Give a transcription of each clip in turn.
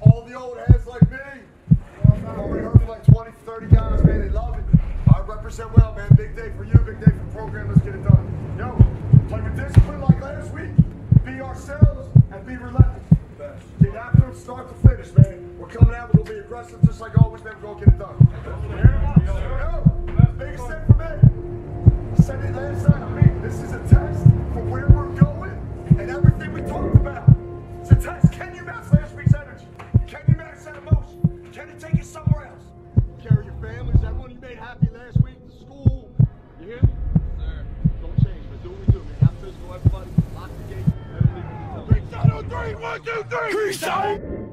All the old heads like me. Heard like 20, 30 guys, man. They love it. I represent well, man. Big day for you, big day for the program. Let's get it done. Yo, discipline like last week. Be ourselves and be relentless. After start to finish, man. We're coming out, we'll be aggressive just like always, man. We're going to get it done. Yo, for me. Last night. I mean, this is a test for where we're going and everything we talked about. It's a test. One, two, three. Peace out.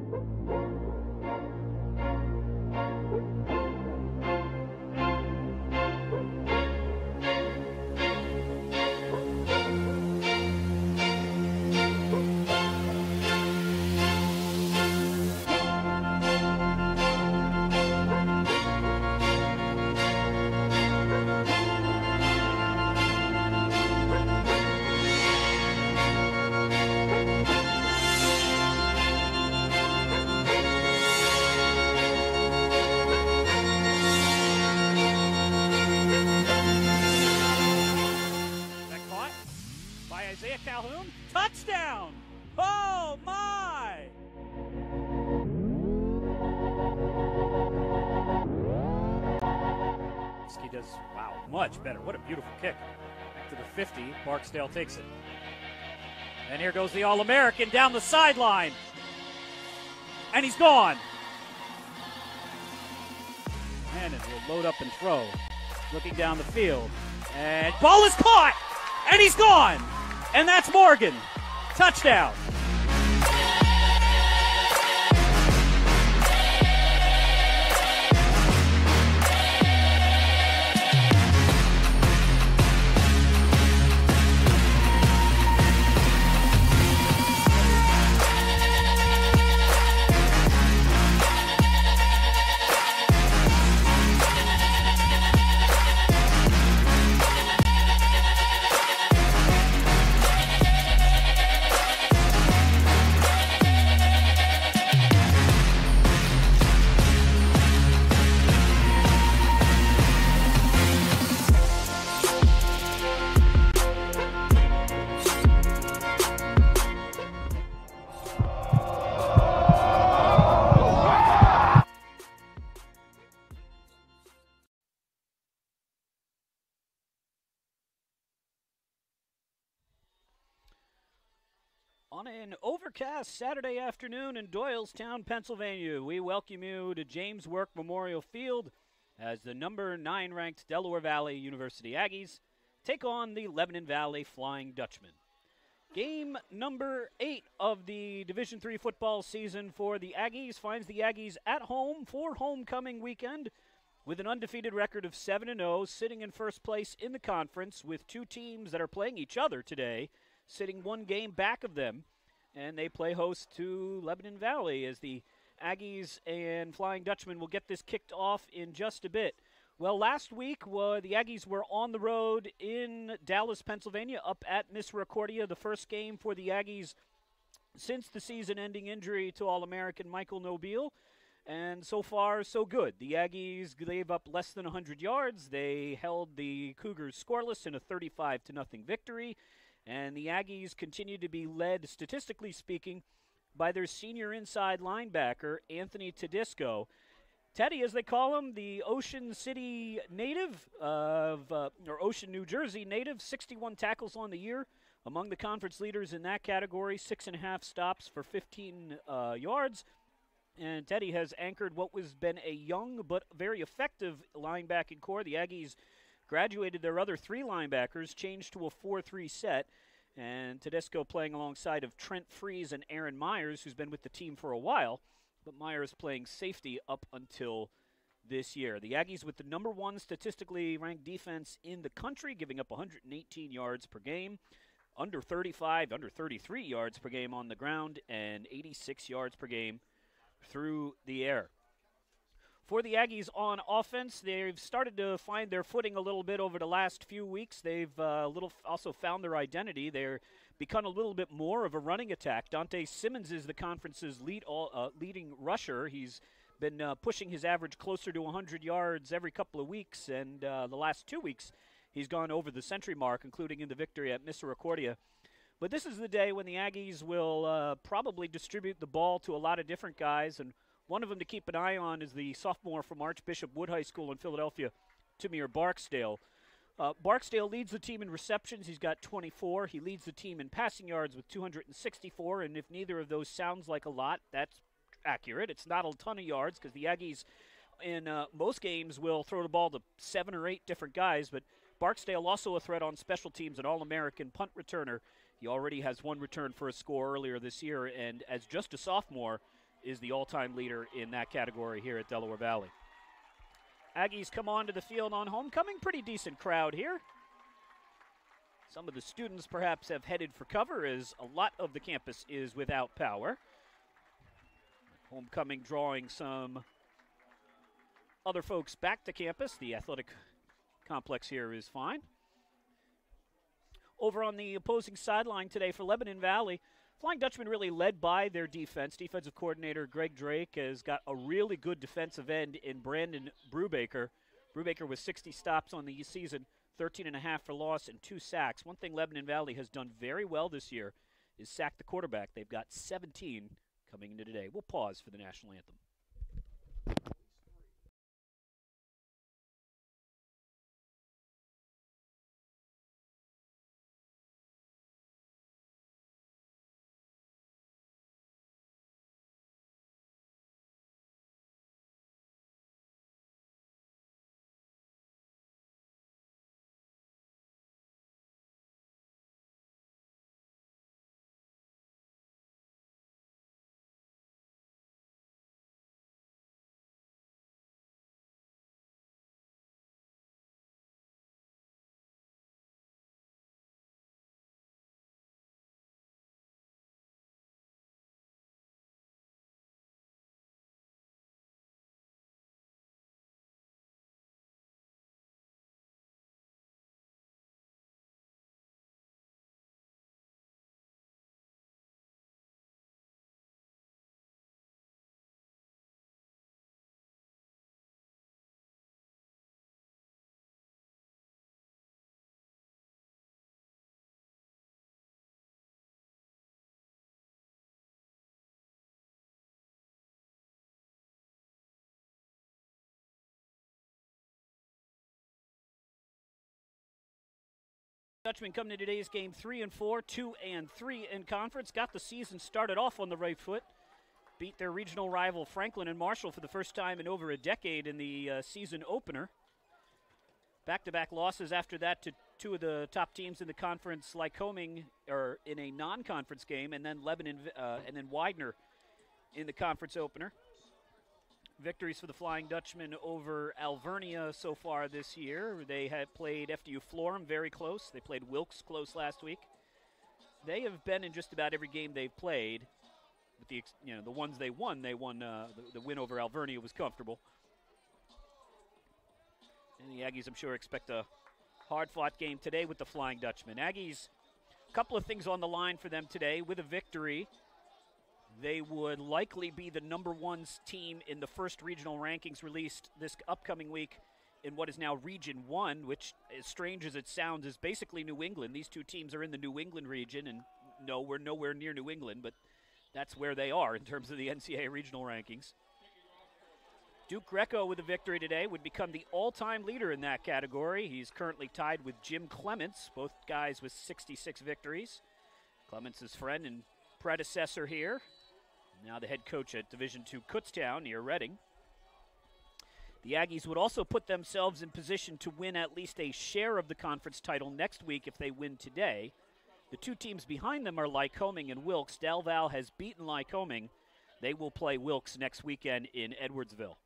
Barksdale takes it. And here goes the All American down the sideline. And he's gone. Hannon will load up and throw. Looking down the field. And ball is caught! And he's gone! And that's Morgan. Touchdown. On an overcast Saturday afternoon in Doylestown, Pennsylvania, we welcome you to James Work Memorial Field as the number nine ranked Delaware Valley University Aggies take on the Lebanon Valley Flying Dutchman. Game number eight of the Division Three football season for the Aggies finds the Aggies at home for homecoming weekend with an undefeated record of 7 0, sitting in first place in the conference with two teams that are playing each other today, sitting one game back of them. And they play host to Lebanon Valley as the Aggies and Flying Dutchman will get this kicked off in just a bit. Well, last week uh, the Aggies were on the road in Dallas, Pennsylvania, up at Misericordia, the first game for the Aggies since the season-ending injury to All-American Michael Nobile. And so far, so good. The Aggies gave up less than 100 yards. They held the Cougars scoreless in a 35 to nothing victory. And the Aggies continue to be led, statistically speaking, by their senior inside linebacker, Anthony Tedesco. Teddy, as they call him, the Ocean City native of, uh, or Ocean, New Jersey native, 61 tackles on the year, among the conference leaders in that category, six and a half stops for 15 uh, yards. And Teddy has anchored what was been a young but very effective linebacking corps. The Aggies graduated their other three linebackers, changed to a 4-3 set, and Tedesco playing alongside of Trent Freeze and Aaron Myers, who's been with the team for a while, but Myers playing safety up until this year. The Aggies with the number one statistically ranked defense in the country, giving up 118 yards per game, under 35, under 33 yards per game on the ground, and 86 yards per game through the air. For the Aggies on offense, they've started to find their footing a little bit over the last few weeks. They've uh, little also found their identity. They're become a little bit more of a running attack. Dante Simmons is the conference's lead all, uh, leading rusher. He's been uh, pushing his average closer to 100 yards every couple of weeks, and uh, the last two weeks he's gone over the century mark, including in the victory at Misericordia. But this is the day when the Aggies will uh, probably distribute the ball to a lot of different guys, and one of them to keep an eye on is the sophomore from Archbishop Wood High School in Philadelphia, Tamir Barksdale. Uh, Barksdale leads the team in receptions. He's got 24. He leads the team in passing yards with 264. And if neither of those sounds like a lot, that's accurate. It's not a ton of yards because the Aggies in uh, most games will throw the ball to seven or eight different guys. But Barksdale also a threat on special teams, an All American punt returner. He already has one return for a score earlier this year, and as just a sophomore, is the all time leader in that category here at Delaware Valley. Aggies come onto the field on homecoming. Pretty decent crowd here. Some of the students perhaps have headed for cover as a lot of the campus is without power. Homecoming drawing some other folks back to campus. The athletic complex here is fine. Over on the opposing sideline today for Lebanon Valley, Flying Dutchman really led by their defense. Defensive coordinator Greg Drake has got a really good defensive end in Brandon Brubaker. Brubaker with 60 stops on the season, 13 and a half for loss and two sacks. One thing Lebanon Valley has done very well this year is sack the quarterback. They've got 17 coming into today. We'll pause for the national anthem. Dutchman coming to today's game three and four, two and three in conference. Got the season started off on the right foot. Beat their regional rival Franklin and Marshall for the first time in over a decade in the uh, season opener. Back-to-back losses after that to two of the top teams in the conference, Lycoming, or in a non-conference game, and then Lebanon, uh, and then Widener in the conference opener victories for the Flying Dutchman over Alvernia so far this year. They have played FDU Florham very close. They played Wilkes close last week. They have been in just about every game they've played. With the you know the ones they won, they won. Uh, the, the win over Alvernia was comfortable. And the Aggies, I'm sure, expect a hard-fought game today with the Flying Dutchman. Aggies, a couple of things on the line for them today with a victory they would likely be the number one team in the first regional rankings released this upcoming week in what is now Region 1, which, as strange as it sounds, is basically New England. These two teams are in the New England region, and no, we're nowhere near New England, but that's where they are in terms of the NCAA regional rankings. Duke Greco with a victory today would become the all time leader in that category. He's currently tied with Jim Clements, both guys with 66 victories. Clements' friend and predecessor here, now the head coach at Division II Kutztown near Reading. The Aggies would also put themselves in position to win at least a share of the conference title next week if they win today. The two teams behind them are Lycoming and Wilkes. Del Val has beaten Lycoming. They will play Wilkes next weekend in Edwardsville.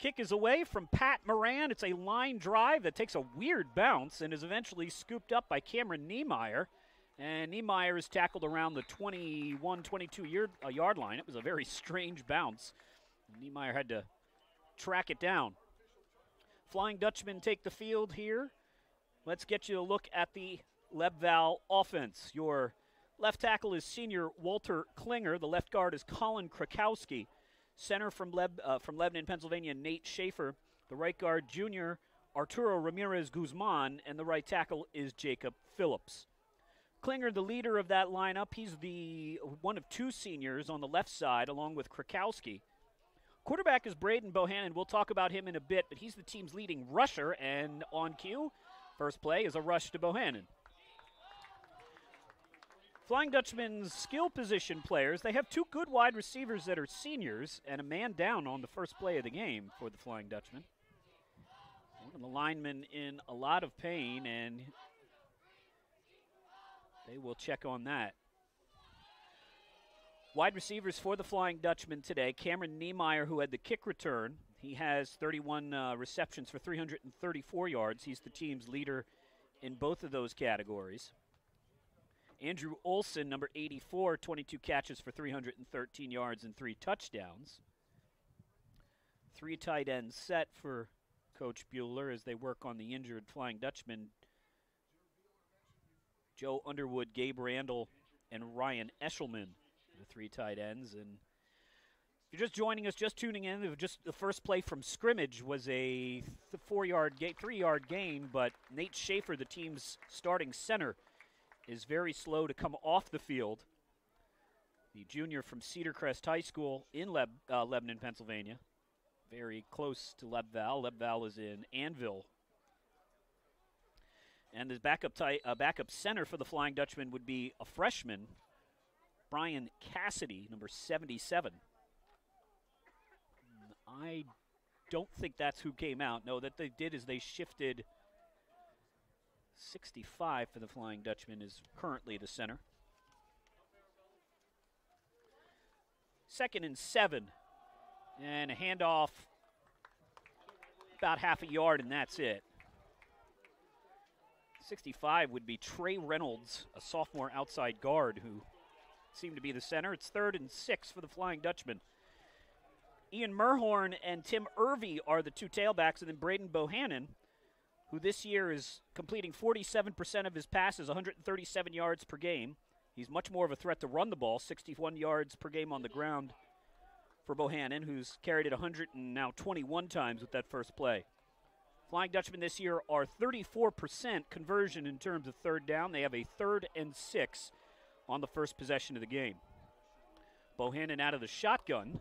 Kick is away from Pat Moran. It's a line drive that takes a weird bounce and is eventually scooped up by Cameron Niemeyer. And Niemeyer is tackled around the 21 22 yard, uh, yard line. It was a very strange bounce. Niemeyer had to track it down. Flying Dutchman take the field here. Let's get you a look at the Lebval offense. Your left tackle is senior Walter Klinger. The left guard is Colin Krakowski. Center from, Leb, uh, from Lebanon, Pennsylvania, Nate Schaefer. The right guard, junior Arturo Ramirez Guzman. And the right tackle is Jacob Phillips. Klinger, the leader of that lineup, he's the one of two seniors on the left side, along with Krakowski. Quarterback is Braden Bohannon. We'll talk about him in a bit, but he's the team's leading rusher. And on cue, first play is a rush to Bohannon. Flying Dutchman's skill position players, they have two good wide receivers that are seniors and a man down on the first play of the game for the Flying Dutchman. One of the linemen in a lot of pain, and they will check on that. Wide receivers for the Flying Dutchman today Cameron Niemeyer, who had the kick return. He has 31 uh, receptions for 334 yards. He's the team's leader in both of those categories. Andrew Olson, number 84, 22 catches for 313 yards and three touchdowns. Three tight ends set for Coach Bueller as they work on the injured Flying Dutchman. Joe Underwood, Gabe Randall, and Ryan Eshelman, the three tight ends. And if you're just joining us, just tuning in, just the first play from scrimmage was a four-yard, three-yard gain, but Nate Schaefer, the team's starting center, is very slow to come off the field. The junior from Cedar Crest High School in Leb- uh, Lebanon, Pennsylvania, very close to Lebval. Lebval is in Annville. And the backup tight, uh, backup center for the Flying Dutchman would be a freshman, Brian Cassidy, number 77. I don't think that's who came out. No, that they did is they shifted 65 for the Flying Dutchman is currently the center. Second and seven. And a handoff about half a yard, and that's it. 65 would be Trey Reynolds, a sophomore outside guard who seemed to be the center. It's third and six for the Flying Dutchman. Ian Merhorn and Tim Irvey are the two tailbacks, and then Braden Bohannon, who this year is completing 47% of his passes, 137 yards per game. He's much more of a threat to run the ball, 61 yards per game on the ground for Bohannon, who's carried it 100 and now 21 times with that first play. Flying Dutchmen this year are 34% conversion in terms of third down. They have a third and six on the first possession of the game. Bohannon out of the shotgun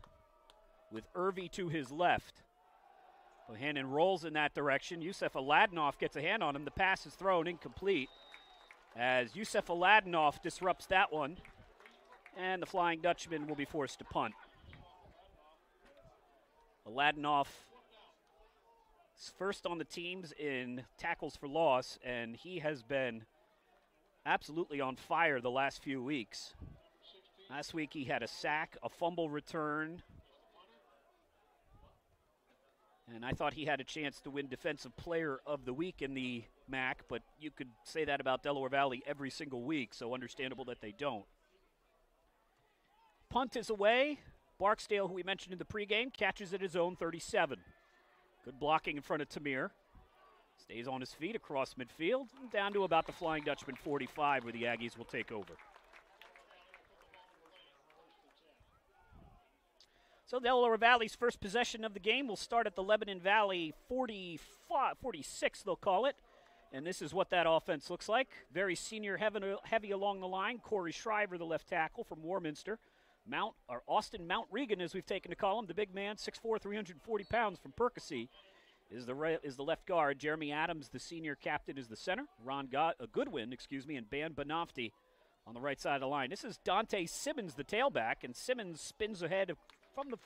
with Irvy to his left. Bohannon rolls in that direction. Yusef Aladinoff gets a hand on him. The pass is thrown incomplete as Yusef Aladinoff disrupts that one. And the Flying Dutchman will be forced to punt. Aladinoff first on the teams in tackles for loss, and he has been absolutely on fire the last few weeks. Last week he had a sack, a fumble return, and I thought he had a chance to win Defensive Player of the Week in the MAC, but you could say that about Delaware Valley every single week, so understandable that they don't. Punt is away. Barksdale, who we mentioned in the pregame, catches at his own 37. Good blocking in front of Tamir. Stays on his feet across midfield, down to about the Flying Dutchman 45, where the Aggies will take over. So Delaware Valley's first possession of the game will start at the Lebanon Valley 45, 46, they'll call it. And this is what that offense looks like. Very senior heavy, heavy along the line. Corey Shriver, the left tackle from Warminster. Mount, or Austin Mount Regan, as we've taken to call him, the big man, 6'4", 340 pounds from Percy, is the re- is the left guard. Jeremy Adams, the senior captain, is the center. Ron God, uh, Goodwin, excuse me, and Ban Banofti on the right side of the line. This is Dante Simmons, the tailback, and Simmons spins ahead from the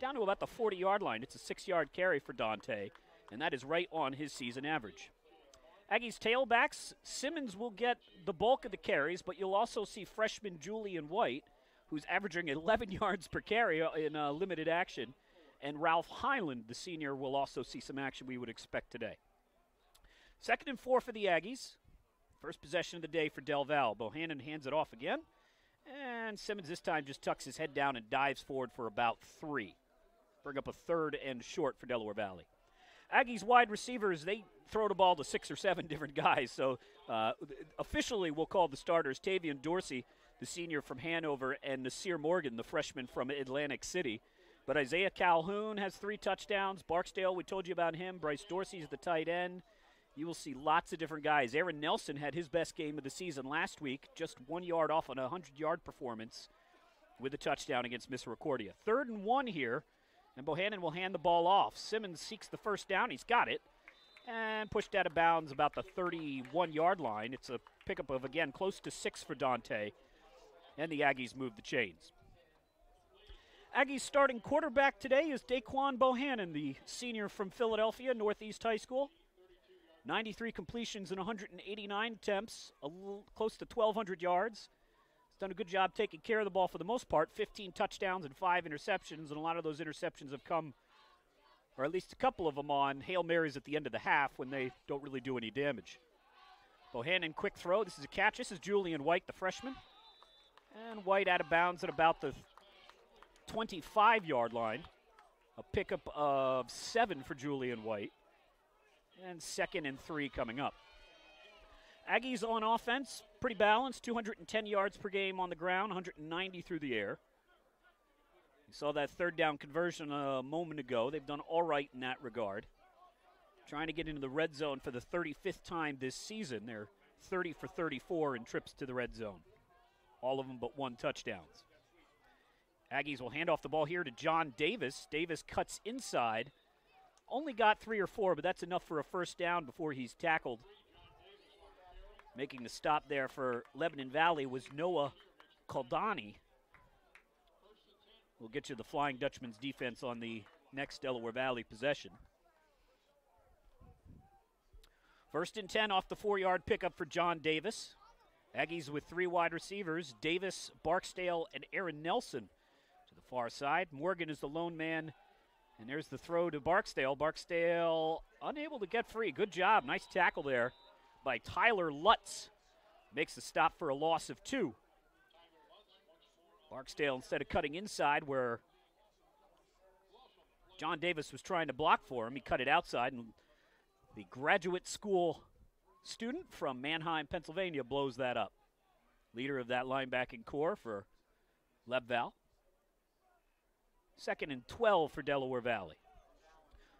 down to about the 40-yard line. It's a six-yard carry for Dante, and that is right on his season average. Aggies tailbacks, Simmons will get the bulk of the carries, but you'll also see freshman Julian White, who's averaging 11 yards per carry in uh, limited action, and Ralph Highland, the senior, will also see some action we would expect today. Second and four for the Aggies. First possession of the day for Del Val. Bohannon hands it off again, and Simmons this time just tucks his head down and dives forward for about three. Bring up a third and short for Delaware Valley. Aggies wide receivers, they throw the ball to six or seven different guys. So uh, officially, we'll call the starters Tavian Dorsey, the senior from Hanover, and Nasir Morgan, the freshman from Atlantic City. But Isaiah Calhoun has three touchdowns. Barksdale, we told you about him. Bryce Dorsey's the tight end. You will see lots of different guys. Aaron Nelson had his best game of the season last week, just one yard off on a 100 yard performance with a touchdown against Miss Misericordia. Third and one here, and Bohannon will hand the ball off. Simmons seeks the first down. He's got it. And pushed out of bounds about the 31 yard line. It's a pickup of, again, close to six for Dante. And the Aggies move the chains. Aggies starting quarterback today is Daquan Bohannon, the senior from Philadelphia, Northeast High School. 93 completions and 189 attempts, a close to 1,200 yards. He's done a good job taking care of the ball for the most part. 15 touchdowns and five interceptions, and a lot of those interceptions have come, or at least a couple of them, on Hail Marys at the end of the half when they don't really do any damage. Bohannon, quick throw. This is a catch. This is Julian White, the freshman. And White out of bounds at about the 25 yard line. A pickup of seven for Julian White and second and three coming up. Aggies on offense, pretty balanced 210 yards per game on the ground, 190 through the air. You saw that third down conversion a moment ago. They've done all right in that regard. Trying to get into the red zone for the 35th time this season. They're 30 for 34 in trips to the red zone. All of them but one touchdowns. Aggies will hand off the ball here to John Davis. Davis cuts inside only got three or four, but that's enough for a first down before he's tackled. Making the stop there for Lebanon Valley was Noah Caldani. We'll get you the Flying Dutchman's defense on the next Delaware Valley possession. First and 10 off the four yard pickup for John Davis. Aggies with three wide receivers Davis, Barksdale, and Aaron Nelson to the far side. Morgan is the lone man and there's the throw to Barksdale. Barksdale unable to get free. Good job. Nice tackle there by Tyler Lutz. Makes the stop for a loss of two. Barksdale, instead of cutting inside where John Davis was trying to block for him, he cut it outside, and the graduate school student from Manheim, Pennsylvania, blows that up. Leader of that linebacking corps for Lebval. Second and 12 for Delaware Valley.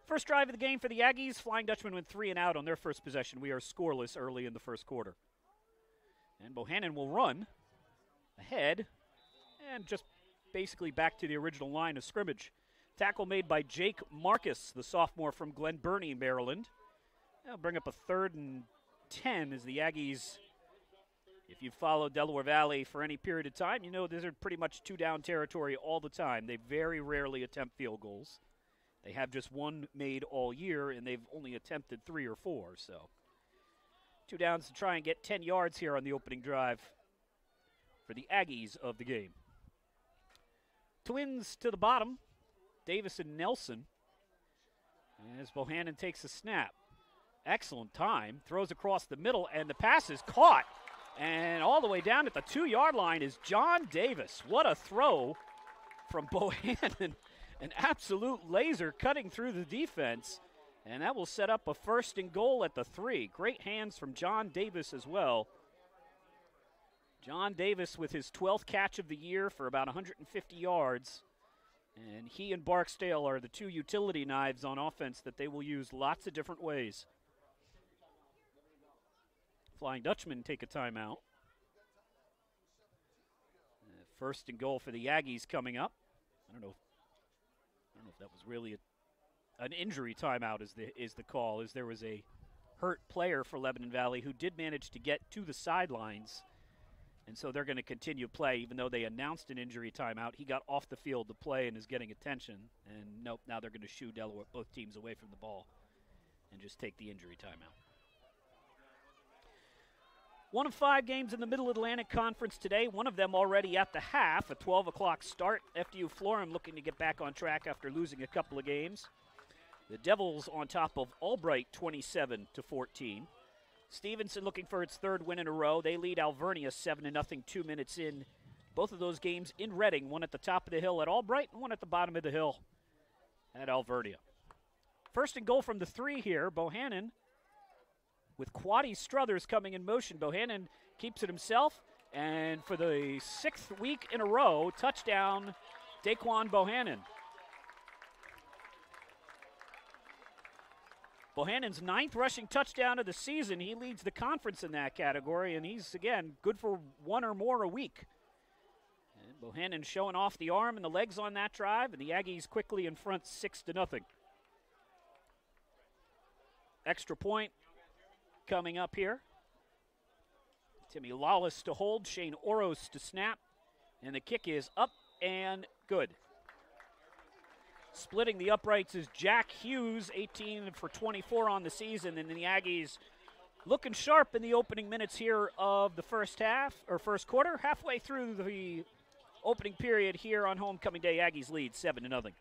First drive of the game for the Aggies. Flying Dutchman went three and out on their first possession. We are scoreless early in the first quarter. And Bohannon will run ahead and just basically back to the original line of scrimmage. Tackle made by Jake Marcus, the sophomore from Glen Burnie, Maryland. That'll bring up a third and 10 as the Aggies if you've followed Delaware Valley for any period of time, you know these are pretty much two down territory all the time. They very rarely attempt field goals. They have just one made all year, and they've only attempted three or four. So, two downs to try and get 10 yards here on the opening drive for the Aggies of the game. Twins to the bottom, Davis and Nelson. As Bohannon takes a snap. Excellent time. Throws across the middle, and the pass is caught and all the way down at the two yard line is John Davis. What a throw from Bohannon. An absolute laser cutting through the defense. And that will set up a first and goal at the three. Great hands from John Davis as well. John Davis with his 12th catch of the year for about 150 yards. And he and Barksdale are the two utility knives on offense that they will use lots of different ways. Flying Dutchman take a timeout. Uh, first and goal for the Aggies coming up. I don't know. I don't know if that was really a, an injury timeout. Is the is the call? Is there was a hurt player for Lebanon Valley who did manage to get to the sidelines, and so they're going to continue play even though they announced an injury timeout. He got off the field to play and is getting attention. And nope, now they're going to shoo Delaware both teams away from the ball and just take the injury timeout. One of five games in the Middle Atlantic Conference today, one of them already at the half, a 12 o'clock start. FDU Florham looking to get back on track after losing a couple of games. The Devils on top of Albright 27 to 14. Stevenson looking for its third win in a row. They lead Alvernia 7 to nothing 2 minutes in. Both of those games in Reading, one at the top of the hill at Albright and one at the bottom of the hill at Alvernia. First and goal from the three here. Bohannon with Quaddy Struthers coming in motion. Bohannon keeps it himself. And for the sixth week in a row, touchdown, Daquan Bohannon. Bohannon's ninth rushing touchdown of the season. He leads the conference in that category, and he's, again, good for one or more a week. And Bohannon showing off the arm and the legs on that drive, and the Aggies quickly in front, six to nothing. Extra point coming up here. Timmy Lawless to hold, Shane Oros to snap, and the kick is up and good. Splitting the uprights is Jack Hughes, 18 for 24 on the season, and the Aggies looking sharp in the opening minutes here of the first half or first quarter. Halfway through the opening period here on homecoming day, Aggies lead seven to nothing.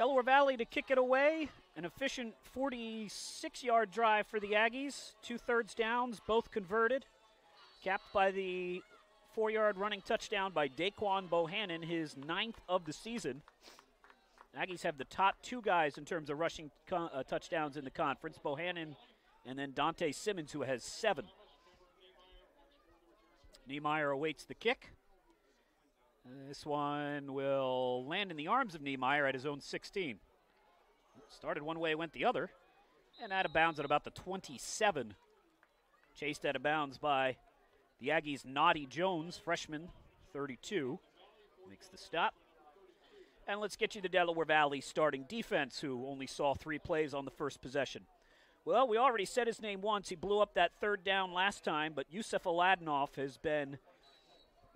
Delaware Valley to kick it away. An efficient 46 yard drive for the Aggies. Two thirds downs, both converted. Capped by the four yard running touchdown by Daquan Bohannon, his ninth of the season. Aggies have the top two guys in terms of rushing uh, touchdowns in the conference Bohannon and then Dante Simmons, who has seven. Niemeyer awaits the kick. This one will land in the arms of Niemeyer at his own 16. Started one way, went the other, and out of bounds at about the 27. Chased out of bounds by the Aggies' Naughty Jones, freshman, 32. Makes the stop. And let's get you the Delaware Valley starting defense, who only saw three plays on the first possession. Well, we already said his name once. He blew up that third down last time, but Yusef Aladinov has been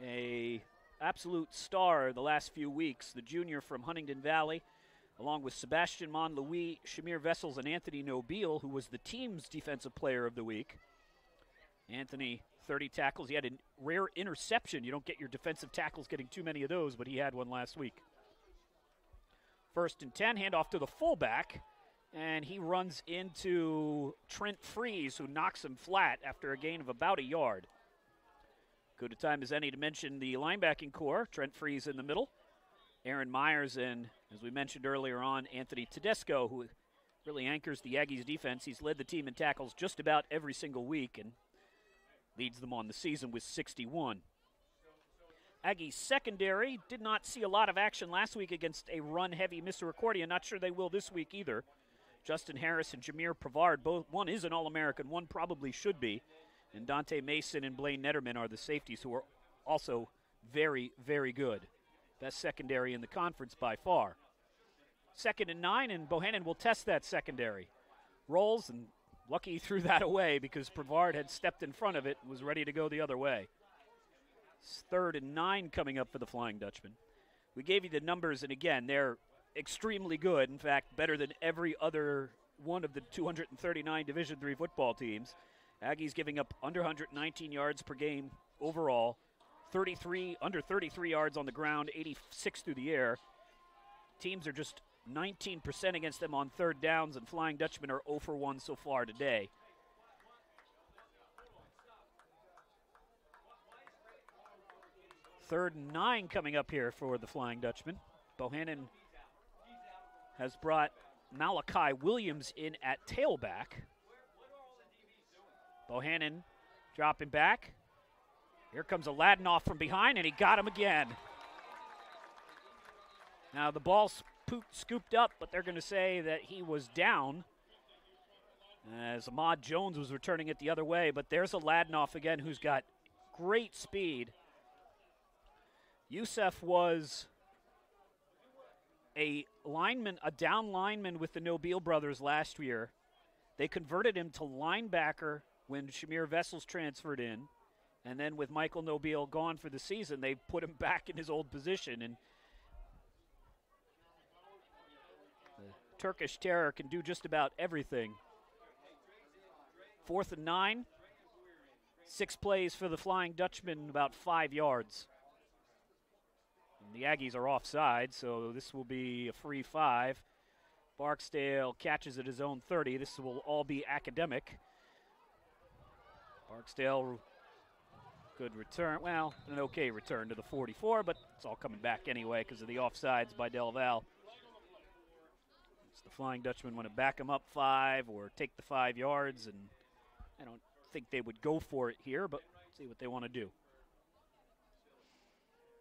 a absolute star the last few weeks. The junior from Huntingdon Valley, along with Sebastian Monlouis, Shamir Vessels, and Anthony Nobile, who was the team's defensive player of the week. Anthony, 30 tackles. He had a rare interception. You don't get your defensive tackles getting too many of those, but he had one last week. First and 10, handoff to the fullback, and he runs into Trent Freeze, who knocks him flat after a gain of about a yard. Good a time as any to mention the linebacking corps. Trent Freeze in the middle. Aaron Myers and, as we mentioned earlier on, Anthony Tedesco, who really anchors the Aggies defense. He's led the team in tackles just about every single week and leads them on the season with 61. Aggies secondary did not see a lot of action last week against a run heavy Misericordia. Not sure they will this week either. Justin Harris and Jameer Pravard, both one is an All American, one probably should be. And Dante Mason and Blaine Netterman are the safeties who are also very, very good. Best secondary in the conference by far. Second and nine, and Bohannon will test that secondary. Rolls, and lucky he threw that away because Pravard had stepped in front of it and was ready to go the other way. It's third and nine coming up for the Flying Dutchman. We gave you the numbers, and again, they're extremely good. In fact, better than every other one of the 239 Division three football teams. Aggies giving up under 119 yards per game overall, 33 under 33 yards on the ground, 86 through the air. Teams are just 19% against them on third downs, and Flying Dutchmen are 0 for 1 so far today. Third and nine coming up here for the Flying Dutchman. Bohannon has brought Malachi Williams in at tailback. Bohannon dropping back. Here comes Aladinoff from behind, and he got him again. Now the ball scooped up, but they're going to say that he was down as Ahmad Jones was returning it the other way. But there's Aladinoff again, who's got great speed. Youssef was a lineman, a down lineman with the Nobile brothers last year. They converted him to linebacker when Shamir Vessels transferred in. And then with Michael Nobile gone for the season, they put him back in his old position. And the Turkish Terror can do just about everything. Fourth and nine. Six plays for the Flying Dutchman, about five yards. And the Aggies are offside, so this will be a free five. Barksdale catches at his own 30. This will all be academic. Barksdale, good return. Well, an okay return to the 44, but it's all coming back anyway because of the offsides by Del Val. It's the Flying Dutchman want to back him up five or take the five yards, and I don't think they would go for it here, but see what they want to do.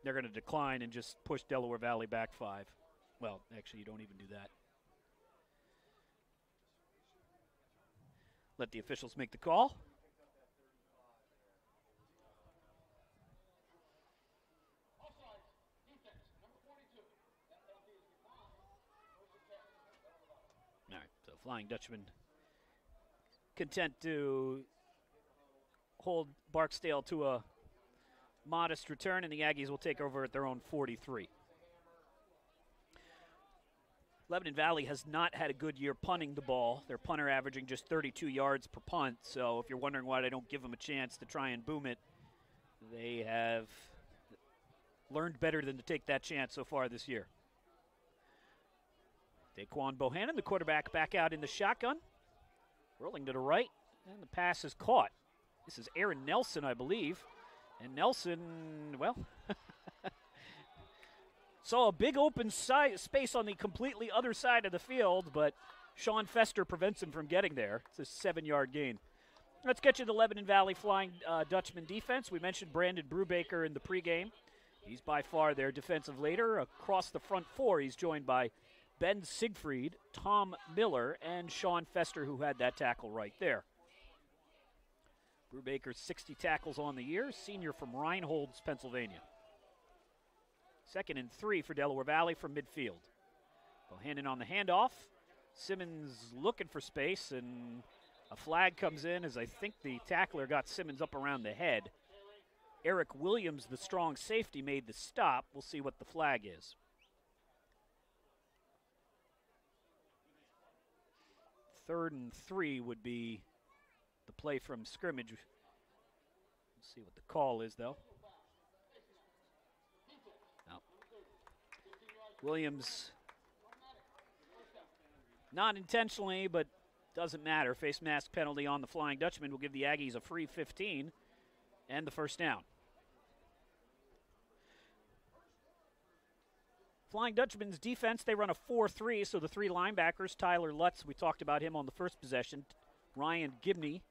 They're going to decline and just push Delaware Valley back five. Well, actually, you don't even do that. Let the officials make the call. Flying Dutchman content to hold Barksdale to a modest return, and the Aggies will take over at their own 43. Lebanon Valley has not had a good year punting the ball. Their punter averaging just 32 yards per punt. So if you're wondering why they don't give them a chance to try and boom it, they have learned better than to take that chance so far this year. Daquan Bohannon, the quarterback, back out in the shotgun. Rolling to the right, and the pass is caught. This is Aaron Nelson, I believe. And Nelson, well, saw a big open space on the completely other side of the field, but Sean Fester prevents him from getting there. It's a seven yard gain. Let's get you the Lebanon Valley Flying uh, Dutchman defense. We mentioned Brandon Brubaker in the pregame. He's by far their defensive leader. Across the front four, he's joined by Ben Siegfried, Tom Miller, and Sean Fester, who had that tackle right there. Brubaker, 60 tackles on the year, senior from Reinholds, Pennsylvania. Second and three for Delaware Valley from midfield. Bohannon on the handoff. Simmons looking for space, and a flag comes in as I think the tackler got Simmons up around the head. Eric Williams, the strong safety, made the stop. We'll see what the flag is. Third and three would be the play from scrimmage. Let's see what the call is, though. Williams, not intentionally, but doesn't matter. Face mask penalty on the Flying Dutchman will give the Aggies a free 15 and the first down. Flying Dutchman's defense, they run a 4 3, so the three linebackers, Tyler Lutz, we talked about him on the first possession, Ryan Gibney,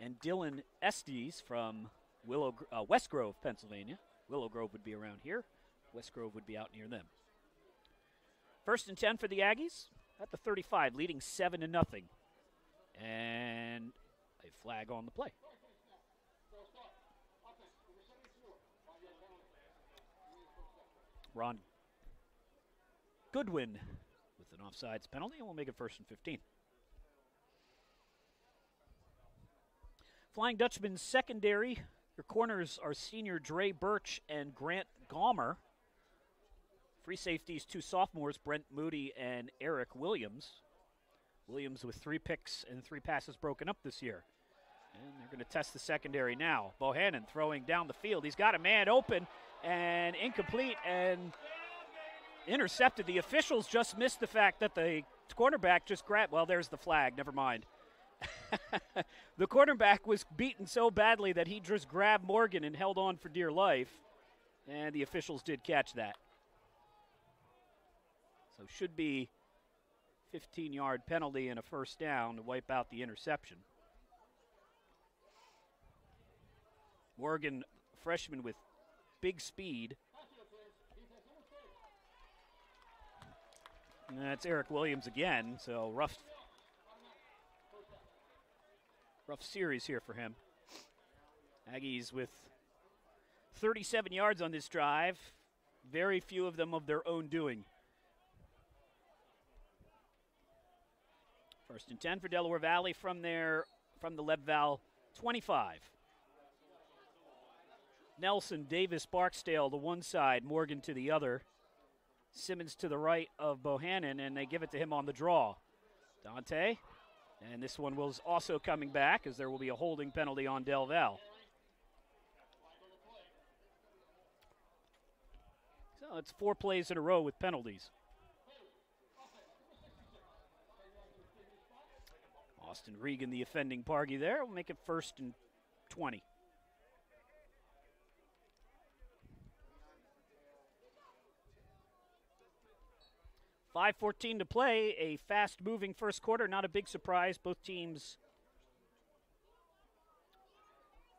and Dylan Estes from Willow, uh, West Grove, Pennsylvania. Willow Grove would be around here, West Grove would be out near them. First and 10 for the Aggies at the 35, leading 7 to nothing. And a flag on the play. Ron Goodwin with an offsides penalty, and we'll make it first and 15. Flying Dutchman secondary. Your corners are senior Dre Birch and Grant Gomer. Free safeties, two sophomores, Brent Moody and Eric Williams. Williams with three picks and three passes broken up this year. And they're going to test the secondary now. Bohannon throwing down the field. He's got a man open and incomplete and intercepted. The officials just missed the fact that the cornerback just grabbed. Well, there's the flag. Never mind. the cornerback was beaten so badly that he just grabbed Morgan and held on for dear life. And the officials did catch that. So should be 15 yard penalty and a first down to wipe out the interception. Morgan, freshman with big speed. That's Eric Williams again, so rough rough series here for him. Aggies with 37 yards on this drive, very few of them of their own doing. First and 10 for Delaware Valley from their from the Leb Val 25. Nelson, Davis, Barksdale to one side, Morgan to the other. Simmons to the right of Bohannon, and they give it to him on the draw. Dante, and this one was also coming back as there will be a holding penalty on Del Val. So it's four plays in a row with penalties. Austin Regan, the offending party there, will make it first and 20. Five fourteen to play. A fast-moving first quarter. Not a big surprise. Both teams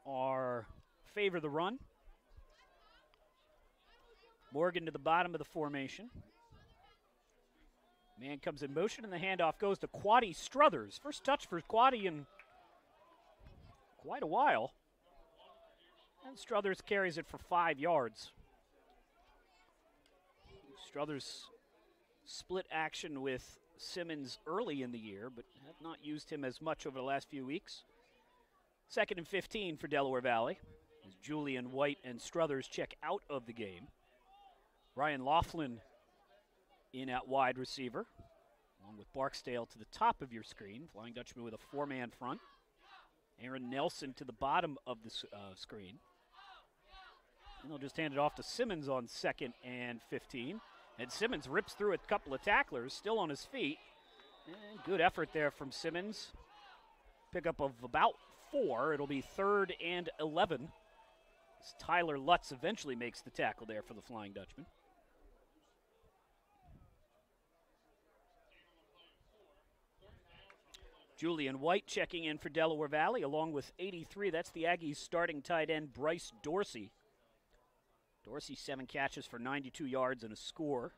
are favor the run. Morgan to the bottom of the formation. Man comes in motion, and the handoff goes to Quaddy Struthers. First touch for Quaddy in quite a while. And Struthers carries it for five yards. Struthers split action with Simmons early in the year, but have not used him as much over the last few weeks. Second and 15 for Delaware Valley as Julian White and Struthers check out of the game. Ryan Laughlin in at wide receiver, along with Barksdale to the top of your screen. Flying Dutchman with a four man front. Aaron Nelson to the bottom of the uh, screen. And they'll just hand it off to Simmons on second and 15. And Simmons rips through a couple of tacklers, still on his feet. And good effort there from Simmons. Pickup of about four. It'll be third and 11. As Tyler Lutz eventually makes the tackle there for the Flying Dutchman. Julian White checking in for Delaware Valley, along with 83. That's the Aggies' starting tight end, Bryce Dorsey. Dorsey, seven catches for 92 yards and a score.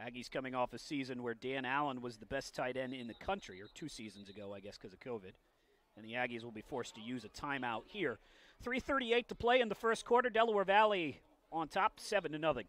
Aggies coming off a season where Dan Allen was the best tight end in the country, or two seasons ago, I guess, because of COVID. And the Aggies will be forced to use a timeout here. 3:38 to play in the first quarter. Delaware Valley on top, seven to nothing.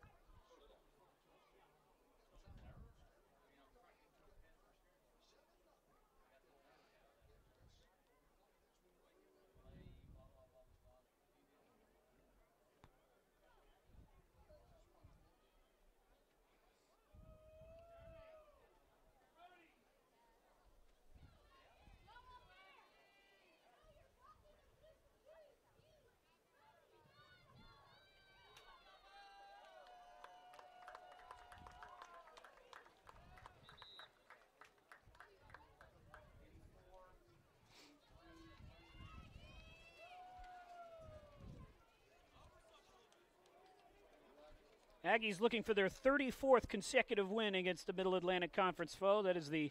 Aggies looking for their 34th consecutive win against the Middle Atlantic Conference foe. That is the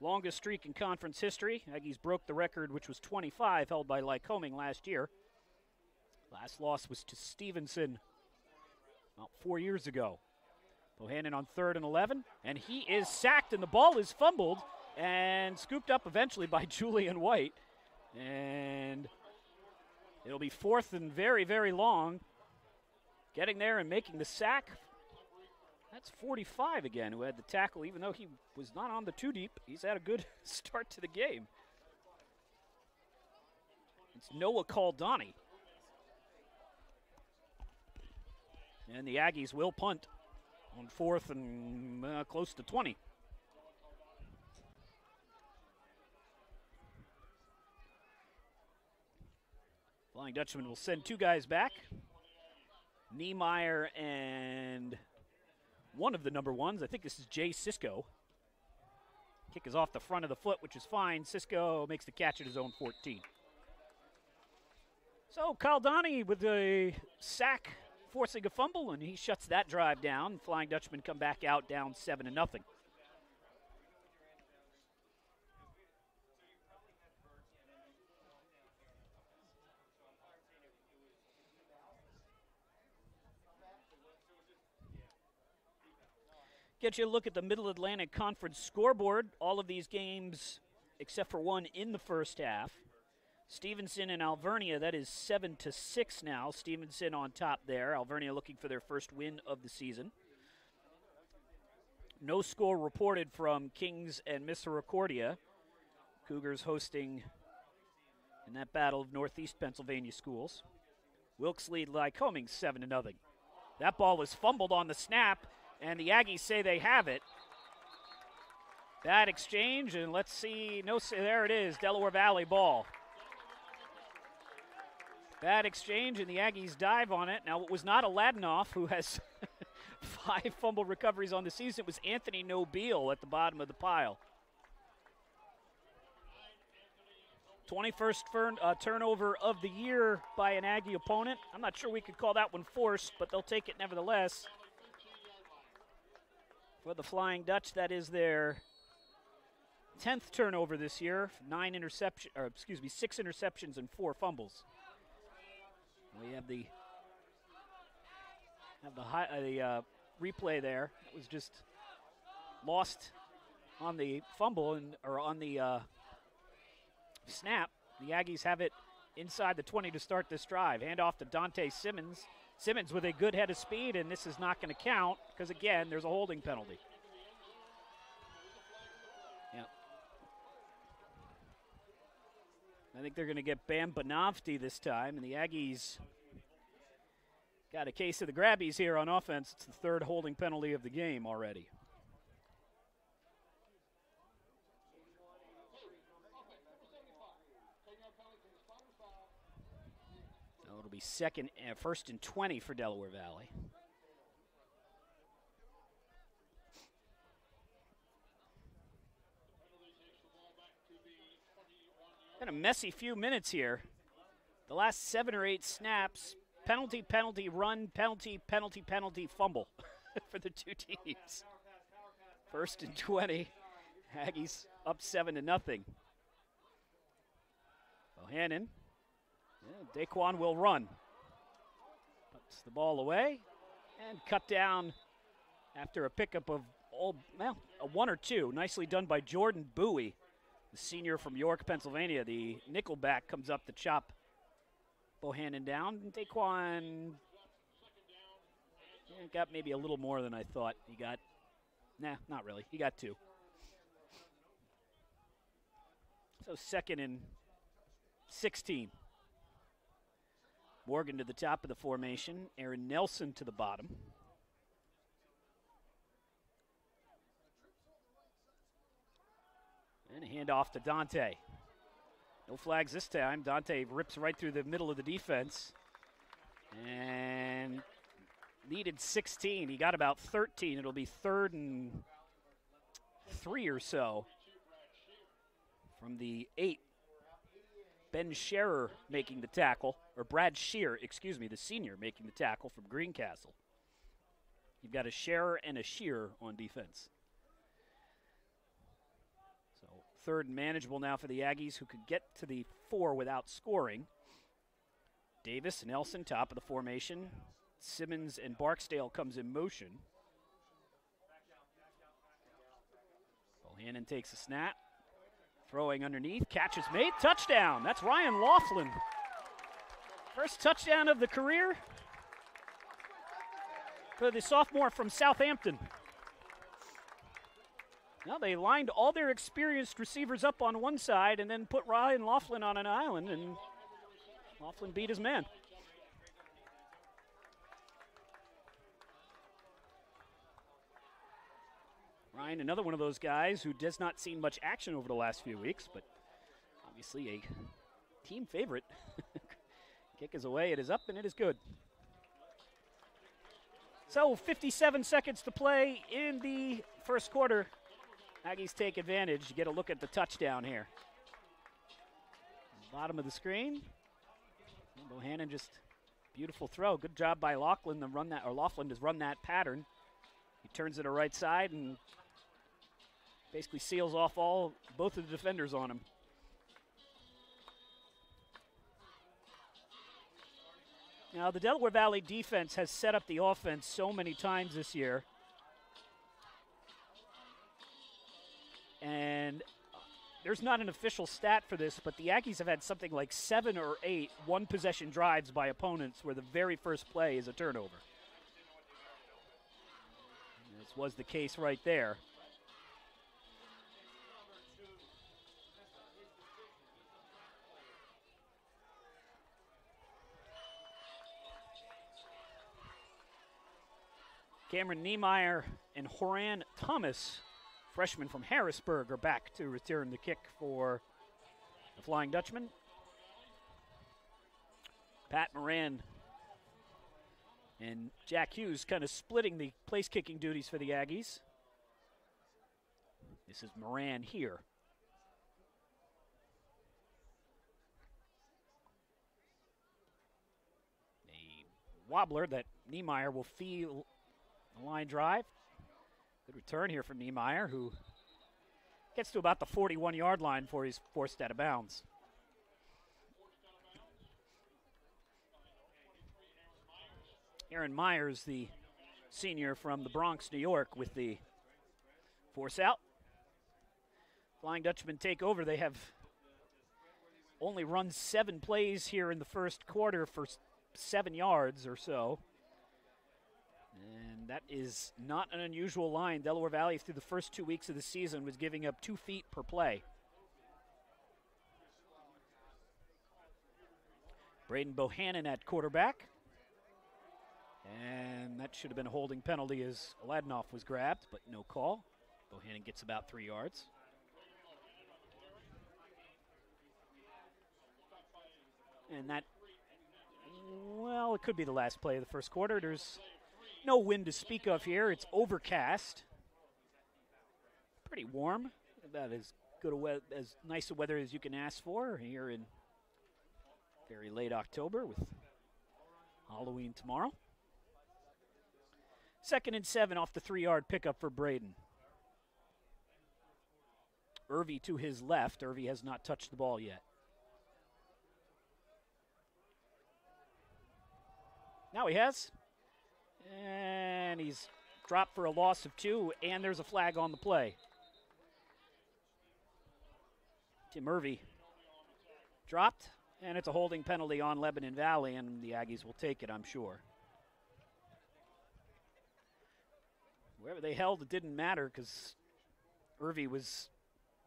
longest streak in conference history. Aggies broke the record, which was 25, held by Lycoming last year. Last loss was to Stevenson about four years ago. Bohannon on third and 11, and he is sacked, and the ball is fumbled and scooped up eventually by Julian White. And it'll be fourth and very, very long getting there and making the sack. That's 45 again, who had the tackle, even though he was not on the two deep. He's had a good start to the game. It's Noah Caldani. And the Aggies will punt on fourth and uh, close to 20. Flying Dutchman will send two guys back. Niemeyer and one of the number ones. I think this is Jay Cisco. Kick is off the front of the foot, which is fine. Cisco makes the catch at his own 14. So Caldani with a sack, forcing a fumble, and he shuts that drive down. Flying Dutchman come back out down seven to nothing. Get you a look at the Middle Atlantic Conference scoreboard. All of these games, except for one in the first half. Stevenson and Alvernia, that is seven to six now. Stevenson on top there. Alvernia looking for their first win of the season. No score reported from Kings and Misericordia. Cougars hosting in that battle of Northeast Pennsylvania schools. Wilkes lead Lycoming 7 to nothing. That ball was fumbled on the snap, and the Aggies say they have it. That exchange, and let's see. No, there it is. Delaware Valley ball. Bad exchange, and the Aggies dive on it. Now, it was not Aladinoff, who has five fumble recoveries on the season. It was Anthony Nobile at the bottom of the pile. 21st fern, uh, turnover of the year by an Aggie opponent. I'm not sure we could call that one forced, but they'll take it nevertheless. For the Flying Dutch, that is their 10th turnover this year. Nine interception, or excuse me, six interceptions and four fumbles. We have the have the high, uh, the uh, replay there. It was just lost on the fumble and or on the uh, snap. The Aggies have it inside the 20 to start this drive. Hand off to Dante Simmons. Simmons with a good head of speed, and this is not going to count because again, there's a holding penalty. Yeah. I think they're going to get Bam Banavti this time, and the Aggies got a case of the grabbies here on offense. It's the third holding penalty of the game already. So it'll be second, first and 20 for Delaware Valley. Been a messy few minutes here. The last seven or eight snaps, penalty, penalty, run, penalty, penalty, penalty, fumble for the two teams. First and 20. Aggies up seven to nothing. Bohannon. Yeah, Daquan will run. Puts the ball away and cut down after a pickup of all, well, a one or two. Nicely done by Jordan Bowie the senior from York, Pennsylvania. The nickelback comes up to chop Bohannon down. And Daquan yeah, got maybe a little more than I thought. He got, nah, not really. He got two. So second and 16. Morgan to the top of the formation. Aaron Nelson to the bottom. And a handoff to Dante. No flags this time. Dante rips right through the middle of the defense. And needed 16. He got about 13. It'll be third and three or so from the eight. Ben Scherer making the tackle, or Brad Shear, excuse me, the senior making the tackle from Greencastle. You've got a Scherer and a Shear on defense. So Third and manageable now for the Aggies, who could get to the four without scoring. Davis, and Nelson, top of the formation. Simmons and Barksdale comes in motion. Bohannon takes a snap. Throwing underneath. Catch is made. Touchdown. That's Ryan Laughlin. First touchdown of the career for the sophomore from Southampton. Now they lined all their experienced receivers up on one side and then put Ryan Laughlin on an island, and Laughlin beat his man. Ryan, another one of those guys who does not see much action over the last few weeks, but obviously a team favorite. Kick is away, it is up, and it is good. So 57 seconds to play in the first quarter. Aggies take advantage. You get a look at the touchdown here. Bottom of the screen. Bohannon just beautiful throw. Good job by Laughlin to run that, or Laughlin to run that pattern. He turns it to right side and basically seals off all both of the defenders on him. Now the Delaware Valley defense has set up the offense so many times this year And there's not an official stat for this, but the Aggies have had something like seven or eight one possession drives by opponents where the very first play is a turnover. This was the case right there. Cameron Niemeyer and Horan Thomas, freshman from Harrisburg, are back to return the kick for the Flying Dutchman. Pat Moran and Jack Hughes kind of splitting the place kicking duties for the Aggies. This is Moran here. A wobbler that Niemeyer will feel the line drive. Good return here from Niemeyer, who gets to about the 41 yard line before he's forced out of bounds. Aaron Myers, the senior from the Bronx, New York, with the force out. Flying Dutchman take over. They have only run seven plays here in the first quarter for seven yards or so. And that is not an unusual line. Delaware Valley, through the first two weeks of the season, was giving up two feet per play. Braden Bohannon at quarterback. And that should have been a holding penalty as Aladinoff was grabbed, but no call. Bohannon gets about three yards. And that, well, it could be the last play of the first quarter. There's no wind to speak of here. It's overcast. Pretty warm. About as good a we- as nice a weather as you can ask for here in very late October with Halloween tomorrow. Second and seven off the three yard pickup for Braden. Irvy to his left. Irvy has not touched the ball yet. Now he has. And he's dropped for a loss of two, and there's a flag on the play. Tim Irvy dropped, and it's a holding penalty on Lebanon Valley, and the Aggies will take it, I'm sure. Wherever they held, it didn't matter because Irvy was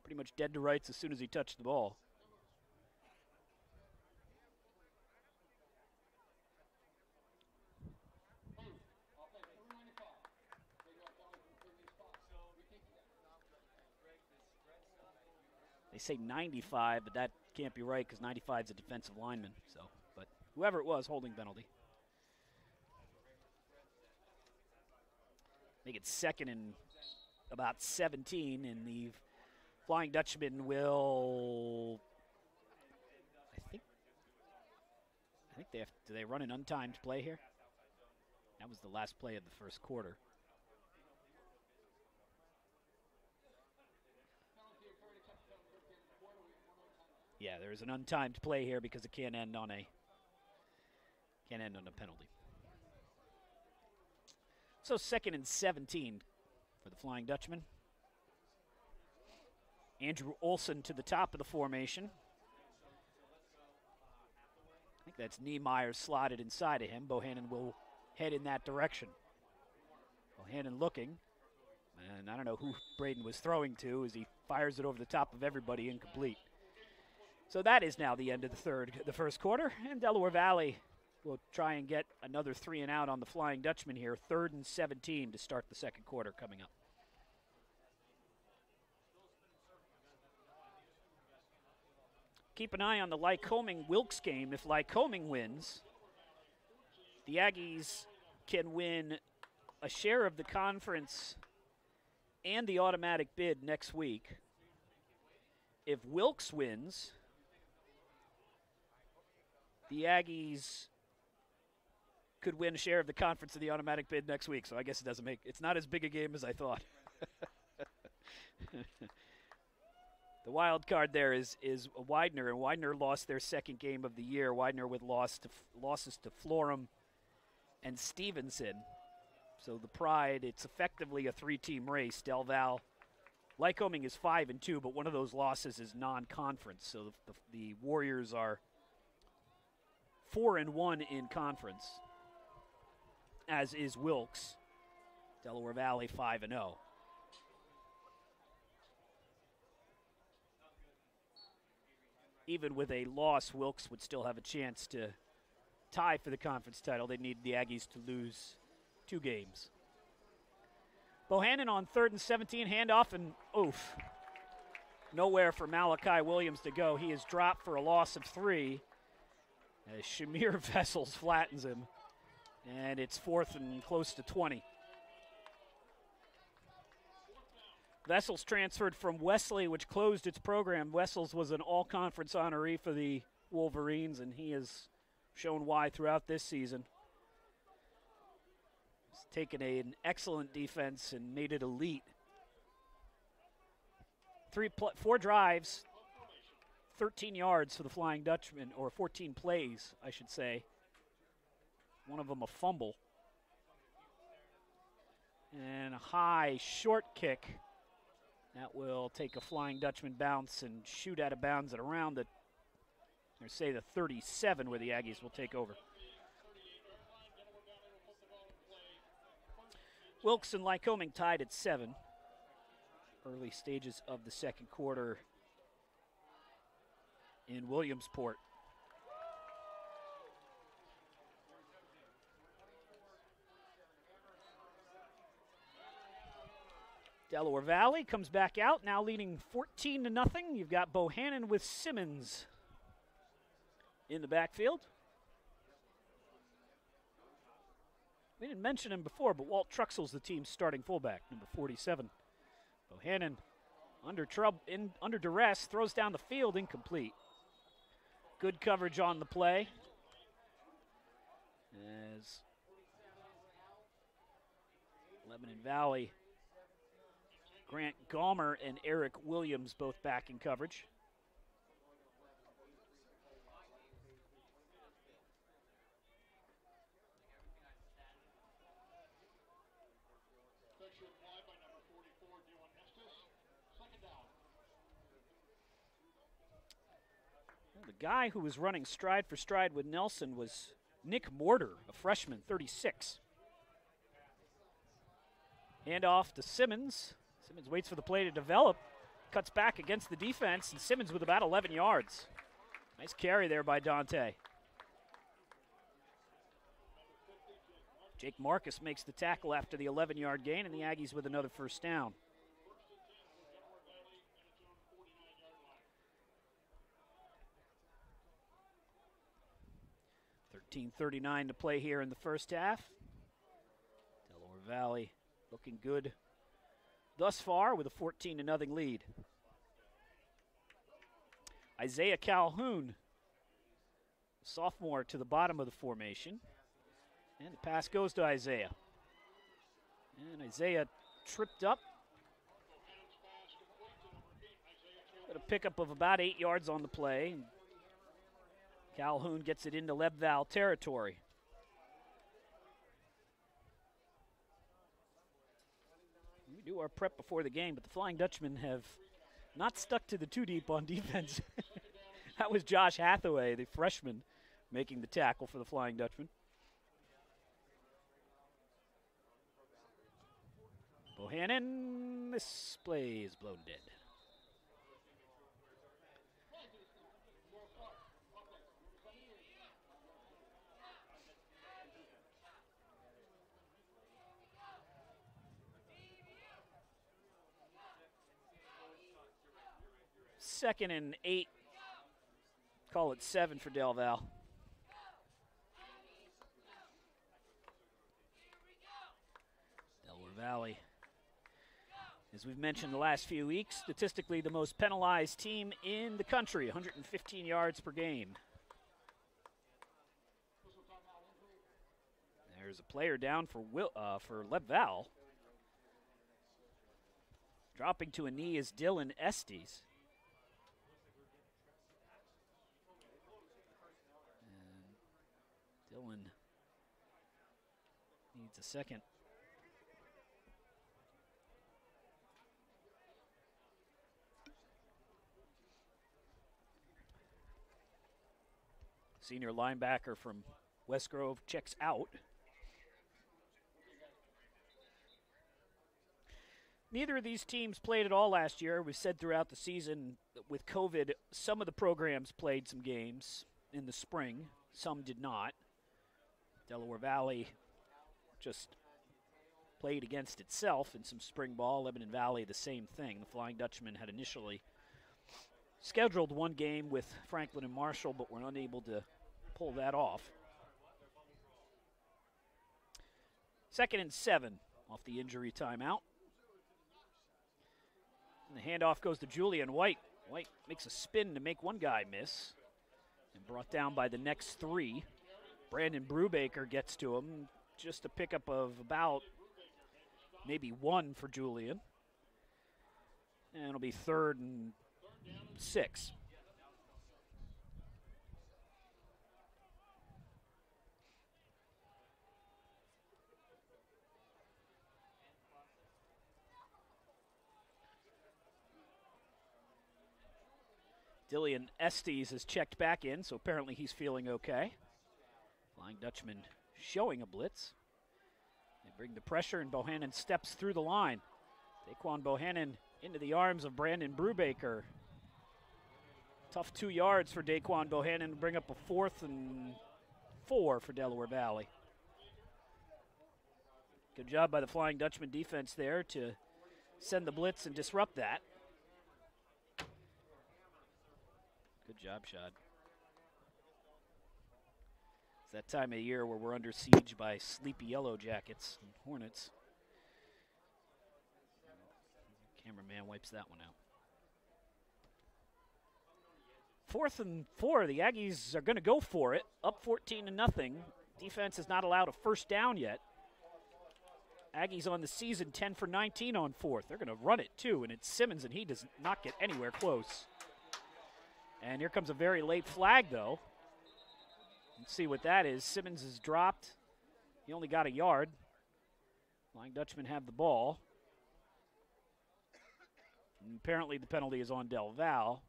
pretty much dead to rights as soon as he touched the ball. They say 95, but that can't be right because 95 is a defensive lineman. So, but whoever it was, holding penalty. Make it second and about 17, and the Flying Dutchman will. I think. I think they have. Do they run an untimed play here? That was the last play of the first quarter. Yeah, there's an untimed play here because it can't end on a can't end on a penalty. So second and 17 for the Flying Dutchman. Andrew Olson to the top of the formation. I think that's Niemeyer slotted inside of him. Bohannon will head in that direction. Bohannon looking. And I don't know who Braden was throwing to as he fires it over the top of everybody incomplete. So that is now the end of the third, the first quarter, and Delaware Valley will try and get another three and out on the Flying Dutchman here. Third and 17 to start the second quarter coming up. Keep an eye on the Lycoming Wilkes game. If Lycoming wins, the Aggies can win a share of the conference and the automatic bid next week. If Wilkes wins, the Aggies could win a share of the conference of the automatic bid next week. So I guess it doesn't make it's not as big a game as I thought. the wild card there is is Widener, and Widener lost their second game of the year. Widener with loss to losses to Florham and Stevenson. So the Pride, it's effectively a three-team race. Del Val, Lycoming is five and two, but one of those losses is non-conference. So the, the, the Warriors are four and one in conference, as is Wilkes. Delaware Valley five and zero. Even with a loss, Wilkes would still have a chance to tie for the conference title. They need the Aggies to lose two games. Bohannon on third and 17, handoff, and oof. Nowhere for Malachi Williams to go. He is dropped for a loss of three as Shamir Vessels flattens him. And it's fourth and close to 20. Vessels transferred from Wesley, which closed its program. Wessels was an all conference honoree for the Wolverines, and he has shown why throughout this season. He's taken a, an excellent defense and made it elite. Three, four drives, 13 yards for the Flying Dutchman, or 14 plays, I should say. One of them a fumble. And a high short kick that will take a Flying Dutchman bounce and shoot out of bounds at around the, or say the 37, where the Aggies will take over. Wilkes and Lycoming tied at seven. Early stages of the second quarter in Williamsport. Delaware Valley comes back out, now leading 14 to nothing. You've got Bohannon with Simmons in the backfield. We didn't mention him before, but Walt Truxell's the team's starting fullback, number 47. Bohannon under trouble, in under duress, throws down the field, incomplete. Good coverage on the play. As Lebanon Valley Grant Gomer and Eric Williams both back in coverage. Guy who was running stride for stride with Nelson was Nick Mortar, a freshman, 36. Hand off to Simmons. Simmons waits for the play to develop, cuts back against the defense, and Simmons with about 11 yards. Nice carry there by Dante. Jake Marcus makes the tackle after the 11 yard gain, and the Aggies with another first down. Thirteen thirty-nine to play here in the first half. Delaware Valley looking good thus far with a 14 to nothing lead. Isaiah Calhoun, sophomore to the bottom of the formation. And the pass goes to Isaiah. And Isaiah tripped up. Got a pickup of about eight yards on the play. Calhoun gets it into Lebval territory. We do our prep before the game, but the Flying Dutchmen have not stuck to the two deep on defense. that was Josh Hathaway, the freshman, making the tackle for the Flying Dutchman. Bohannon, this play is blown dead. Second and eight. Call it seven for Del Val. Delaware Valley. As we've mentioned the last few weeks, statistically the most penalized team in the country, 115 yards per game. There's a player down for Will, uh, for Leb Val. Dropping to a knee is Dylan Estes. Dylan needs a second. Senior linebacker from West Grove checks out. Neither of these teams played at all last year. We said throughout the season with COVID, some of the programs played some games in the spring, some did not. Delaware Valley just played against itself in some spring ball. Lebanon Valley, the same thing. The Flying Dutchman had initially scheduled one game with Franklin and Marshall, but were unable to pull that off. Second and seven off the injury timeout. And the handoff goes to Julian White. White makes a spin to make one guy miss and brought down by the next three. Brandon Brubaker gets to him. Just a pickup of about maybe one for Julian. And it'll be third and six. Dylan Estes is checked back in, so apparently he's feeling okay. Flying Dutchman showing a blitz. They bring the pressure, and Bohannon steps through the line. Daquan Bohannon into the arms of Brandon Brubaker. Tough two yards for Daquan Bohannon to bring up a fourth and four for Delaware Valley. Good job by the Flying Dutchman defense there to send the blitz and disrupt that. Good job, Shad. That time of year where we're under siege by sleepy yellow jackets and hornets. Cameraman wipes that one out. Fourth and four, the Aggies are going to go for it, up 14 to nothing. Defense has not allowed a first down yet. Aggies on the season 10 for 19 on fourth. They're going to run it too, and it's Simmons, and he does not get anywhere close. And here comes a very late flag, though. Let's see what that is. Simmons is dropped. He only got a yard. Flying Dutchman have the ball. And apparently the penalty is on Del Val.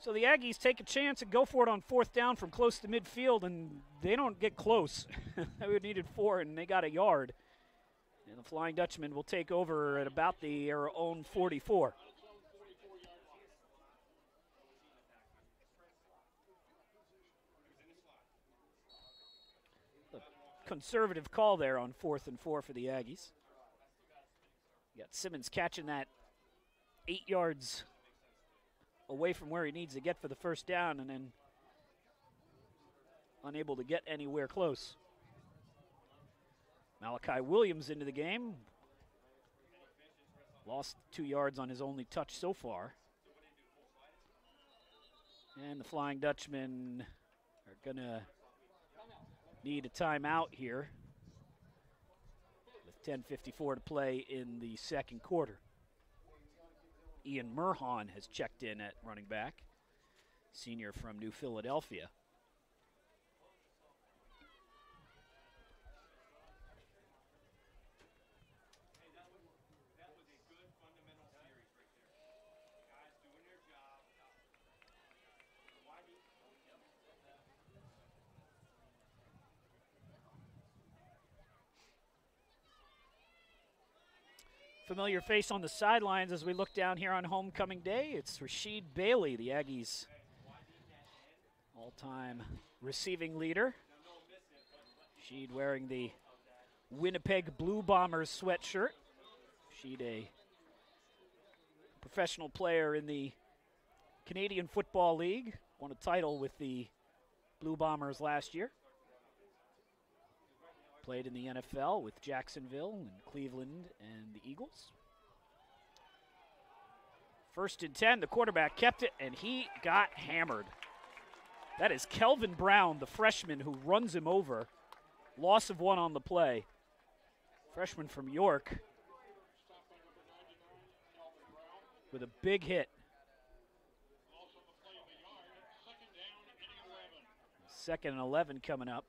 So the Aggies take a chance and go for it on fourth down from close to midfield, and they don't get close. they needed four, and they got a yard. And the Flying Dutchman will take over at about their own 44. A conservative call there on fourth and four for the Aggies. You got Simmons catching that eight yards away from where he needs to get for the first down and then unable to get anywhere close. Malachi Williams into the game. Lost two yards on his only touch so far. And the Flying Dutchmen are going to need a timeout here with 10.54 to play in the second quarter. Ian Murhan has checked in at running back, senior from New Philadelphia. Familiar face on the sidelines as we look down here on homecoming day. It's Rashid Bailey, the Aggies' all time receiving leader. Sheed wearing the Winnipeg Blue Bombers sweatshirt. Sheed, a professional player in the Canadian Football League, won a title with the Blue Bombers last year. Played in the NFL with Jacksonville and Cleveland and the Eagles. First and 10, the quarterback kept it, and he got hammered. That is Kelvin Brown, the freshman who runs him over. Loss of one on the play. Freshman from York with a big hit. Second and 11 coming up.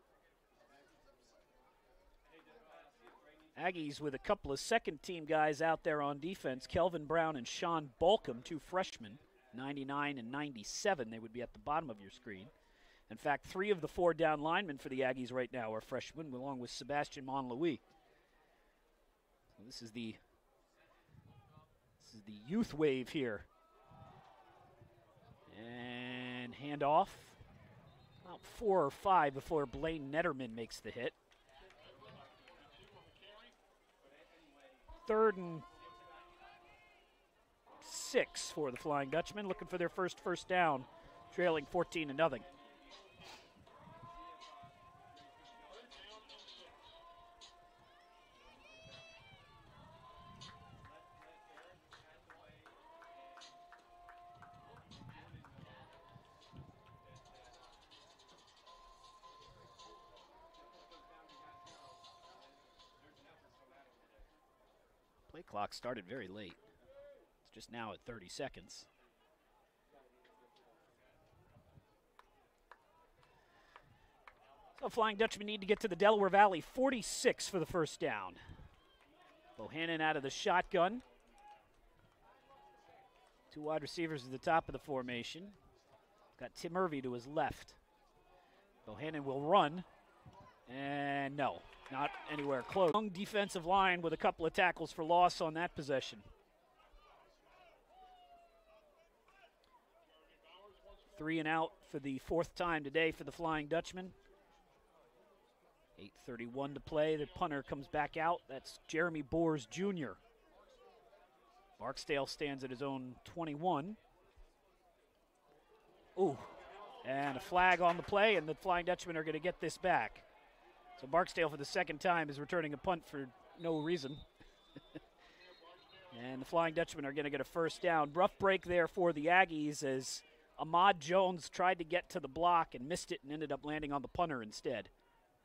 Aggies with a couple of second team guys out there on defense Kelvin Brown and Sean Balcom, two freshmen, 99 and 97. They would be at the bottom of your screen. In fact, three of the four down linemen for the Aggies right now are freshmen, along with Sebastian Monlouis. So this is the This is the youth wave here. And handoff. About four or five before Blaine Netterman makes the hit. Third and six for the Flying Dutchman, looking for their first first down, trailing 14 to nothing. Clock started very late. It's just now at 30 seconds. So Flying Dutchman need to get to the Delaware Valley. 46 for the first down. Bohannon out of the shotgun. Two wide receivers at the top of the formation. Got Tim Irvy to his left. Bohannon will run. And no, not anywhere close. Long defensive line with a couple of tackles for loss on that possession. Three and out for the fourth time today for the Flying Dutchman. 8.31 to play. The punter comes back out. That's Jeremy Boers Jr. Barksdale stands at his own 21. Ooh, and a flag on the play, and the Flying Dutchmen are going to get this back. So Barksdale, for the second time, is returning a punt for no reason. and the Flying Dutchmen are going to get a first down. Rough break there for the Aggies as Ahmad Jones tried to get to the block and missed it and ended up landing on the punter instead.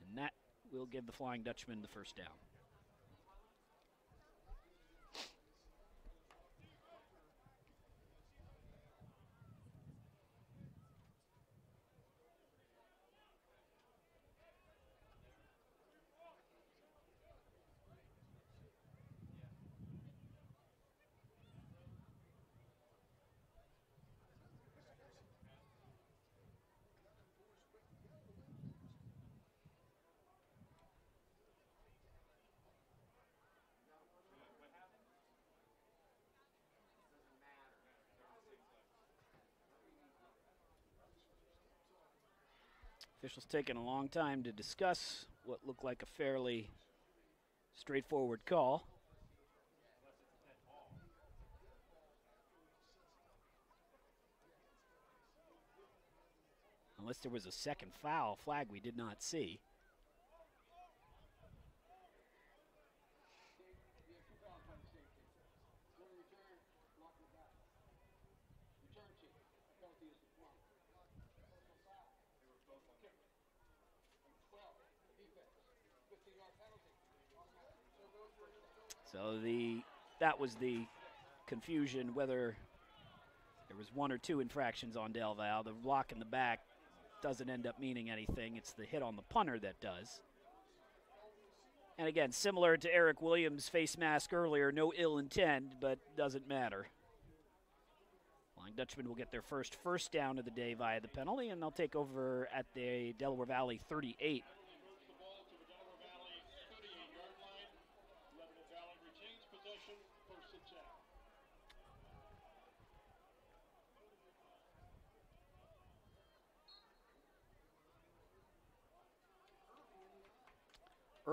And that will give the Flying Dutchman the first down. Officials taking a long time to discuss what looked like a fairly straightforward call. Unless there was a second foul flag we did not see. So the that was the confusion whether there was one or two infractions on Del Val. The block in the back doesn't end up meaning anything. It's the hit on the punter that does. And again, similar to Eric Williams' face mask earlier, no ill intent, but doesn't matter. Flying Dutchman will get their first first down of the day via the penalty, and they'll take over at the Delaware Valley 38.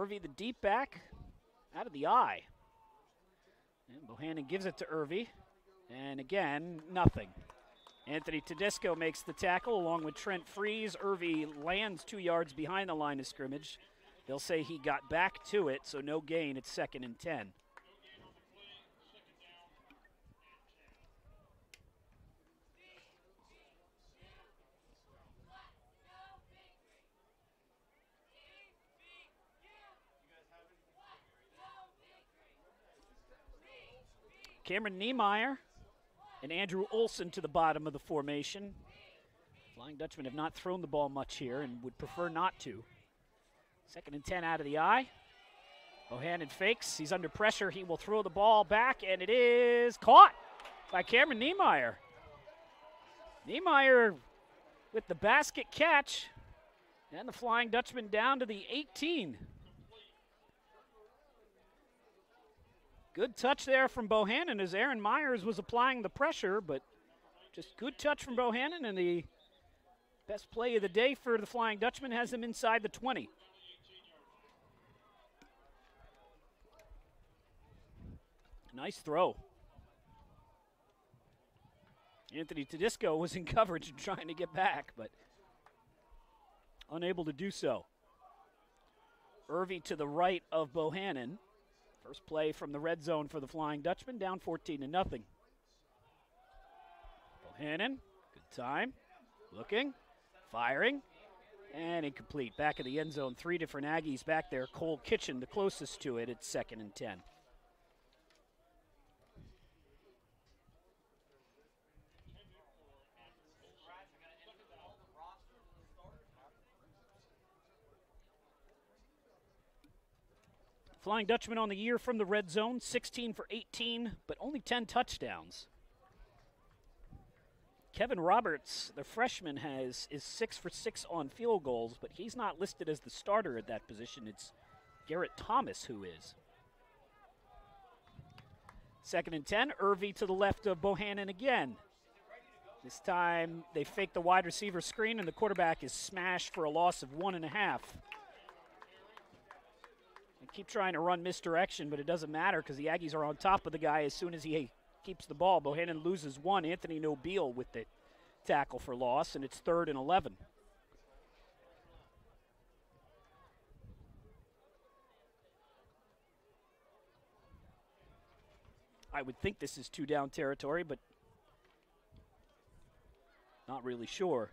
Irvy, the deep back, out of the I. And Bohannon gives it to Irvy. And again, nothing. Anthony Tedesco makes the tackle along with Trent Freeze. Irvy lands two yards behind the line of scrimmage. They'll say he got back to it, so no gain. It's second and 10. Cameron Niemeyer and Andrew Olson to the bottom of the formation. Flying Dutchmen have not thrown the ball much here and would prefer not to. Second and 10 out of the I. Bohannon fakes. He's under pressure. He will throw the ball back, and it is caught by Cameron Niemeyer. Niemeyer with the basket catch, and the Flying Dutchman down to the 18. Good touch there from Bohannon as Aaron Myers was applying the pressure, but just good touch from Bohannon, and the best play of the day for the Flying Dutchman has him inside the 20. Nice throw. Anthony Tedesco was in coverage and trying to get back, but unable to do so. Irvy to the right of Bohannon. First play from the red zone for the Flying Dutchman, down 14 to nothing. Bohannon, good time, looking, firing, and incomplete. Back of the end zone, three different Aggies back there. Cole Kitchen, the closest to it, it's second and 10. Flying Dutchman on the year from the red zone, 16 for 18, but only 10 touchdowns. Kevin Roberts, the freshman, has is six for six on field goals, but he's not listed as the starter at that position. It's Garrett Thomas who is. Second and 10, Irvy to the left of Bohannon again. This time they fake the wide receiver screen, and the quarterback is smashed for a loss of one and a half keep trying to run misdirection, but it doesn't matter because the Aggies are on top of the guy as soon as he keeps the ball. Bohannon loses one. Anthony Nobile with the tackle for loss, and it's third and 11. I would think this is two down territory, but not really sure.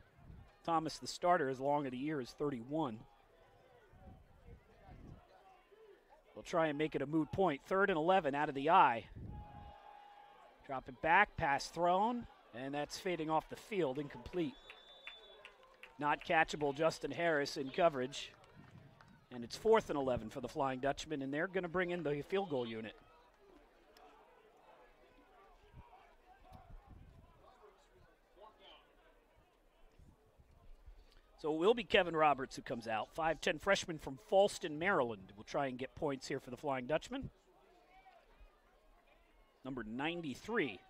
Thomas, the starter, as long of the year, is 31. They'll try and make it a moot point. Third and 11 out of the I. Drop it back, pass thrown, and that's fading off the field, incomplete. Not catchable, Justin Harris in coverage. And it's fourth and 11 for the Flying Dutchman, and they're going to bring in the field goal unit. So it will be Kevin Roberts who comes out. 5'10 freshman from Fallston, Maryland. We'll try and get points here for the Flying Dutchman. Number 93.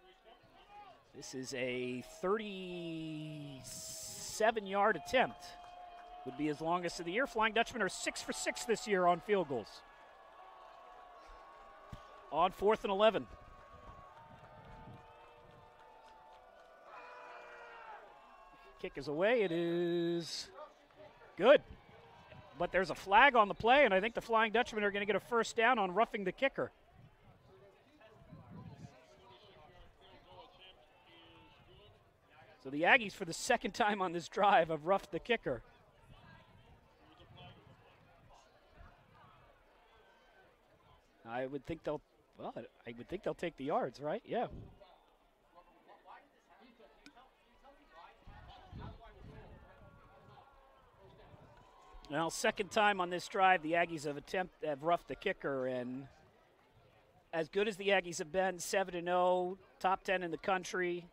This is a 37 yard attempt. Would be his longest of the year. Flying Dutchmen are six for six this year on field goals. On fourth and 11. Kick is away. It is good. But there's a flag on the play, and I think the Flying Dutchmen are going to get a first down on roughing the kicker. So the Aggies, for the second time on this drive, have roughed the kicker. I would think they'll, well, I would think they'll take the yards, right? Yeah. Well, second time on this drive, the Aggies have attempt have roughed the kicker, and as good as the Aggies have been, seven and zero, oh, top ten in the country,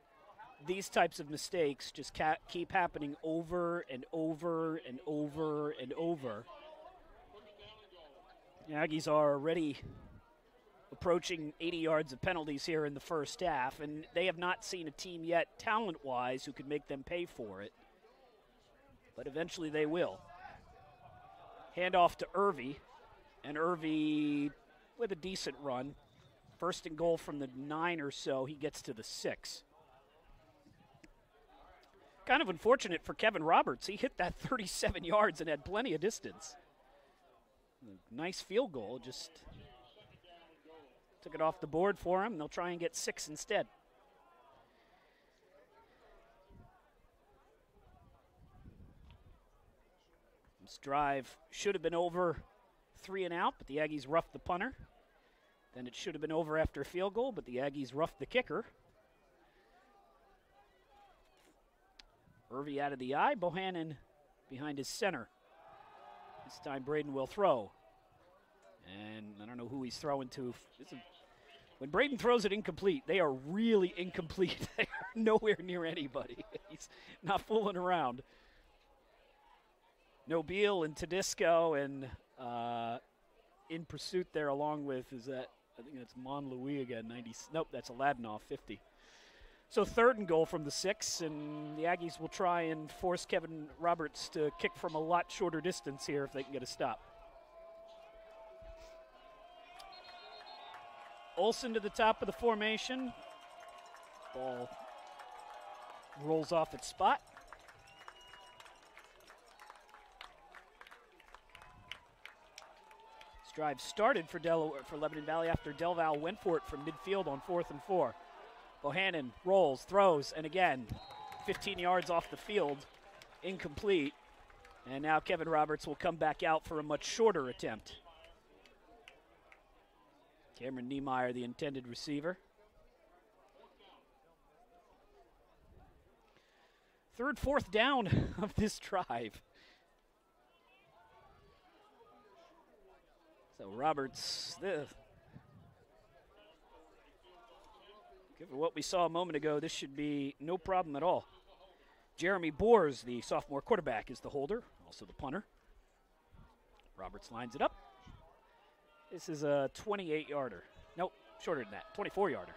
these types of mistakes just ca- keep happening over and over and over and over. The Aggies are already approaching 80 yards of penalties here in the first half, and they have not seen a team yet, talent-wise, who could make them pay for it. But eventually they will. Handoff to Irvy, and Irvy with a decent run. First and goal from the nine or so, he gets to the six. Kind of unfortunate for Kevin Roberts. He hit that 37 yards and had plenty of distance. Nice field goal, just took it off the board for him. They'll try and get six instead. This drive should have been over three and out, but the Aggies roughed the punter. Then it should have been over after a field goal, but the Aggies roughed the kicker. Irvy out of the I, Bohannon behind his center. This time Braden will throw. And I don't know who he's throwing to. When Braden throws it incomplete, they are really incomplete. they are nowhere near anybody. he's not fooling around. Nobile and Tedesco and uh, in pursuit there, along with is that I think that's Mon Louis again. 90. Nope, that's Aladinoff. 50. So third and goal from the six, and the Aggies will try and force Kevin Roberts to kick from a lot shorter distance here if they can get a stop. Olson to the top of the formation. Ball rolls off its spot. Drive started for Delaware for Lebanon Valley after Del went for it from midfield on fourth and four. Bohannon rolls, throws, and again, 15 yards off the field, incomplete. And now Kevin Roberts will come back out for a much shorter attempt. Cameron Niemeyer, the intended receiver. Third, fourth down of this drive. So Roberts, the, given what we saw a moment ago, this should be no problem at all. Jeremy Boers, the sophomore quarterback, is the holder, also the punter. Roberts lines it up. This is a 28 yarder. Nope, shorter than that, 24 yarder.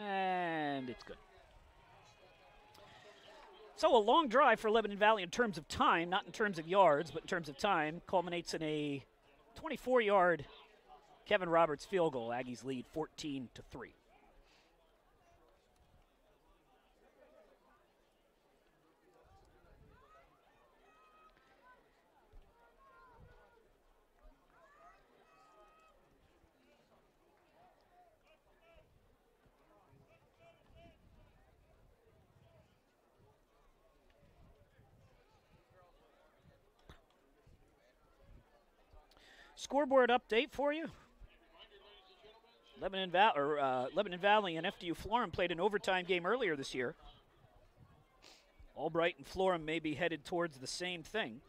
And it's good. So a long drive for Lebanon Valley in terms of time, not in terms of yards, but in terms of time, culminates in a 24 yard Kevin Roberts field goal. Aggies lead 14 to 3. Scoreboard update for you. Lebanon, Val- or, uh, Lebanon Valley and FDU Florham played an overtime game earlier this year. Albright and Florham may be headed towards the same thing.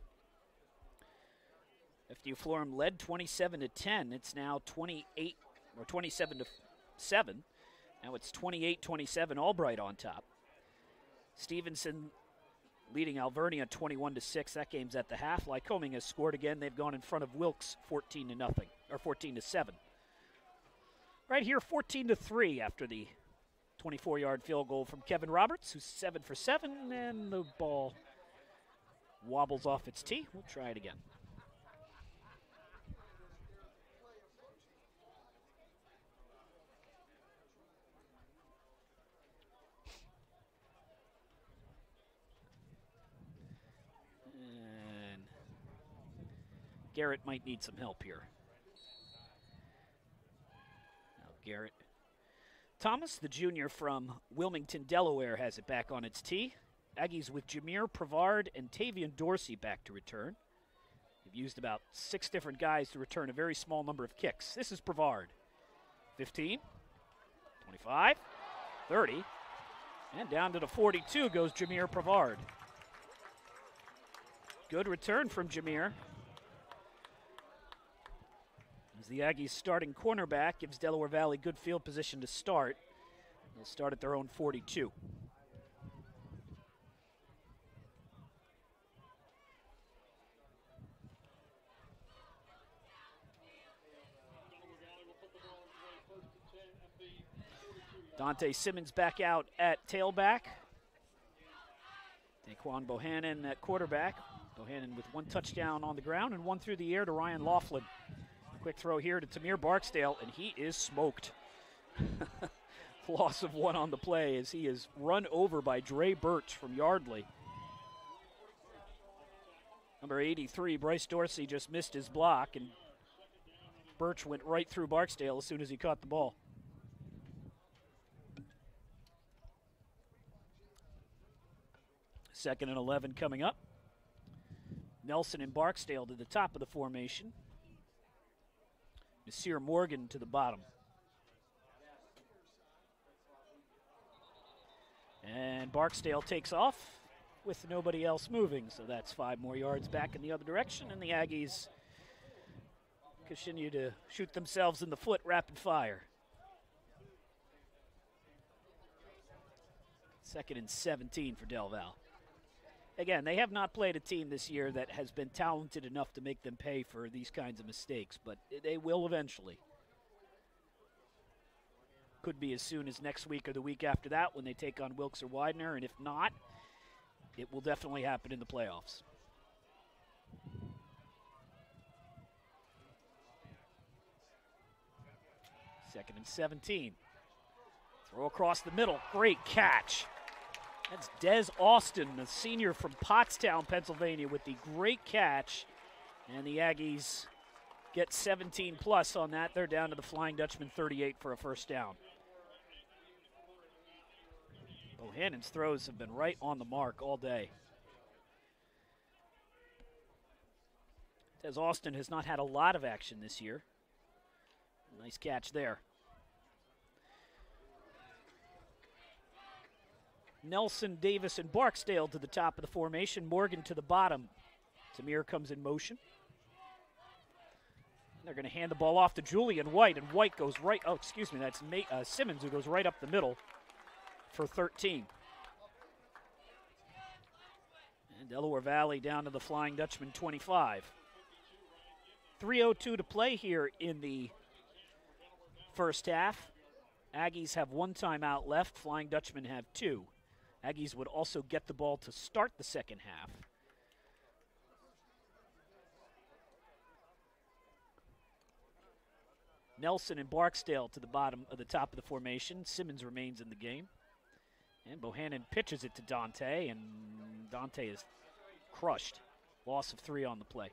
FDU Florham led 27 to 10. It's now 28 or 27 to 7. Now it's 28-27. Albright on top. Stevenson leading Alvernia 21 to 6. That game's at the half. Lycoming has scored again. They've gone in front of Wilkes 14 to nothing or 14 to 7. Right here 14 to 3 after the 24-yard field goal from Kevin Roberts, who's 7 for 7 and the ball wobbles off its tee. We'll try it again. Garrett might need some help here. Now Garrett. Thomas, the junior from Wilmington, Delaware, has it back on its tee. Aggies with Jameer Prevard and Tavian Dorsey back to return. They've used about six different guys to return a very small number of kicks. This is Prevard. 15, 25, 30, and down to the 42 goes Jameer Prevard. Good return from Jameer. The Aggies starting cornerback gives Delaware Valley good field position to start. They'll start at their own 42. Dante Simmons back out at tailback. Daquan Bohannon at quarterback. Bohannon with one touchdown on the ground and one through the air to Ryan Laughlin. Quick throw here to Tamir Barksdale, and he is smoked. Loss of one on the play as he is run over by Dre Birch from Yardley. Number 83, Bryce Dorsey just missed his block, and Birch went right through Barksdale as soon as he caught the ball. Second and 11 coming up. Nelson and Barksdale to the top of the formation. Nasir Morgan to the bottom. And Barksdale takes off with nobody else moving, so that's five more yards back in the other direction, and the Aggies continue to shoot themselves in the foot rapid fire. Second and 17 for Del Val. Again, they have not played a team this year that has been talented enough to make them pay for these kinds of mistakes, but they will eventually. Could be as soon as next week or the week after that when they take on Wilkes or Widener, and if not, it will definitely happen in the playoffs. Second and 17. Throw across the middle. Great catch. That's Des Austin, a senior from Pottstown, Pennsylvania, with the great catch. And the Aggies get 17 plus on that. They're down to the Flying Dutchman 38 for a first down. Bohannon's throws have been right on the mark all day. Des Austin has not had a lot of action this year. Nice catch there. Nelson, Davis, and Barksdale to the top of the formation. Morgan to the bottom. Tamir comes in motion. They're going to hand the ball off to Julian White, and White goes right. Oh, excuse me, that's uh, Simmons who goes right up the middle for 13. And Delaware Valley down to the Flying Dutchman 25. 3.02 to play here in the first half. Aggies have one timeout left, Flying Dutchmen have two. Aggies would also get the ball to start the second half. Nelson and Barksdale to the bottom of the top of the formation. Simmons remains in the game. And Bohannon pitches it to Dante, and Dante is crushed. Loss of three on the play.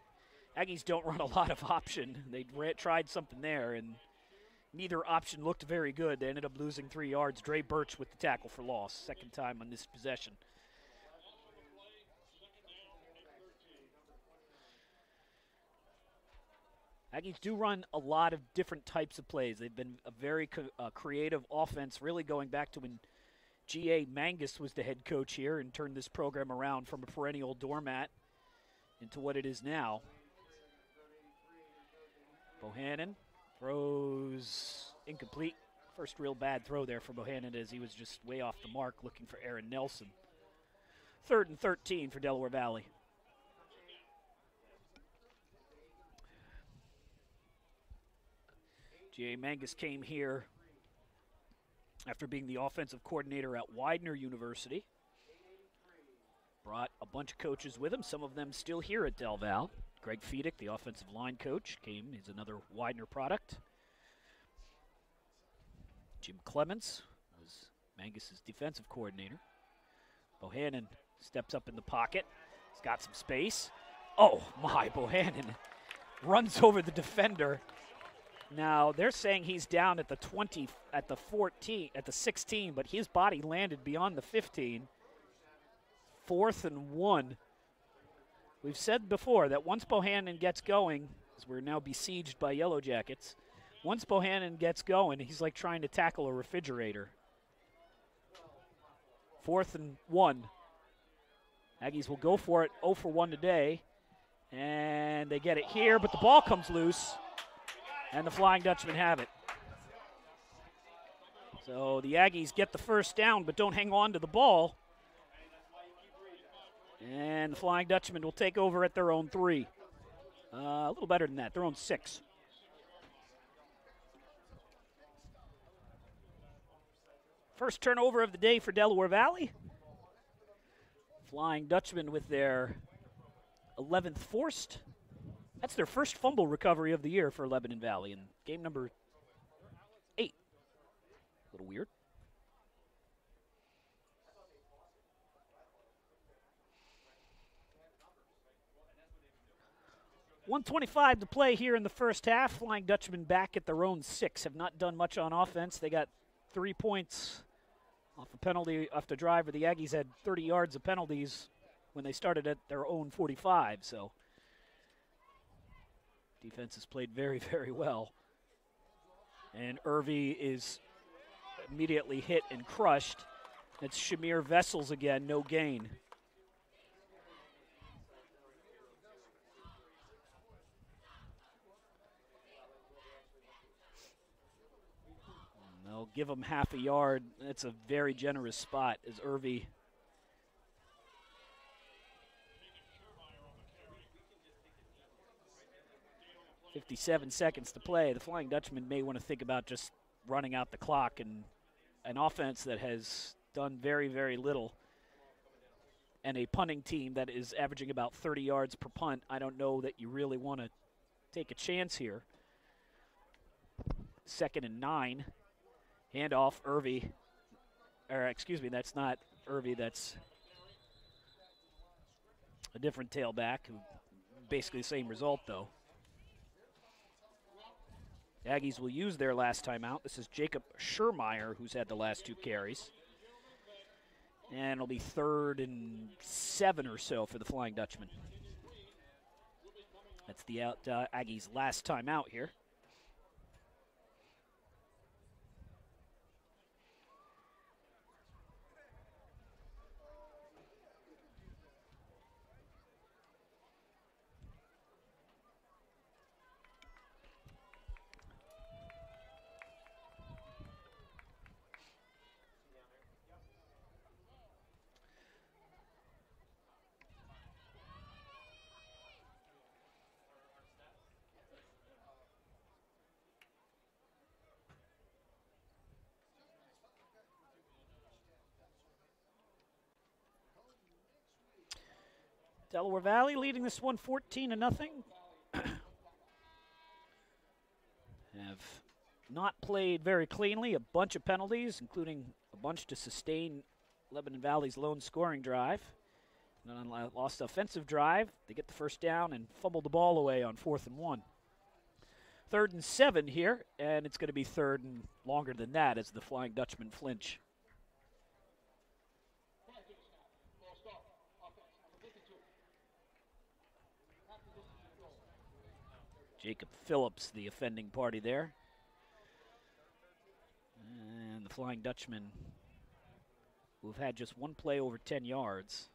Aggies don't run a lot of option. They tried something there, and neither option looked very good. They ended up losing three yards. Dre Birch with the tackle for loss, second time on this possession. Aggies do run a lot of different types of plays. They've been a very co- uh, creative offense, really going back to when G.A. Mangus was the head coach here and turned this program around from a perennial doormat into what it is now. Bohannon Throws incomplete. First real bad throw there for Bohannon as he was just way off the mark looking for Aaron Nelson. Third and 13 for Delaware Valley. G.A. Mangus came here after being the offensive coordinator at Widener University. Brought a bunch of coaches with him, some of them still here at Del Val. Greg Feedick, the offensive line coach, came. He's another Widener product. Jim Clements was Mangus's defensive coordinator. Bohannon steps up in the pocket. He's got some space. Oh my, Bohannon runs over the defender. Now they're saying he's down at the 20, at the 14, at the 16, but his body landed beyond the 15. Fourth and one We've said before that once Bohannon gets going, as we're now besieged by Yellow Jackets, once Bohannon gets going, he's like trying to tackle a refrigerator. Fourth and one. Aggies will go for it 0 for 1 today. And they get it here, but the ball comes loose. And the Flying Dutchmen have it. So the Aggies get the first down, but don't hang on to the ball. And the Flying Dutchman will take over at their own three. Uh, a little better than that, their own six. First turnover of the day for Delaware Valley. Flying Dutchman with their 11th forced. That's their first fumble recovery of the year for Lebanon Valley in game number eight. A little weird. 125 to play here in the first half. Flying Dutchman back at their own six. Have not done much on offense. They got three points off a penalty off the drive. Where the Aggies had 30 yards of penalties when they started at their own 45. So defense has played very, very well. And Irvy is immediately hit and crushed. It's Shamir Vessels again, no gain. know, give them half a yard. That's a very generous spot as Irvy Fifty-seven seconds to play. The Flying Dutchman may want to think about just running out the clock and an offense that has done very, very little and a punting team that is averaging about 30 yards per punt, I don't know that you really want to take a chance here. Second and nine. Handoff, Irvy. Or, excuse me, that's not Irvy, that's a different tailback basically the same result, though. Aggies will use their last timeout. This is Jacob Schermeyer who's had the last two carries. And it'll be third and seven or so for the Flying Dutchman. That's the uh, Aggies' last timeout here. Delaware Valley leading this one 14 to nothing. Have not played very cleanly, a bunch of penalties, including a bunch to sustain Lebanon Valley's lone scoring drive. And then lost offensive drive. They get the first down and fumble the ball away on fourth and one. Third and seven here, and it's going to be third and longer than that as the Flying Dutchman flinch. Jacob Phillips, the offending party there. And the Flying Dutchman, who have had just one play over 10 yards,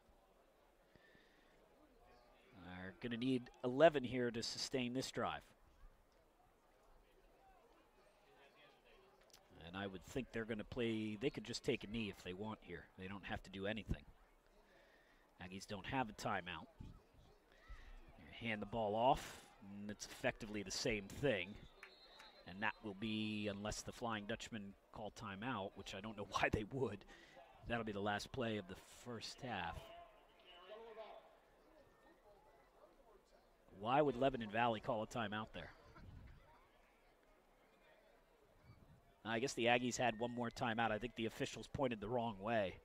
are going to need 11 here to sustain this drive. And I would think they're going to play, they could just take a knee if they want here. They don't have to do anything. Aggies don't have a timeout. Hand the ball off. And it's effectively the same thing. And that will be, unless the Flying Dutchman call timeout, which I don't know why they would, that'll be the last play of the first half. Why would Lebanon Valley call a timeout there? I guess the Aggies had one more timeout. I think the officials pointed the wrong way.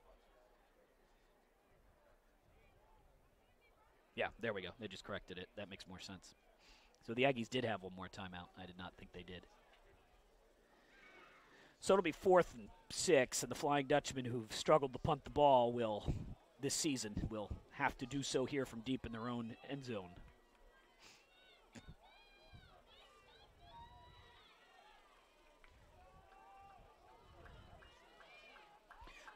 Yeah, there we go. They just corrected it. That makes more sense. So the Aggies did have one more timeout. I did not think they did. So it'll be fourth and six, and the Flying Dutchmen, who've struggled to punt the ball, will this season will have to do so here from deep in their own end zone.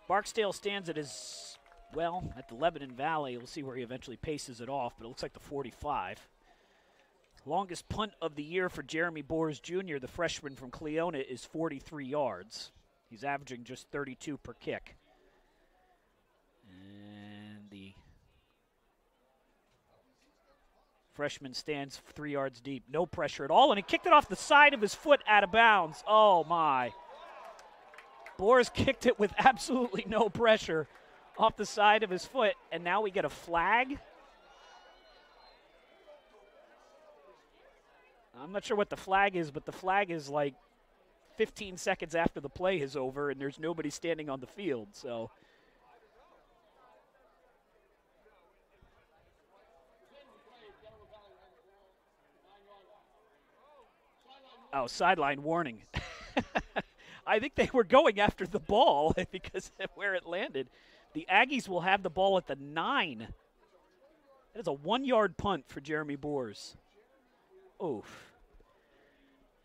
Barksdale stands at his, well, at the Lebanon Valley. We'll see where he eventually paces it off, but it looks like the 45. Longest punt of the year for Jeremy Boers Jr., the freshman from Cleona, is 43 yards. He's averaging just 32 per kick. And the freshman stands three yards deep. No pressure at all, and he kicked it off the side of his foot out of bounds. Oh, my. Boers kicked it with absolutely no pressure off the side of his foot, and now we get a flag. I'm not sure what the flag is, but the flag is like 15 seconds after the play is over, and there's nobody standing on the field. So. Oh, sideline warning. I think they were going after the ball because of where it landed. The Aggies will have the ball at the nine. That is a one yard punt for Jeremy Boers. Oof.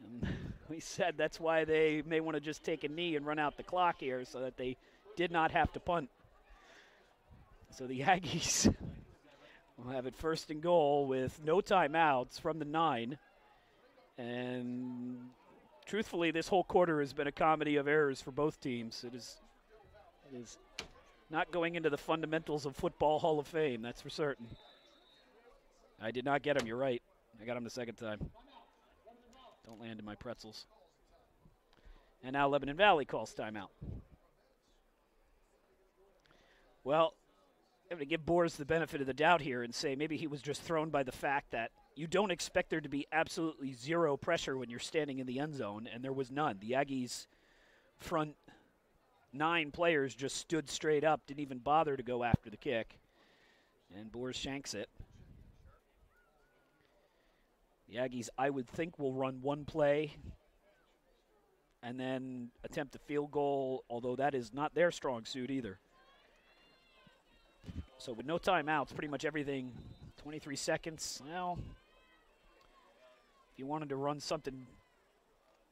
We said that's why they may want to just take a knee and run out the clock here so that they did not have to punt. So the Aggies will have it first and goal with no timeouts from the nine. And truthfully, this whole quarter has been a comedy of errors for both teams. It is, it is not going into the fundamentals of football Hall of Fame, that's for certain. I did not get him, you're right. I got him the second time. Don't land in my pretzels. And now Lebanon Valley calls timeout. Well, I'm going to give Boers the benefit of the doubt here and say maybe he was just thrown by the fact that you don't expect there to be absolutely zero pressure when you're standing in the end zone, and there was none. The Aggies' front nine players just stood straight up, didn't even bother to go after the kick, and Boers shanks it. The Aggies, I would think, will run one play and then attempt a field goal, although that is not their strong suit either. So with no timeouts, pretty much everything, 23 seconds. Well, if you wanted to run something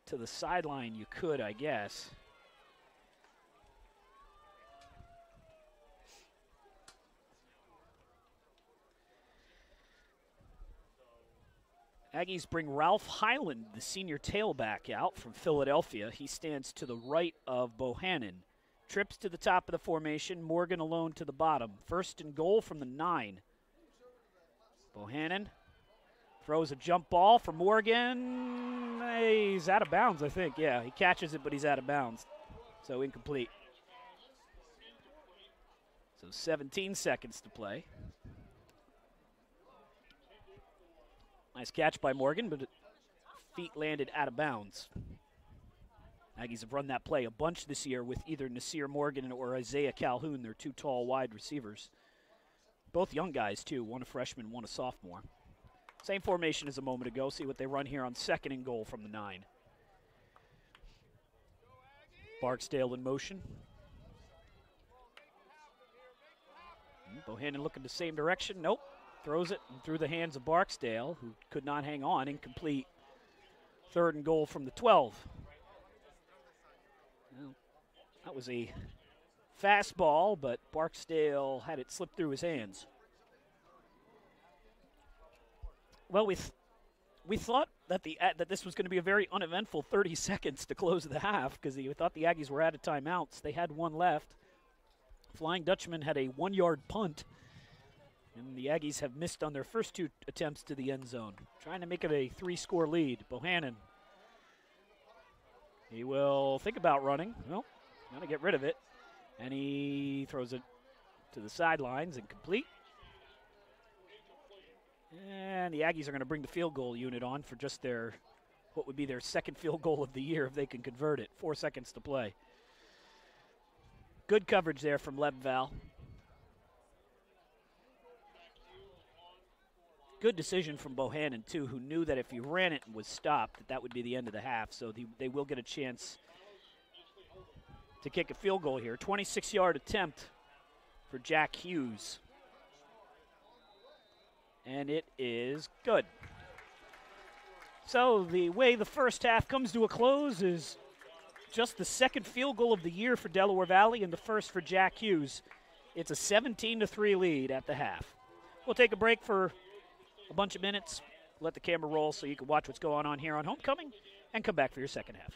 to the sideline, you could, I guess. Aggies bring Ralph Highland, the senior tailback, out from Philadelphia. He stands to the right of Bohannon. Trips to the top of the formation, Morgan alone to the bottom. First and goal from the nine. Bohannon throws a jump ball for Morgan. He's out of bounds, I think. Yeah, he catches it, but he's out of bounds. So incomplete. So 17 seconds to play. Nice catch by Morgan, but feet landed out of bounds. Aggies have run that play a bunch this year with either Nasir Morgan or Isaiah Calhoun, their two tall wide receivers. Both young guys, too. One a freshman, one a sophomore. Same formation as a moment ago. See what they run here on second and goal from the nine. Barksdale in motion. Hmm, Bohannon looking the same direction. Nope. Throws it through the hands of Barksdale, who could not hang on. Incomplete. Third and goal from the 12. Well, that was a fastball, but Barksdale had it slip through his hands. Well, we, th- we thought that the uh, that this was going to be a very uneventful 30 seconds to close the half because we thought the Aggies were out of timeouts. They had one left. Flying Dutchman had a one-yard punt and the Aggies have missed on their first two attempts to the end zone. Trying to make it a three score lead. Bohannon. He will think about running. Well, going to get rid of it. And he throws it to the sidelines and complete. And the Aggies are going to bring the field goal unit on for just their, what would be their second field goal of the year if they can convert it. Four seconds to play. Good coverage there from Lebval. Good decision from Bohannon too, who knew that if he ran it and was stopped, that that would be the end of the half. So the, they will get a chance to kick a field goal here. 26-yard attempt for Jack Hughes, and it is good. So the way the first half comes to a close is just the second field goal of the year for Delaware Valley and the first for Jack Hughes. It's a 17 to 3 lead at the half. We'll take a break for a bunch of minutes, let the camera roll so you can watch what's going on here on Homecoming, and come back for your second half.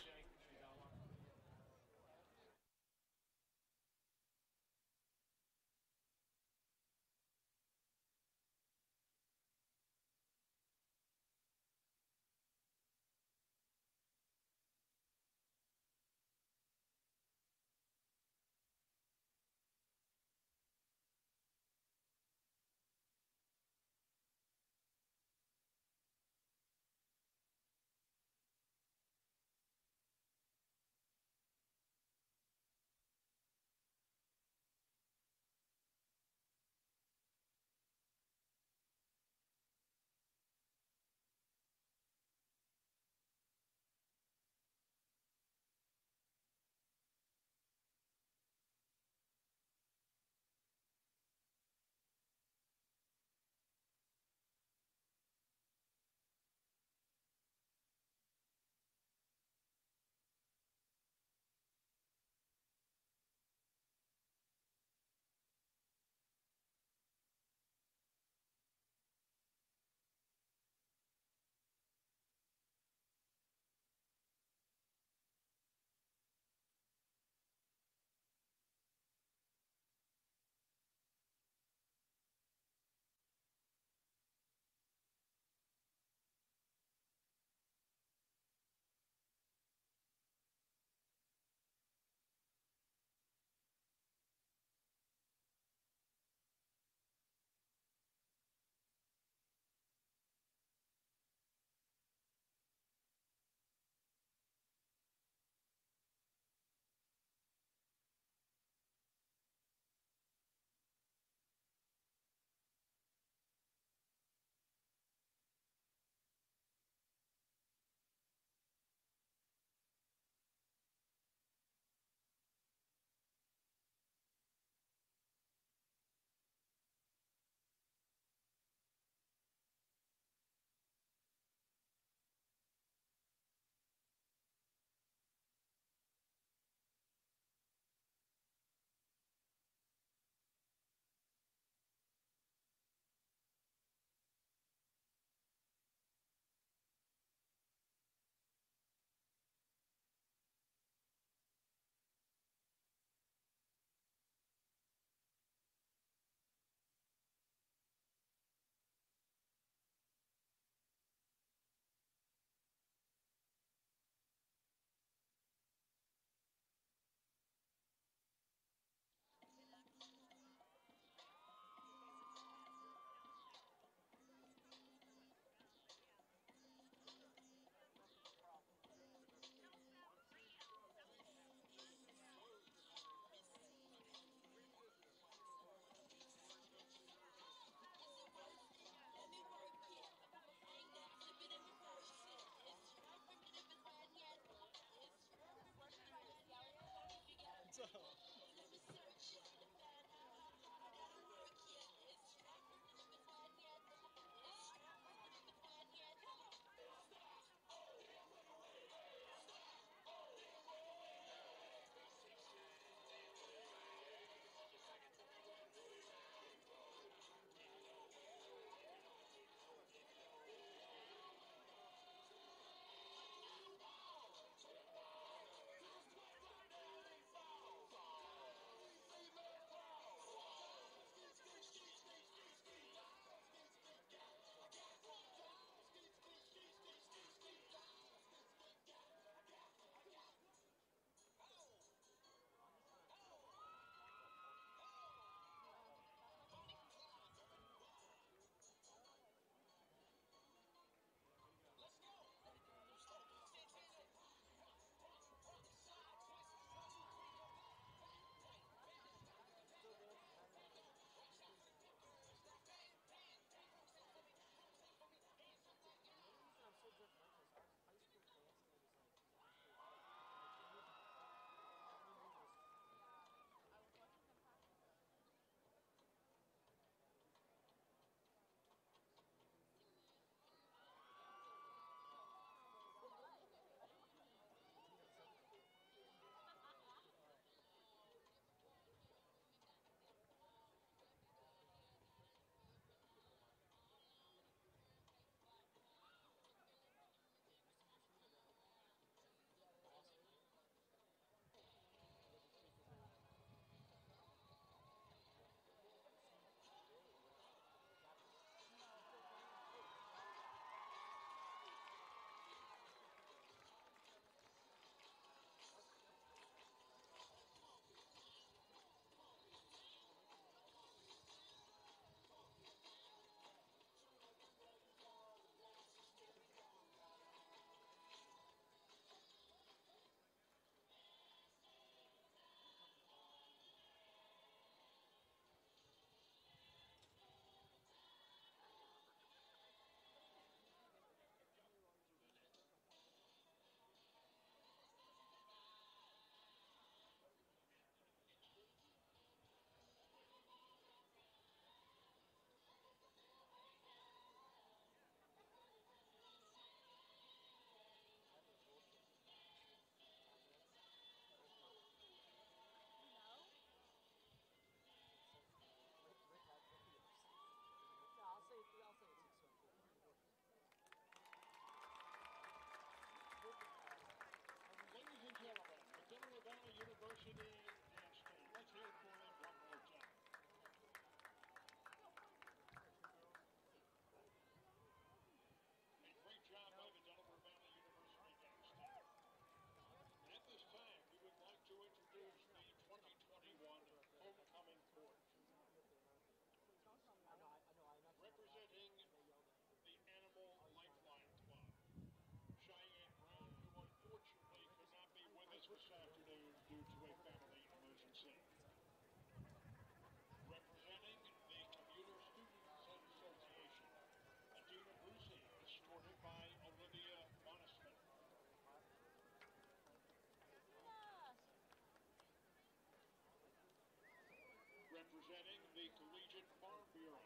representing the Collegiate Farm Bureau,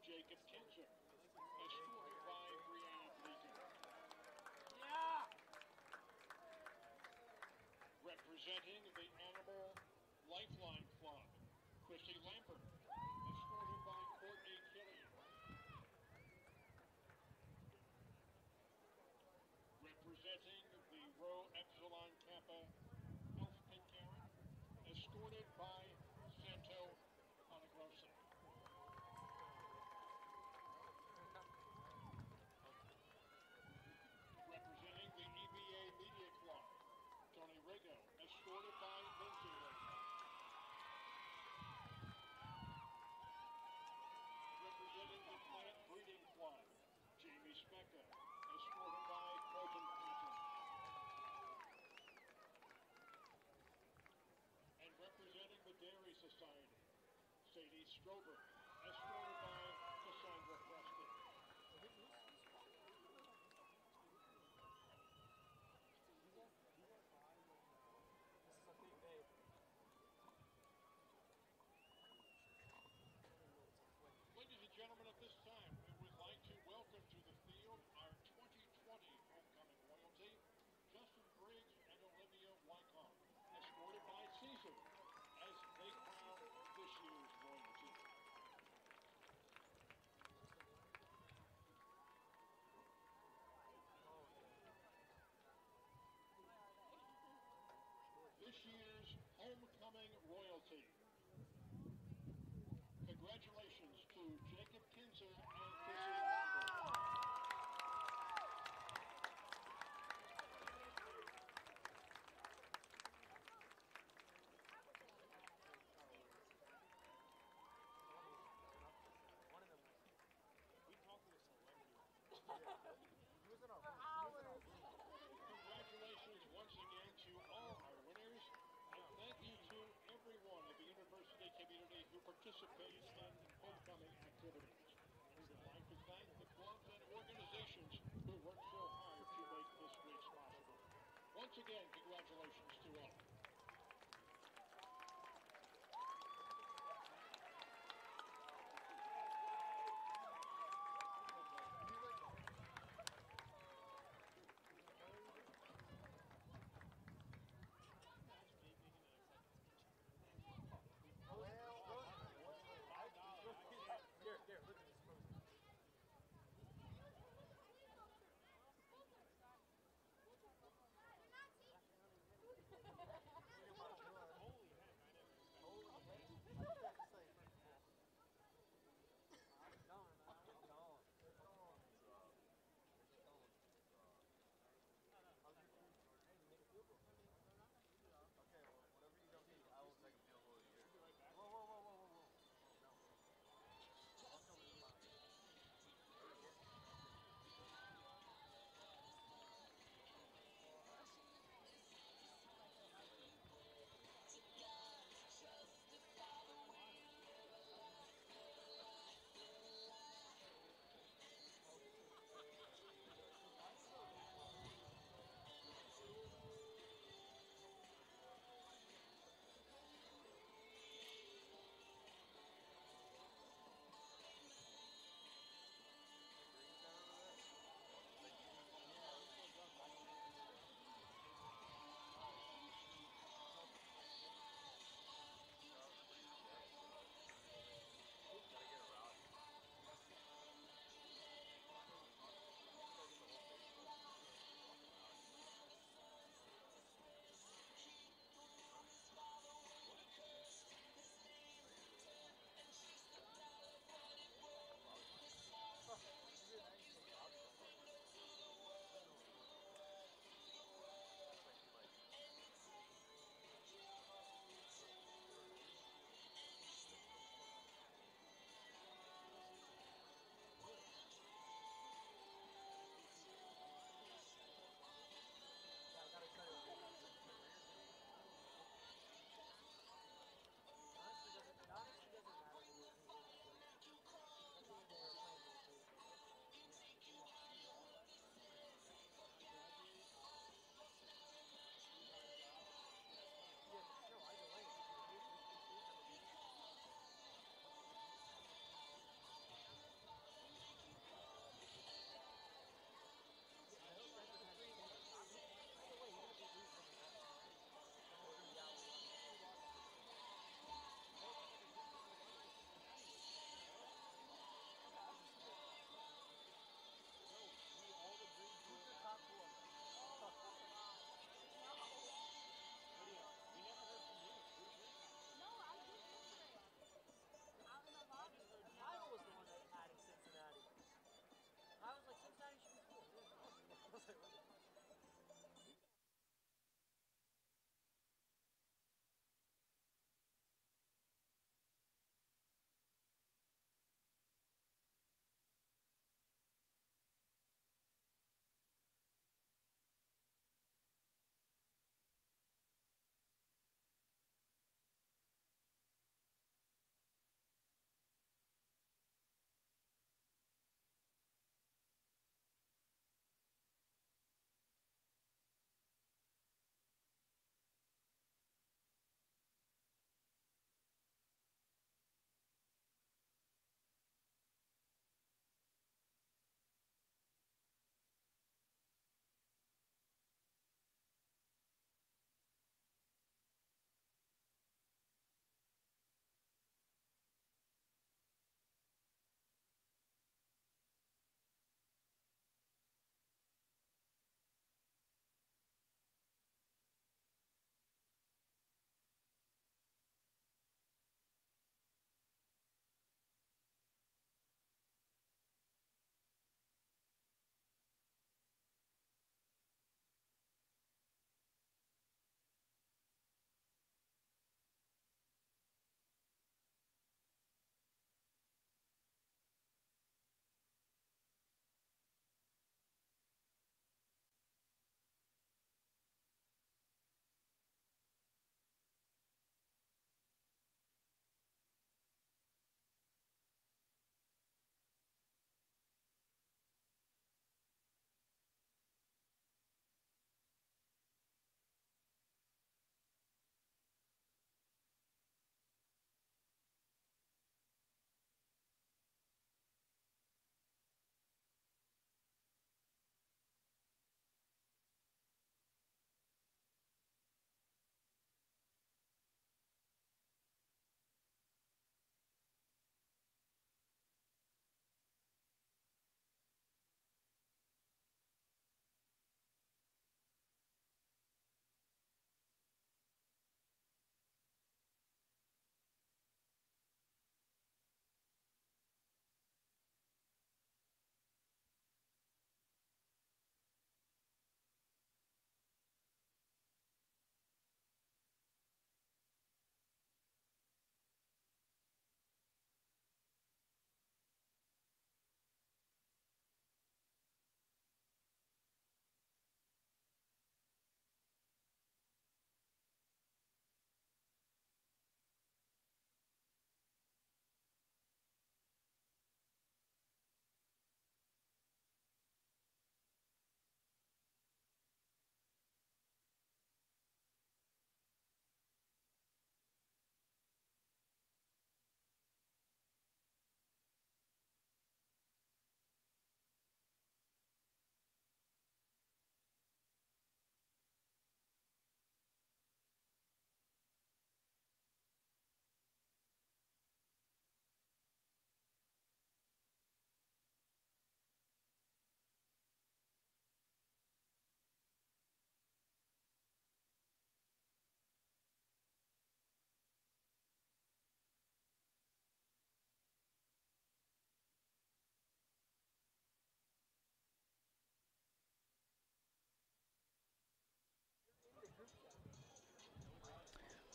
Jacob Kinzer. It's 45 Brianna Bleaker. Yeah! Representing the Animal Lifeline Mercedes Strober. homecoming royalty. Congratulations to Jacob Kinzel in homecoming activities. We would like to thank the clubs and organizations who so hard to make this possible. Once again, congratulations to all.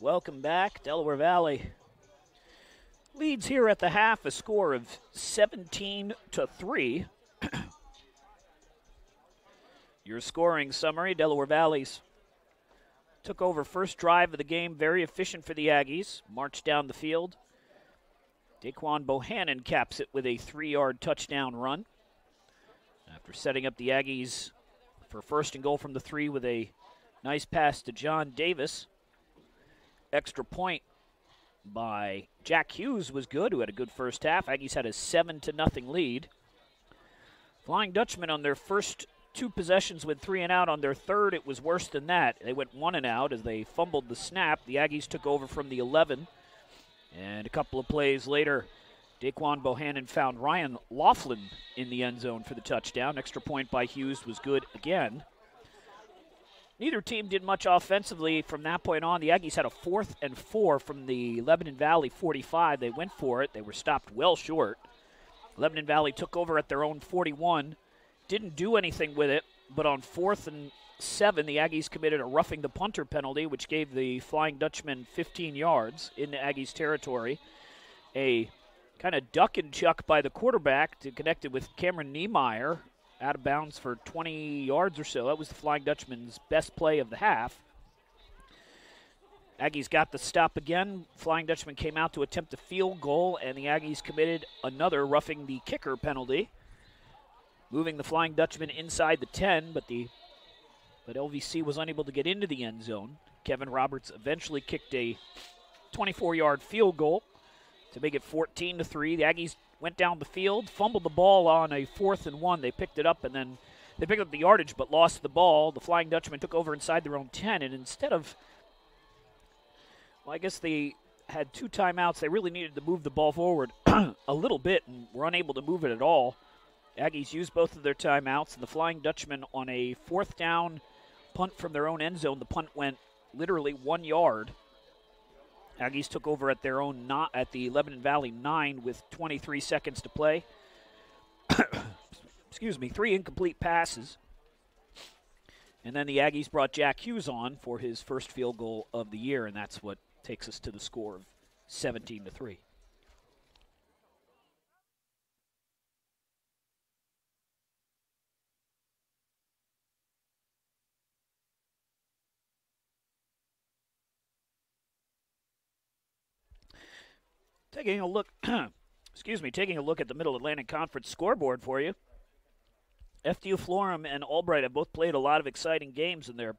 Welcome back. Delaware Valley leads here at the half a score of 17 to 3. Your scoring summary Delaware Valley's took over first drive of the game, very efficient for the Aggies, marched down the field. Daquan Bohannon caps it with a three yard touchdown run. After setting up the Aggies for first and goal from the three with a nice pass to John Davis. Extra point by Jack Hughes was good, who had a good first half. Aggies had a seven to nothing lead. Flying Dutchman on their first two possessions with three and out. On their third, it was worse than that. They went one and out as they fumbled the snap. The Aggies took over from the 11. And a couple of plays later, Daquan Bohannon found Ryan Laughlin in the end zone for the touchdown. Extra point by Hughes was good again. Neither team did much offensively from that point on. The Aggies had a fourth and four from the Lebanon Valley 45. They went for it. They were stopped well short. Lebanon Valley took over at their own 41. Didn't do anything with it, but on fourth and seven, the Aggies committed a roughing the punter penalty, which gave the Flying Dutchman 15 yards in the Aggies territory. A kind of duck and chuck by the quarterback to connect it with Cameron Niemeyer out of bounds for 20 yards or so. That was the Flying Dutchman's best play of the half. Aggies got the stop again. Flying Dutchman came out to attempt a field goal, and the Aggies committed another roughing the kicker penalty, moving the Flying Dutchman inside the 10, but the but LVC was unable to get into the end zone. Kevin Roberts eventually kicked a 24-yard field goal to make it 14 to 3. The Aggies went down the field, fumbled the ball on a fourth and one. They picked it up and then they picked up the yardage but lost the ball. The Flying Dutchman took over inside their own 10, and instead of, well, I guess they had two timeouts. They really needed to move the ball forward a little bit and were unable to move it at all. Aggies used both of their timeouts, and the Flying Dutchman on a fourth down punt from their own end zone. The punt went literally one yard. Aggies took over at their own not at the Lebanon Valley nine with 23 seconds to play. Excuse me, three incomplete passes. And then the Aggies brought Jack Hughes on for his first field goal of the year, and that's what takes us to the score of 17 to 3. Taking a look, excuse me, taking a look at the Middle Atlantic Conference scoreboard for you. FDU Florham and Albright have both played a lot of exciting games, and they're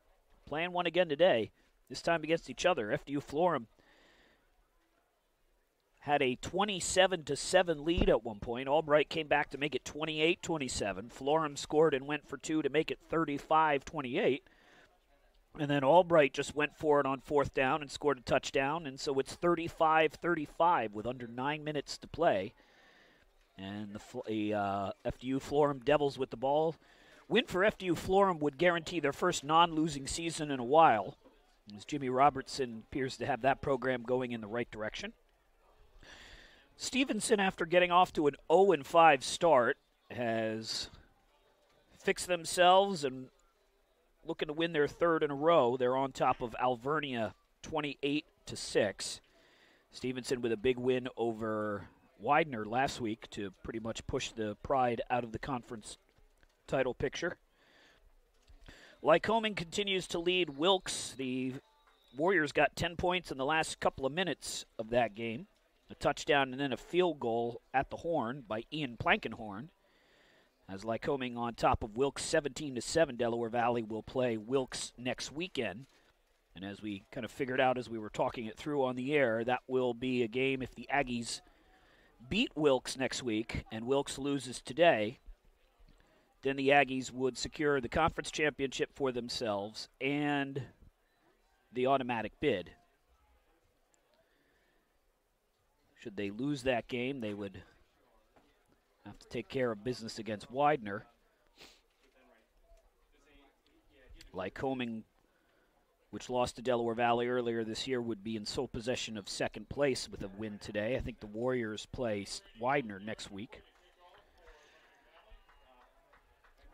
playing one again today. This time against each other. FDU Florham had a 27 to 7 lead at one point. Albright came back to make it 28-27. Florham scored and went for two to make it 35-28. And then Albright just went for it on fourth down and scored a touchdown. And so it's 35 35 with under nine minutes to play. And the, the uh, FDU Florham Devils with the ball. Win for FDU Florham would guarantee their first non losing season in a while, as Jimmy Robertson appears to have that program going in the right direction. Stevenson, after getting off to an 0 5 start, has fixed themselves and looking to win their third in a row. They're on top of Alvernia 28 to 6. Stevenson with a big win over Widener last week to pretty much push the pride out of the conference title picture. Lycoming continues to lead Wilkes. The Warriors got 10 points in the last couple of minutes of that game. A touchdown and then a field goal at the horn by Ian Plankenhorn. As Lycoming on top of Wilkes 17 to 7, Delaware Valley will play Wilkes next weekend. And as we kind of figured out as we were talking it through on the air, that will be a game if the Aggies beat Wilkes next week and Wilkes loses today, then the Aggies would secure the conference championship for themselves and the automatic bid. Should they lose that game, they would have to take care of business against Widener. Lycoming, which lost to Delaware Valley earlier this year, would be in sole possession of second place with a win today. I think the Warriors play Widener next week.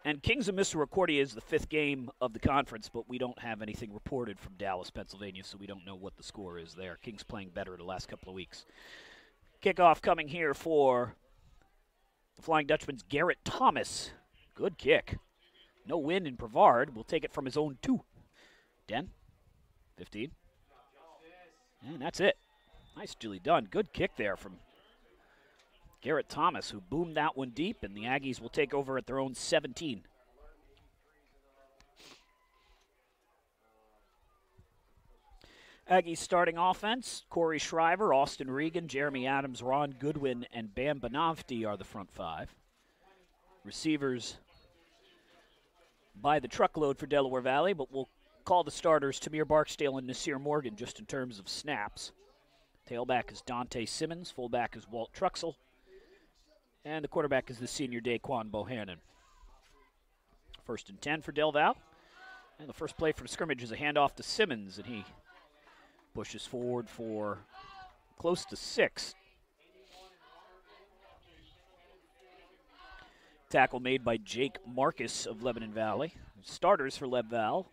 And Kings of Misericordia is the fifth game of the conference, but we don't have anything reported from Dallas, Pennsylvania, so we don't know what the score is there. Kings playing better the last couple of weeks. Kickoff coming here for Flying Dutchman's Garrett Thomas. Good kick. No win in Brevard. We'll take it from his own two. 10, 15. And that's it. Nicely done. Good kick there from Garrett Thomas, who boomed that one deep, and the Aggies will take over at their own 17. Aggies starting offense Corey Shriver, Austin Regan, Jeremy Adams, Ron Goodwin, and Bam Banavti are the front five. Receivers by the truckload for Delaware Valley, but we'll call the starters Tamir Barksdale and Nasir Morgan just in terms of snaps. Tailback is Dante Simmons, fullback is Walt Truxell, and the quarterback is the senior Daquan Bohannon. First and 10 for Del Val. And the first play from scrimmage is a handoff to Simmons, and he pushes forward for close to six. Tackle made by Jake Marcus of Lebanon Valley. Starters for Leb Val.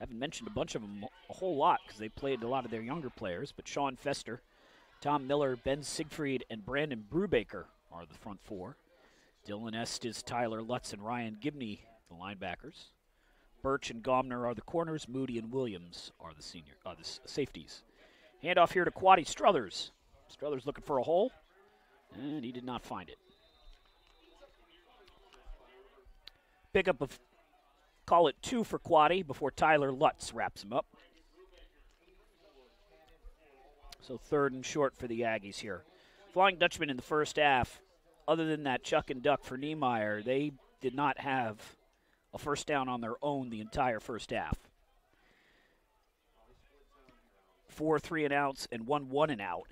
I haven't mentioned a bunch of them a whole lot because they played a lot of their younger players, but Sean Fester, Tom Miller, Ben Siegfried, and Brandon Brubaker are the front four. Dylan Estes, Tyler Lutz, and Ryan Gibney, the linebackers. Birch and Gomner are the corners. Moody and Williams are the senior, uh, the safeties. Handoff here to Quaddy Struthers. Struthers looking for a hole, and he did not find it. Pickup of call it two for Quaddy before Tyler Lutz wraps him up. So third and short for the Aggies here. Flying Dutchman in the first half, other than that chuck and duck for Niemeyer, they did not have a first down on their own the entire first half. Four three and outs and one one and out.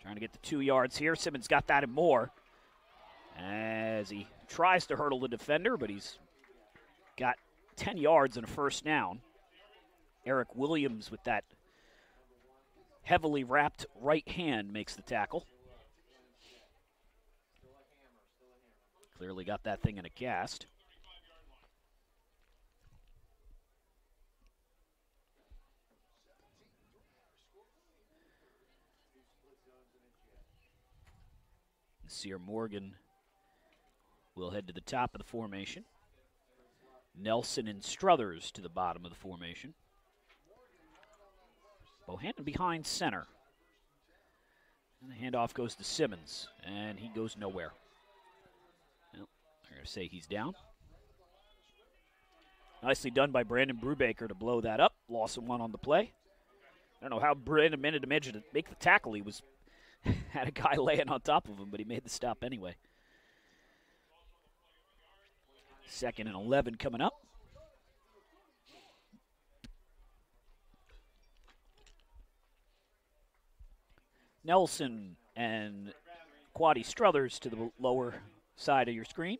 Trying to get the two yards here. Simmons got that and more as he tries to hurdle the defender, but he's got 10 yards and a first down. Eric Williams with that heavily wrapped right hand makes the tackle. Clearly got that thing in a cast. Sear Morgan will head to the top of the formation. Nelson and Struthers to the bottom of the formation. Bohannon behind center. And the handoff goes to Simmons, and he goes nowhere. Well, I'm going to say he's down. Nicely done by Brandon Brubaker to blow that up. Of one on the play. I don't know how Brandon managed to make the tackle. He was had a guy laying on top of him, but he made the stop anyway. Second and 11 coming up. Nelson and Quaddy Struthers to the lower side of your screen.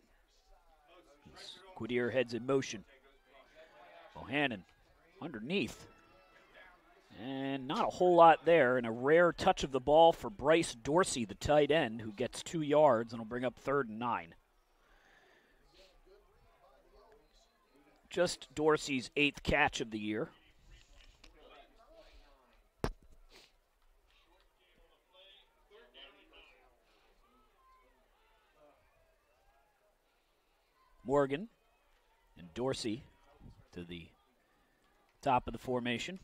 Quadir heads in motion. Bohannon underneath. And not a whole lot there, and a rare touch of the ball for Bryce Dorsey, the tight end, who gets two yards and will bring up third and nine. Just Dorsey's eighth catch of the year. Morgan and Dorsey to the top of the formation.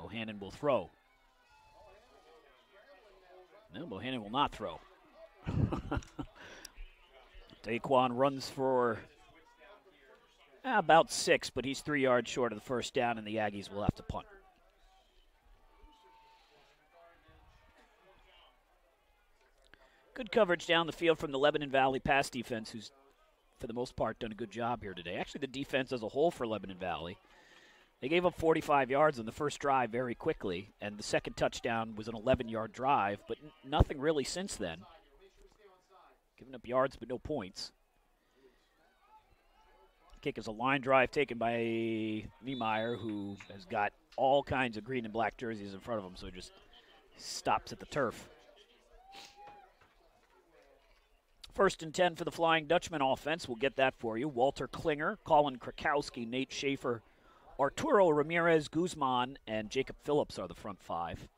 Bohannon will throw. No, Bohannon will not throw. Daquan runs for eh, about six, but he's three yards short of the first down, and the Aggies will have to punt. Good coverage down the field from the Lebanon Valley pass defense, who's, for the most part, done a good job here today. Actually, the defense as a whole for Lebanon Valley. They gave up 45 yards on the first drive very quickly, and the second touchdown was an 11 yard drive, but n- nothing really since then. Giving up yards, but no points. Kick is a line drive taken by Niemeyer, who has got all kinds of green and black jerseys in front of him, so he just stops at the turf. First and 10 for the Flying Dutchman offense. We'll get that for you. Walter Klinger, Colin Krakowski, Nate Schaefer, Arturo Ramirez, Guzman, and Jacob Phillips are the front five.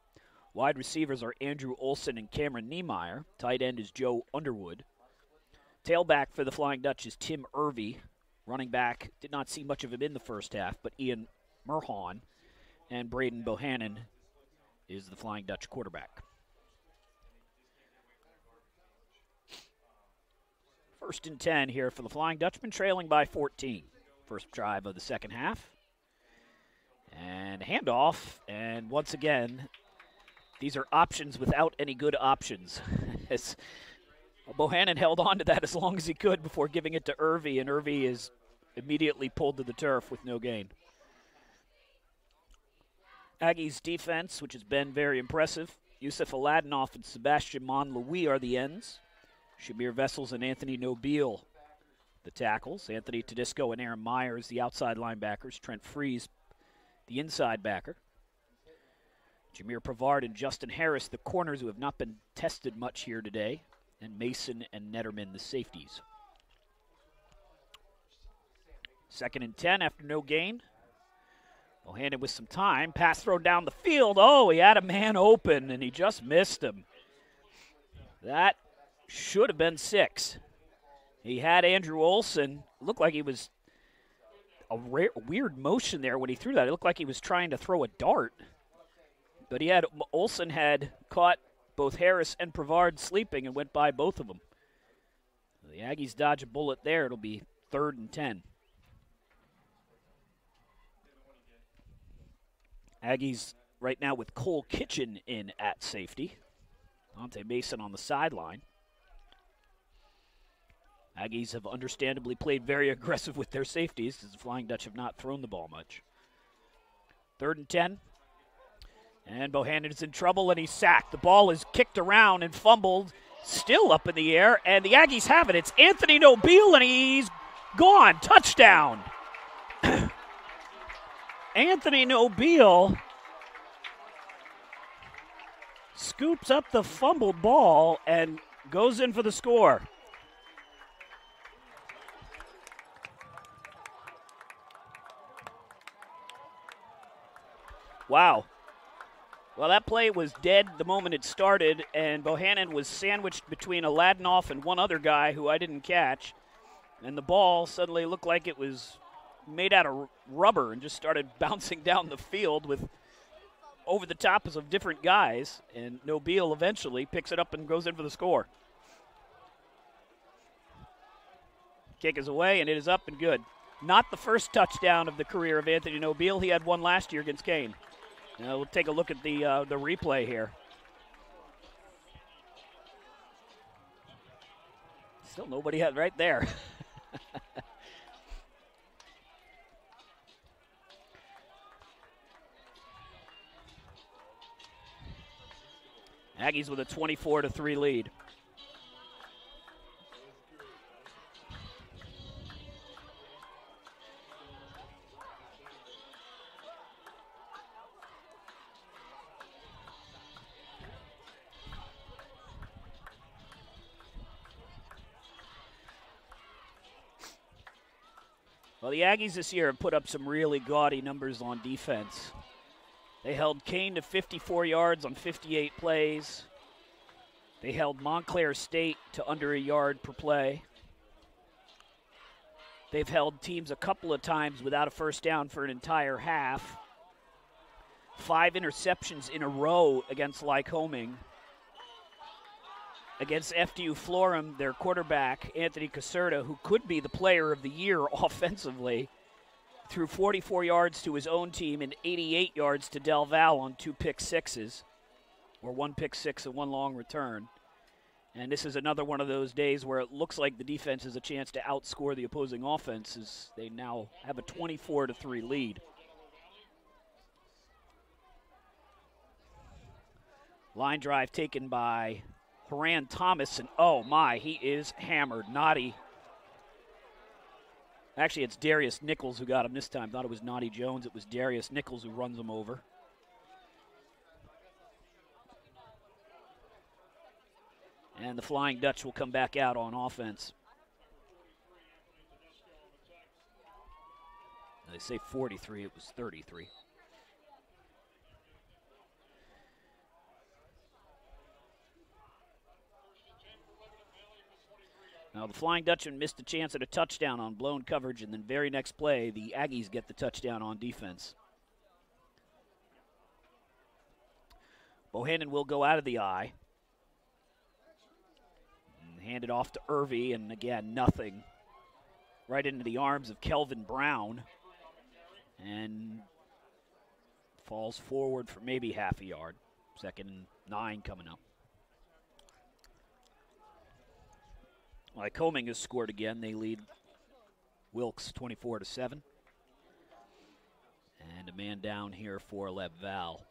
Wide receivers are Andrew Olson and Cameron Niemeyer. Tight end is Joe Underwood. Tailback for the Flying Dutch is Tim Irvy. Running back, did not see much of him in the first half, but Ian Merhon and Braden Bohannon is the Flying Dutch quarterback. First and 10 here for the Flying Dutchman, trailing by 14. First drive of the second half. And handoff. And once again, these are options without any good options. as Bohannon held on to that as long as he could before giving it to Irvy, and Irvy is immediately pulled to the turf with no gain. Aggies defense, which has been very impressive. Yusuf Aladinoff and Sebastian Monlouis are the ends. Shamir Vessels and Anthony Nobile, the tackles. Anthony Tedesco and Aaron Myers, the outside linebackers. Trent Freeze, the inside backer. Jameer Pavard and Justin Harris, the corners who have not been tested much here today. And Mason and Netterman, the safeties. Second and 10 after no gain. Bohannon with some time. Pass thrown down the field. Oh, he had a man open and he just missed him. That should have been six. He had Andrew Olson. Looked like he was a rare, weird motion there when he threw that. It looked like he was trying to throw a dart. But he had Olson had caught both Harris and Pavard sleeping and went by both of them. The Aggies dodge a bullet there. It'll be third and ten. Aggies right now with Cole Kitchen in at safety. Dante Mason on the sideline. Aggies have understandably played very aggressive with their safeties as the Flying Dutch have not thrown the ball much. Third and 10. And Bohannon is in trouble and he's sacked. The ball is kicked around and fumbled, still up in the air, and the Aggies have it. It's Anthony Nobile and he's gone. Touchdown. Anthony Nobile scoops up the fumbled ball and goes in for the score. Wow. Well, that play was dead the moment it started, and Bohannon was sandwiched between Aladinoff and one other guy who I didn't catch. And the ball suddenly looked like it was made out of rubber and just started bouncing down the field with over the tops of different guys. And Nobile eventually picks it up and goes in for the score. Kick is away, and it is up and good. Not the first touchdown of the career of Anthony Nobile. He had one last year against Kean. Now we'll take a look at the uh, the replay here. Still nobody had right there. Aggies with a 24 to 3 lead. The Aggies this year have put up some really gaudy numbers on defense. They held Kean to 54 yards on 58 plays. They held Montclair State to under a yard per play. They've held teams a couple of times without a first down for an entire half. Five interceptions in a row against Lycoming. Against FDU Florham, their quarterback, Anthony Caserta, who could be the player of the year offensively, threw 44 yards to his own team and 88 yards to Del Val on two pick sixes, or one pick six and one long return. And this is another one of those days where it looks like the defense has a chance to outscore the opposing offense as they now have a 24 to 3 lead. Line drive taken by Haran Thomas, and oh my, he is hammered. Naughty Actually, it's Darius Nichols who got him this time. Thought it was Naughty Jones. It was Darius Nichols who runs him over. And the Flying Dutch will come back out on offense. They say 43, it was 33. Now, the Flying Dutchman missed a chance at a touchdown on blown coverage, and then very next play, the Aggies get the touchdown on defense. Bohannon will go out of the I. And hand it off to Irvy, and again, nothing. Right into the arms of Kelvin Brown. And falls forward for maybe half a yard. Second and nine coming up. Lycoming has scored again. They lead Wilkes 24 to 7. And a man down here for Leb Val.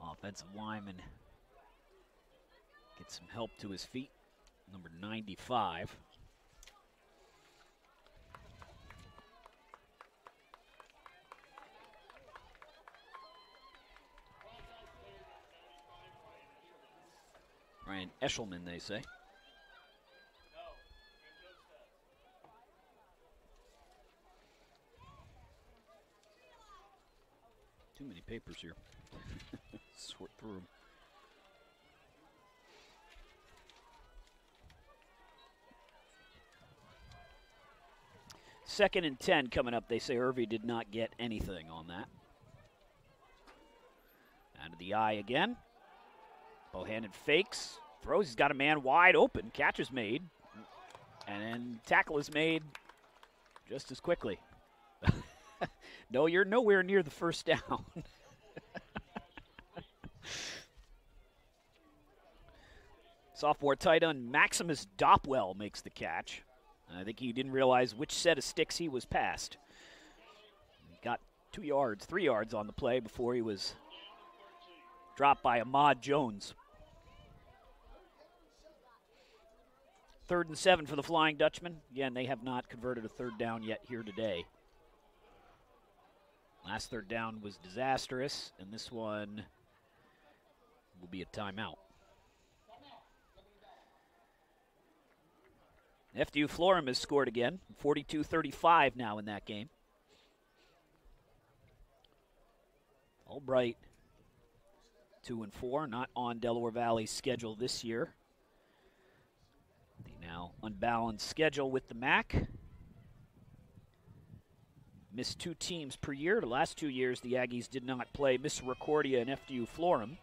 Offensive lineman Get some help to his feet. Number 95. Ryan Eshelman, they say. Too many papers here. Sort through them. Second and 10 coming up. They say Irvy did not get anything on that. Out of the I again. Bohannon fakes, throws. He's got a man wide open. Catch is made. And then tackle is made just as quickly. no, you're nowhere near the first down. Sophomore tight end Maximus Dopwell makes the catch. I think he didn't realize which set of sticks he was past. Got two yards, three yards on the play before he was dropped by Ahmad Jones. Third and seven for the Flying Dutchman. Again, they have not converted a third down yet here today. Last third down was disastrous, and this one will be a timeout. FDU Florham has scored again, 42 35 now in that game. Albright, 2 and 4, not on Delaware Valley's schedule this year. The now unbalanced schedule with the MAC. Missed two teams per year. The last two years, the Aggies did not play Misericordia and FDU Florham.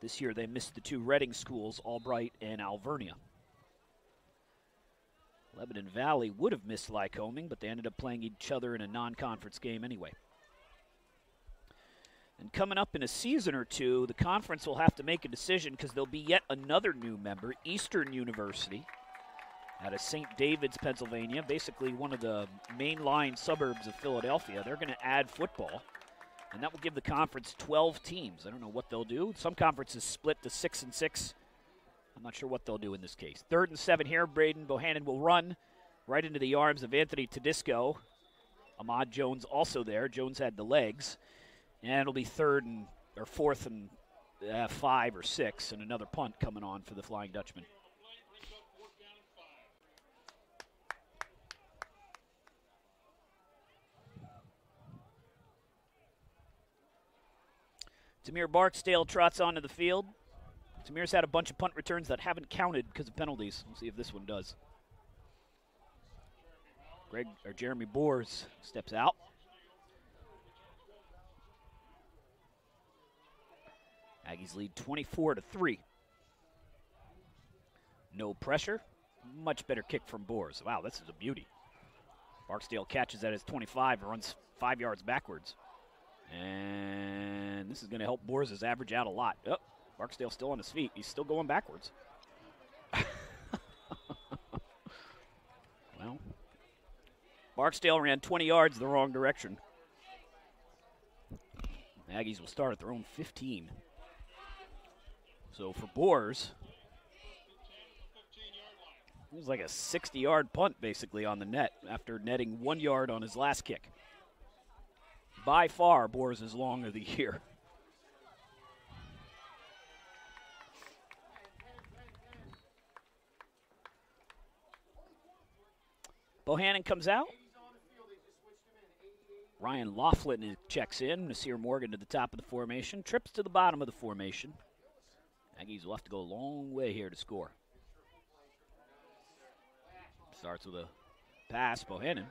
This year, they missed the two Reading schools, Albright and Alvernia. Lebanon Valley would have missed Lycoming, but they ended up playing each other in a non conference game anyway. And coming up in a season or two, the conference will have to make a decision because there'll be yet another new member, Eastern University, out of St. David's, Pennsylvania, basically one of the mainline suburbs of Philadelphia. They're going to add football, and that will give the conference 12 teams. I don't know what they'll do. Some conferences split to six and six I'm not sure what they'll do in this case. Third and seven here. Braden Bohannon will run right into the arms of Anthony Tedesco. Ahmad Jones also there. Jones had the legs. And it'll be third and or fourth and uh, five or six, and another punt coming on for the Flying Dutchman. Tamir Barksdale trots onto the field. Tamir's had a bunch of punt returns that haven't counted because of penalties. We'll see if this one does. Greg or Jeremy Boers steps out. Aggies lead 24 to 3. No pressure. Much better kick from Boers. Wow, this is a beauty. Barksdale catches at his 25 and runs five yards backwards. And this is going to help Boers' average out a lot. Oh, Barksdale still on his feet. He's still going backwards. well, Barksdale ran 20 yards the wrong direction. Aggies will start at their own 15. So for Boers, it was like a 60 yard punt basically on the net after netting one yard on his last kick. By far, Boers' is long of the year. Bohannon comes out. Ryan Laughlin checks in. Nasir Morgan to the top of the formation. Trips to the bottom of the formation. Aggies will have to go a long way here to score. Starts with a pass. Bohannon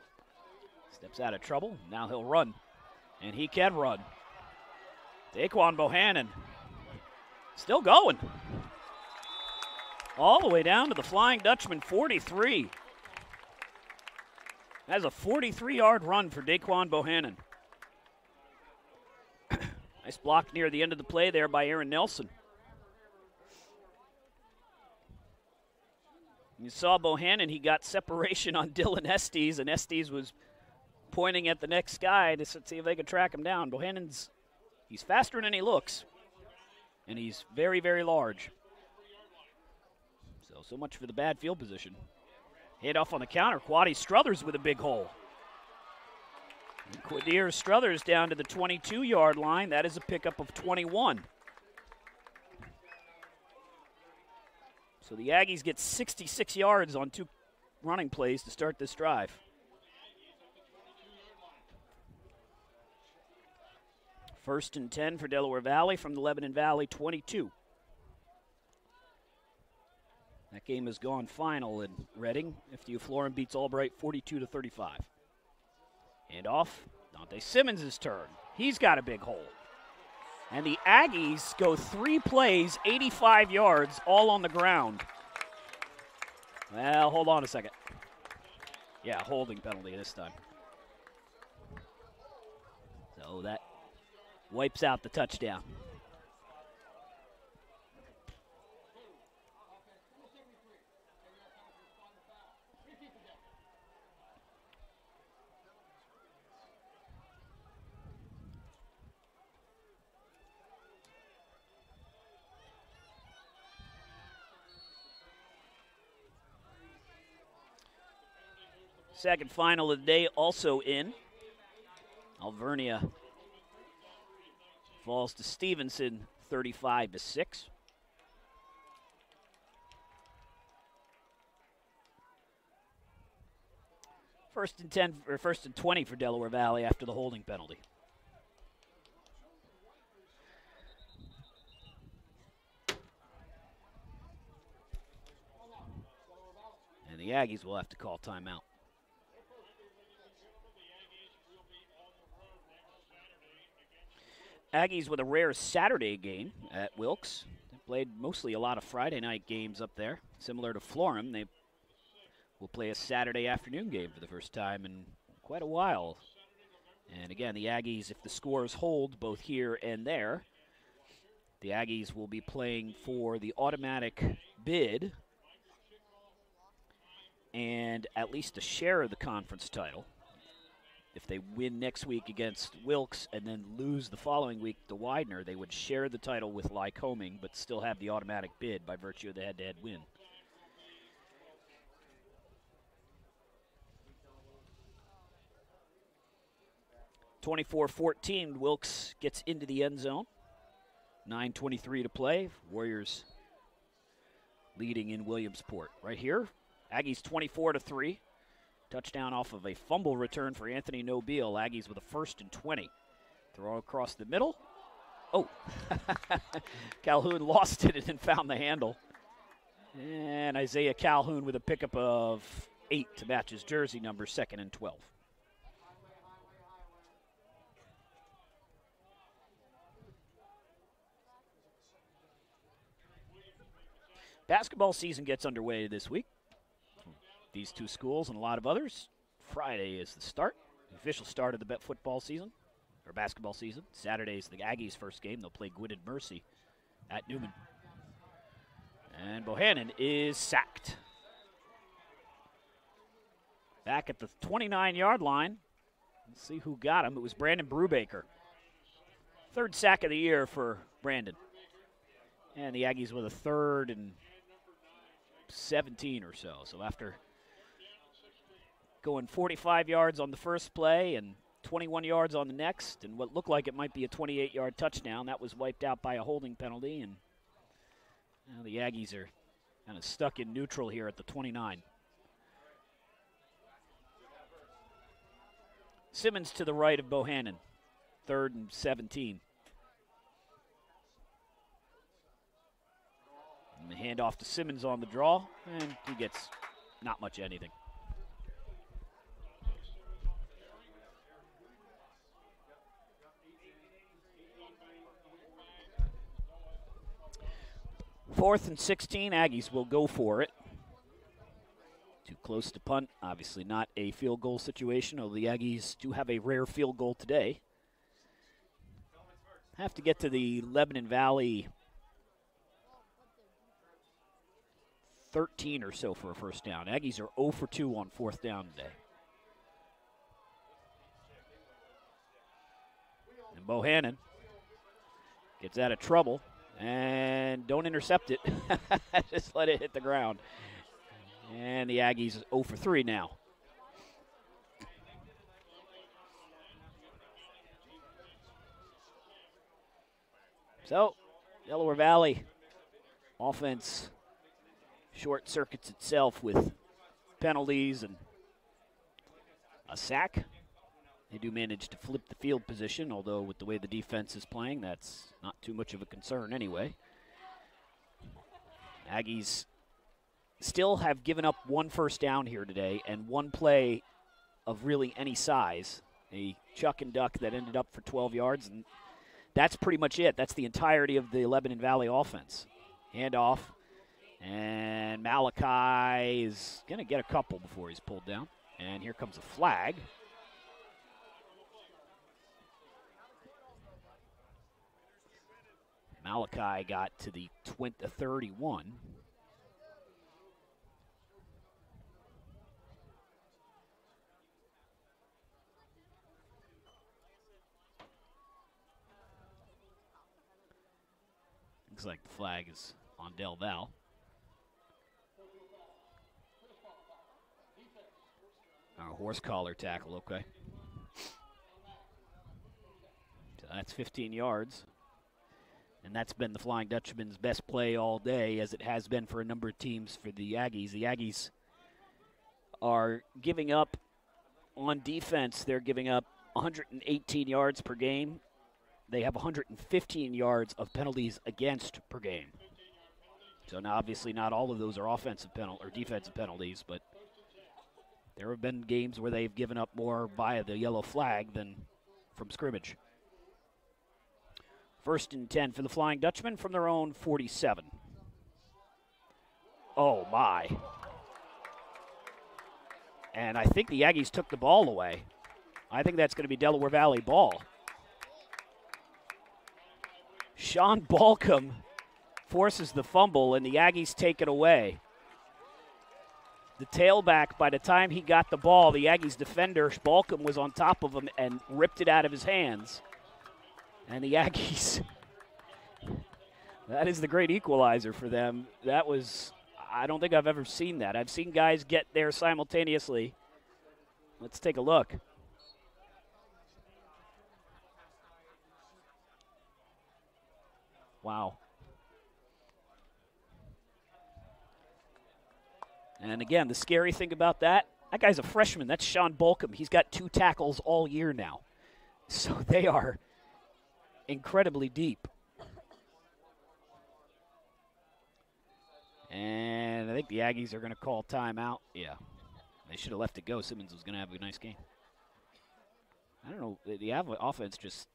steps out of trouble. Now he'll run. And he can run. Daquan Bohannon still going. All the way down to the Flying Dutchman 43. That's a 43 yard run for Daquan Bohannon. nice block near the end of the play there by Aaron Nelson. You saw Bohannon, he got separation on Dylan Estes, and Estes was pointing at the next guy to see if they could track him down. Bohannon's he's faster than he looks, and he's very, very large. So, so much for the bad field position. Hit off on the counter. Quaddy Struthers with a big hole. Quadir Struthers down to the 22 yard line. That is a pickup of 21. So the Aggies get 66 yards on two running plays to start this drive. First and 10 for Delaware Valley from the Lebanon Valley 22. That game has gone final in Reading. FDU Florham beats Albright 42 to 35. And off, Dante Simmons' turn. He's got a big hole. And the Aggies go three plays, 85 yards, all on the ground. Well, hold on a second. Yeah, holding penalty this time. So that wipes out the touchdown. Second final of the day also in. Alvernia falls to Stevenson 35 to 6. First and 10 or first and 20 for Delaware Valley after the holding penalty. And the Aggies will have to call timeout. Aggies with a rare Saturday game at Wilkes. They played mostly a lot of Friday night games up there, similar to Florham. They will play a Saturday afternoon game for the first time in quite a while. And again, the Aggies, if the scores hold both here and there, the Aggies will be playing for the automatic bid and at least a share of the conference title if they win next week against Wilkes and then lose the following week to Widener, they would share the title with Lycoming, but still have the automatic bid by virtue of the head-to-head win. Twenty-four fourteen, Wilkes gets into the end zone. 9.23 to play. Warriors leading in Williamsport. Right here, Aggies 24 to 3. Touchdown off of a fumble return for Anthony Nobile. Aggies with a first and 20. Throw across the middle. Oh, Calhoun lost it and found the handle. And Isaiah Calhoun with a pickup of eight to match his jersey number, second and 12. Basketball season gets underway this week these two schools and a lot of others. Friday is the start, the official start of the bet football season or basketball season. Saturday is the Aggies' first game. They'll play Gwynedd Mercy at Newman. And Bohannon is sacked. Back at the 29 yard line. Let's see who got him. It was Brandon Brubaker. Third sack of the year for Brandon. And the Aggies with a third and 17 or so. So after going 45 yards on the first play and 21 yards on the next, and what looked like it might be a 28 yard touchdown, that was wiped out by a holding penalty. And the Aggies are kind of stuck in neutral here at the 29. Simmons to the right of Bohannon, third and 17. And the handoff to Simmons on the draw, and he gets not much anything. Fourth and 16, Aggies will go for it. Too close to punt. Obviously, not a field goal situation, although the Aggies do have a rare field goal today. Have to get to the Lebanon Valley 13 or so for a first down. Aggies are 0 for 2 on fourth down today. And Bohannon gets out of trouble and don't intercept it. Just let it hit the ground. And the Aggies 0 for 3 now. So, Delaware Valley offense short circuits itself with penalties and a sack. They do manage to flip the field position, although with the way the defense is playing, that's not too much of a concern anyway. Aggies still have given up one first down here today and one play of really any size. A chuck and duck that ended up for 12 yards, and that's pretty much it. That's the entirety of the Lebanon Valley offense. Handoff, and Malachi is going to get a couple before he's pulled down. And here comes a flag. Malachi got to the 20, 31. Looks like the flag is on Del Val. Our horse collar tackle, okay. So that's 15 yards. And that's been the Flying Dutchman's best play all day, as it has been for a number of teams for the Aggies. The Aggies are giving up on defense, they're giving up 118 yards per game. They have 115 yards of penalties against per game. So now, obviously, not all of those are offensive penalties or defensive penalties, but there have been games where they've given up more via the yellow flag than from scrimmage. First and 10 for the Flying Dutchman from their own 47. Oh, my. And I think the Aggies took the ball away. I think that's going to be Delaware Valley ball. Sean Balcom forces the fumble, and the Aggies take it away. The tailback, by the time he got the ball, the Aggies defender, Balcom, was on top of him and ripped it out of his hands. And the Aggies, that is the great equalizer for them. That was, I don't think I've ever seen that. I've seen guys get there simultaneously. Let's take a look. Wow. And again, the scary thing about that, that guy's a freshman. That's Sean Balcom. He's got two tackles all year now. So they are incredibly deep. And I think the Aggies are going to call timeout. Yeah. They should have let it go. Simmons was going to have a nice game. I don't know. The offense just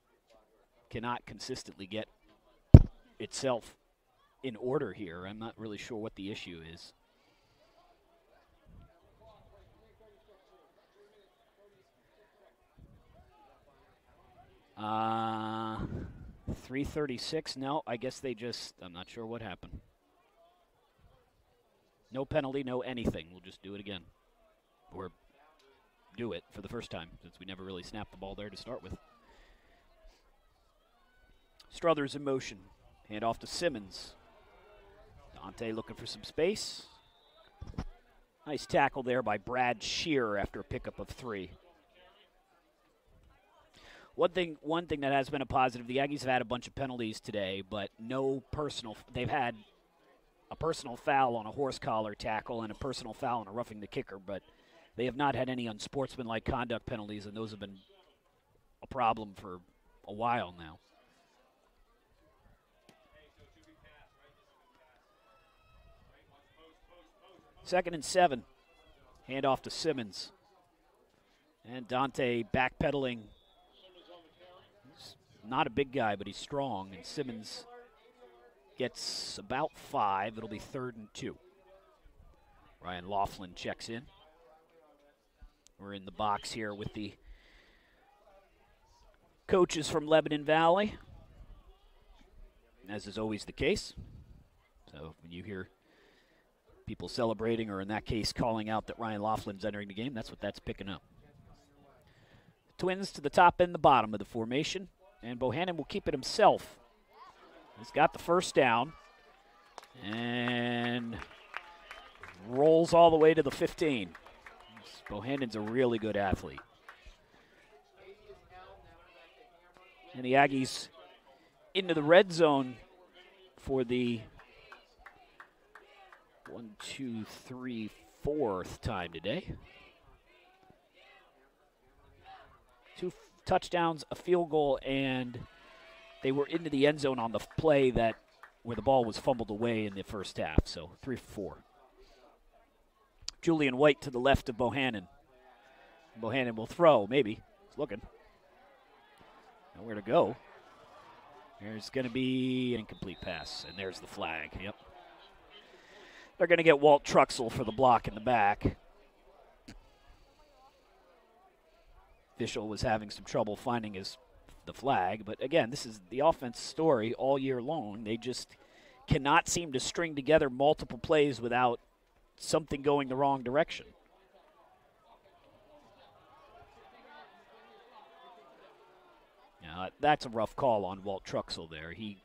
cannot consistently get itself in order here. I'm not really sure what the issue is. Uh, 336. No, I guess they just, I'm not sure what happened. No penalty, no anything. We'll just do it again. Or do it for the first time, since we never really snapped the ball there to start with. Struthers in motion. Hand off to Simmons. Dante looking for some space. Nice tackle there by Brad Shear after a pickup of three. One thing, one thing that has been a positive, the Aggies have had a bunch of penalties today, but no personal. They've had a personal foul on a horse collar tackle and a personal foul on a roughing the kicker, but they have not had any unsportsmanlike conduct penalties, and those have been a problem for a while now. Second and seven. Hand off to Simmons. And Dante backpedaling. Not a big guy, but he's strong. And Simmons gets about five. It'll be third and two. Ryan Laughlin checks in. We're in the box here with the coaches from Lebanon Valley, as is always the case. So when you hear people celebrating, or in that case, calling out that Ryan Laughlin's entering the game, that's what that's picking up. Twins to the top and the bottom of the formation, and Bohannon will keep it himself. He's got the first down and rolls all the way to the 15. Bohannon's a really good athlete. And the Aggies into the red zone for the one, two, three, fourth time today. Two touchdowns, a field goal, and they were into the end zone on the play that where the ball was fumbled away in the first half. So three for four. Julian White to the left of Bohannon. Bohannon will throw, maybe. He's looking. Nowhere to go. There's going to be an incomplete pass, and there's the flag. Yep. They're going to get Walt Truxell for the block in the back. Official was having some trouble finding his the flag, but again, this is the offense story all year long. They just cannot seem to string together multiple plays without something going the wrong direction. Yeah, that's a rough call on Walt Truxell there. He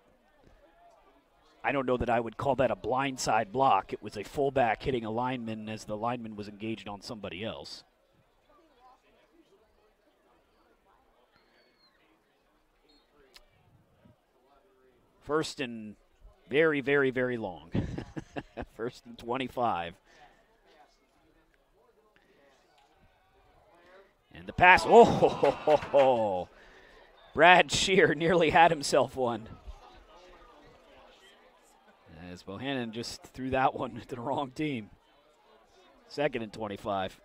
I don't know that I would call that a blindside block. It was a fullback hitting a lineman as the lineman was engaged on somebody else. First and very, very, very long. First and 25. And the pass. Oh, ho, ho, ho, Brad Shear nearly had himself one. As Bohannon just threw that one to the wrong team. Second and 25.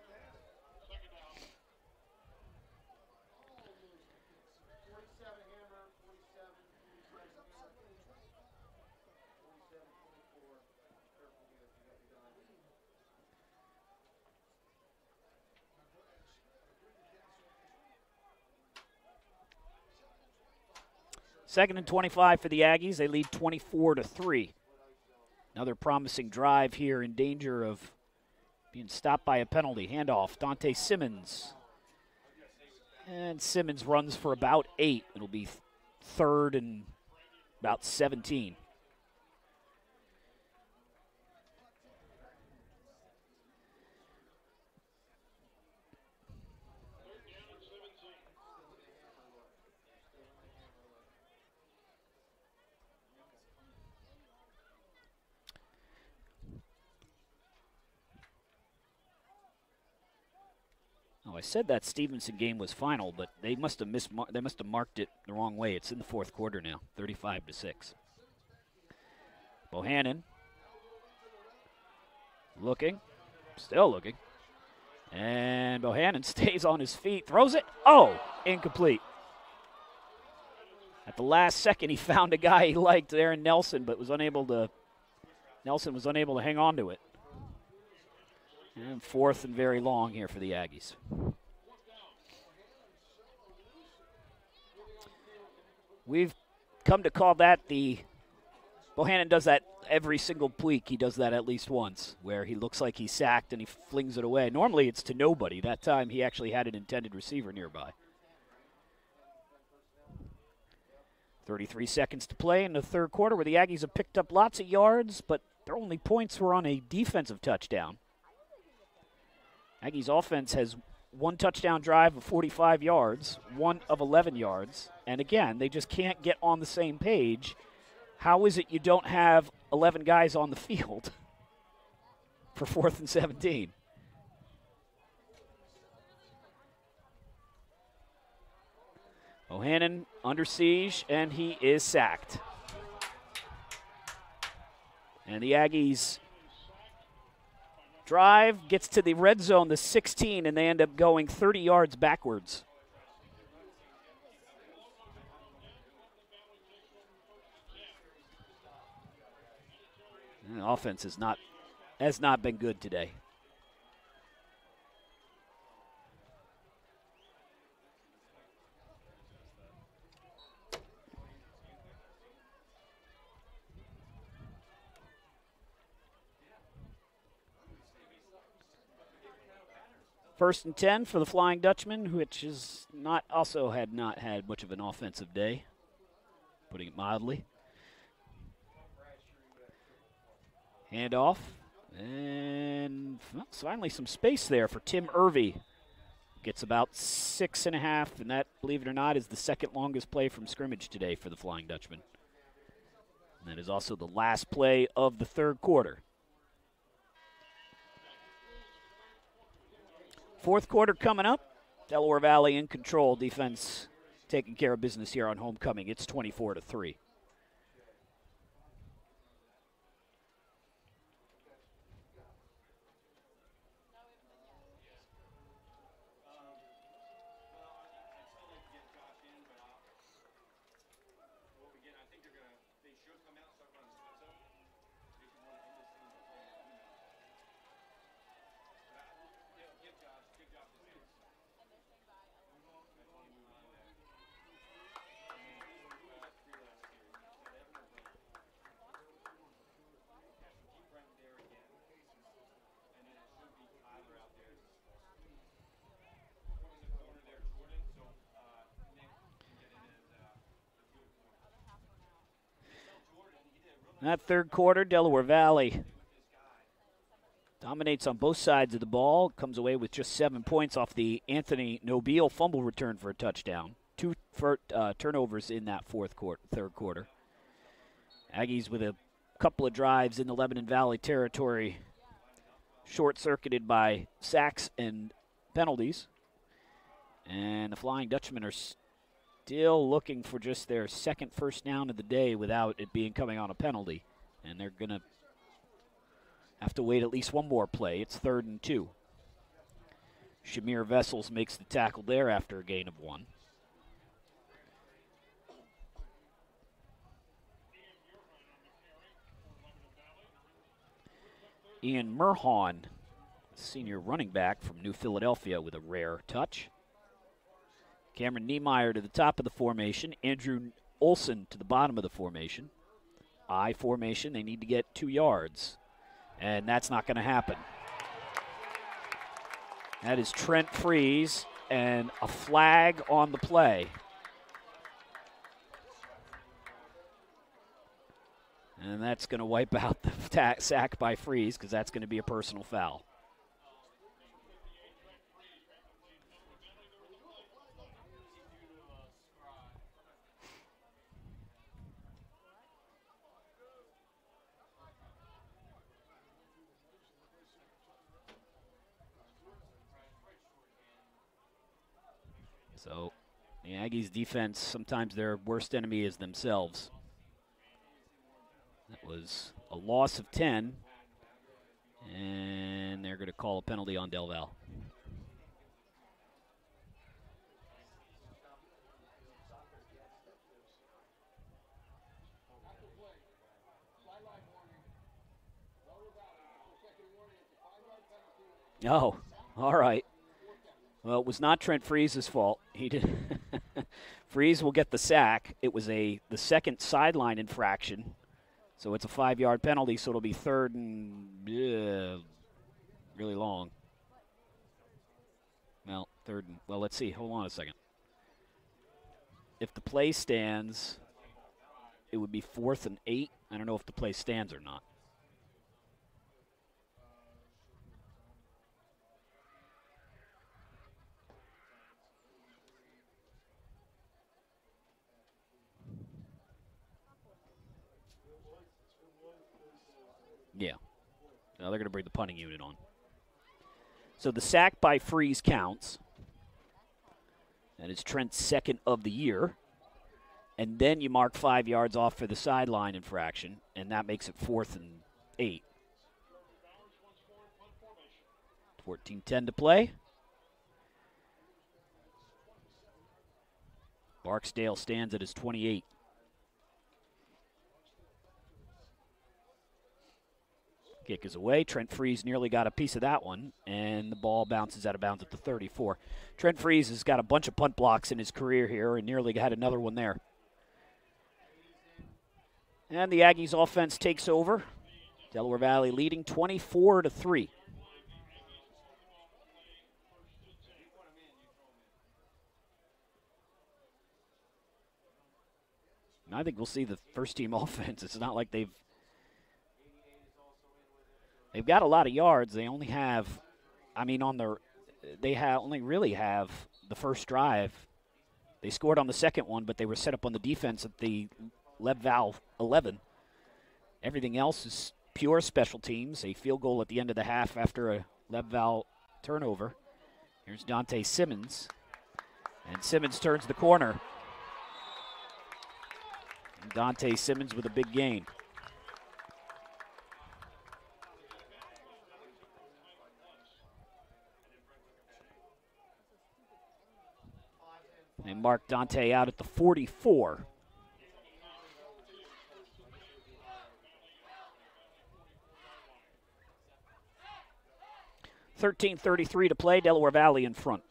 Second and 25 for the Aggies. They lead 24 to 3. Another promising drive here in danger of being stopped by a penalty. Handoff, Dante Simmons. And Simmons runs for about eight. It'll be third and about 17. Said that Stevenson game was final, but they must have mismar- they must have marked it the wrong way. It's in the fourth quarter now, 35 to 6. Bohannon looking, still looking. And Bohannon stays on his feet, throws it. Oh, incomplete. At the last second, he found a guy he liked Aaron Nelson, but was unable to. Nelson was unable to hang on to it. And fourth and very long here for the Aggies. We've come to call that the. Bohannon does that every single week. He does that at least once, where he looks like he's sacked and he flings it away. Normally it's to nobody. That time he actually had an intended receiver nearby. 33 seconds to play in the third quarter where the Aggies have picked up lots of yards, but their only points were on a defensive touchdown. Aggies offense has one touchdown drive of 45 yards, one of 11 yards, and again, they just can't get on the same page. How is it you don't have 11 guys on the field for fourth and 17? Bohannon under siege, and he is sacked. And the Aggies drive gets to the red zone, the 16, and they end up going 30 yards backwards. the offense has not has not been good today. First and 10 for the Flying Dutchman, which has not also had not had much of an offensive day, putting it mildly. Handoff. And finally some space there for Tim Irvy. Gets about six and a half, and that, believe it or not, is the second longest play from scrimmage today for the Flying Dutchman. And that is also the last play of the third quarter. Fourth quarter coming up. Delaware Valley in control. Defense taking care of business here on homecoming. It's 24 to 3. That third quarter, Delaware Valley dominates on both sides of the ball. Comes away with just seven points off the Anthony Nobile fumble return for a touchdown. Two for, uh, turnovers in that fourth quarter, third quarter. Aggies with a couple of drives in the Lebanon Valley territory, short circuited by sacks and penalties. And the Flying Dutchmen are still looking for just their second first down of the day without it being coming on a penalty. And they're going to have to wait at least one more play. It's third and two. Shamir Vessels makes the tackle there after a gain of one. Ian Murhon, senior running back from New Philadelphia, with a rare touch. Cameron Niemeyer to the top of the formation. Andrew Olson to the bottom of the formation. I formation. They need to get two yards. And that's not going to happen. That is Trent Freeze and a flag on the play. And that's going to wipe out the sack by Freeze because that's going to be a personal foul. So the Aggies defense, sometimes their worst enemy is themselves. That was a loss of 10, and they're going to call a penalty on Del Val. Oh, all right. Well, it was not Trent Freeze's fault. He did. Freeze will get the sack. It was a the second sideline infraction, so it's a five-yard penalty. So it'll be third and uh, really long. Well, third and well, let's see. Hold on a second. If the play stands, it would be fourth and eight. I don't know if the play stands or not. Yeah. Now they're going to bring the punting unit on. So the sack by Freeze counts. That is Trent's second of the year. And then you mark five yards off for the sideline infraction, and that makes it fourth and eight. 14 10 to play. Barksdale stands at his 28. Kick is away. Trent Freeze nearly got a piece of that one, and the ball bounces out of bounds at the 34. Trent Freeze has got a bunch of punt blocks in his career here and nearly had another one there. And the Aggies offense takes over. Delaware Valley leading 24 to 3. I think we'll see the first team offense. It's not like they've They've got a lot of yards. They only have, I mean, on their, they have only really have the first drive. They scored on the second one, but they were set up on the defense at the Leb Val 11. Everything else is pure special teams. A field goal at the end of the half after a Leb Val turnover. Here's Dante Simmons. And Simmons turns the corner. And Dante Simmons with a big gain. Mark Dante out at the 44. Thirteen thirty-three to play. Delaware Valley in front.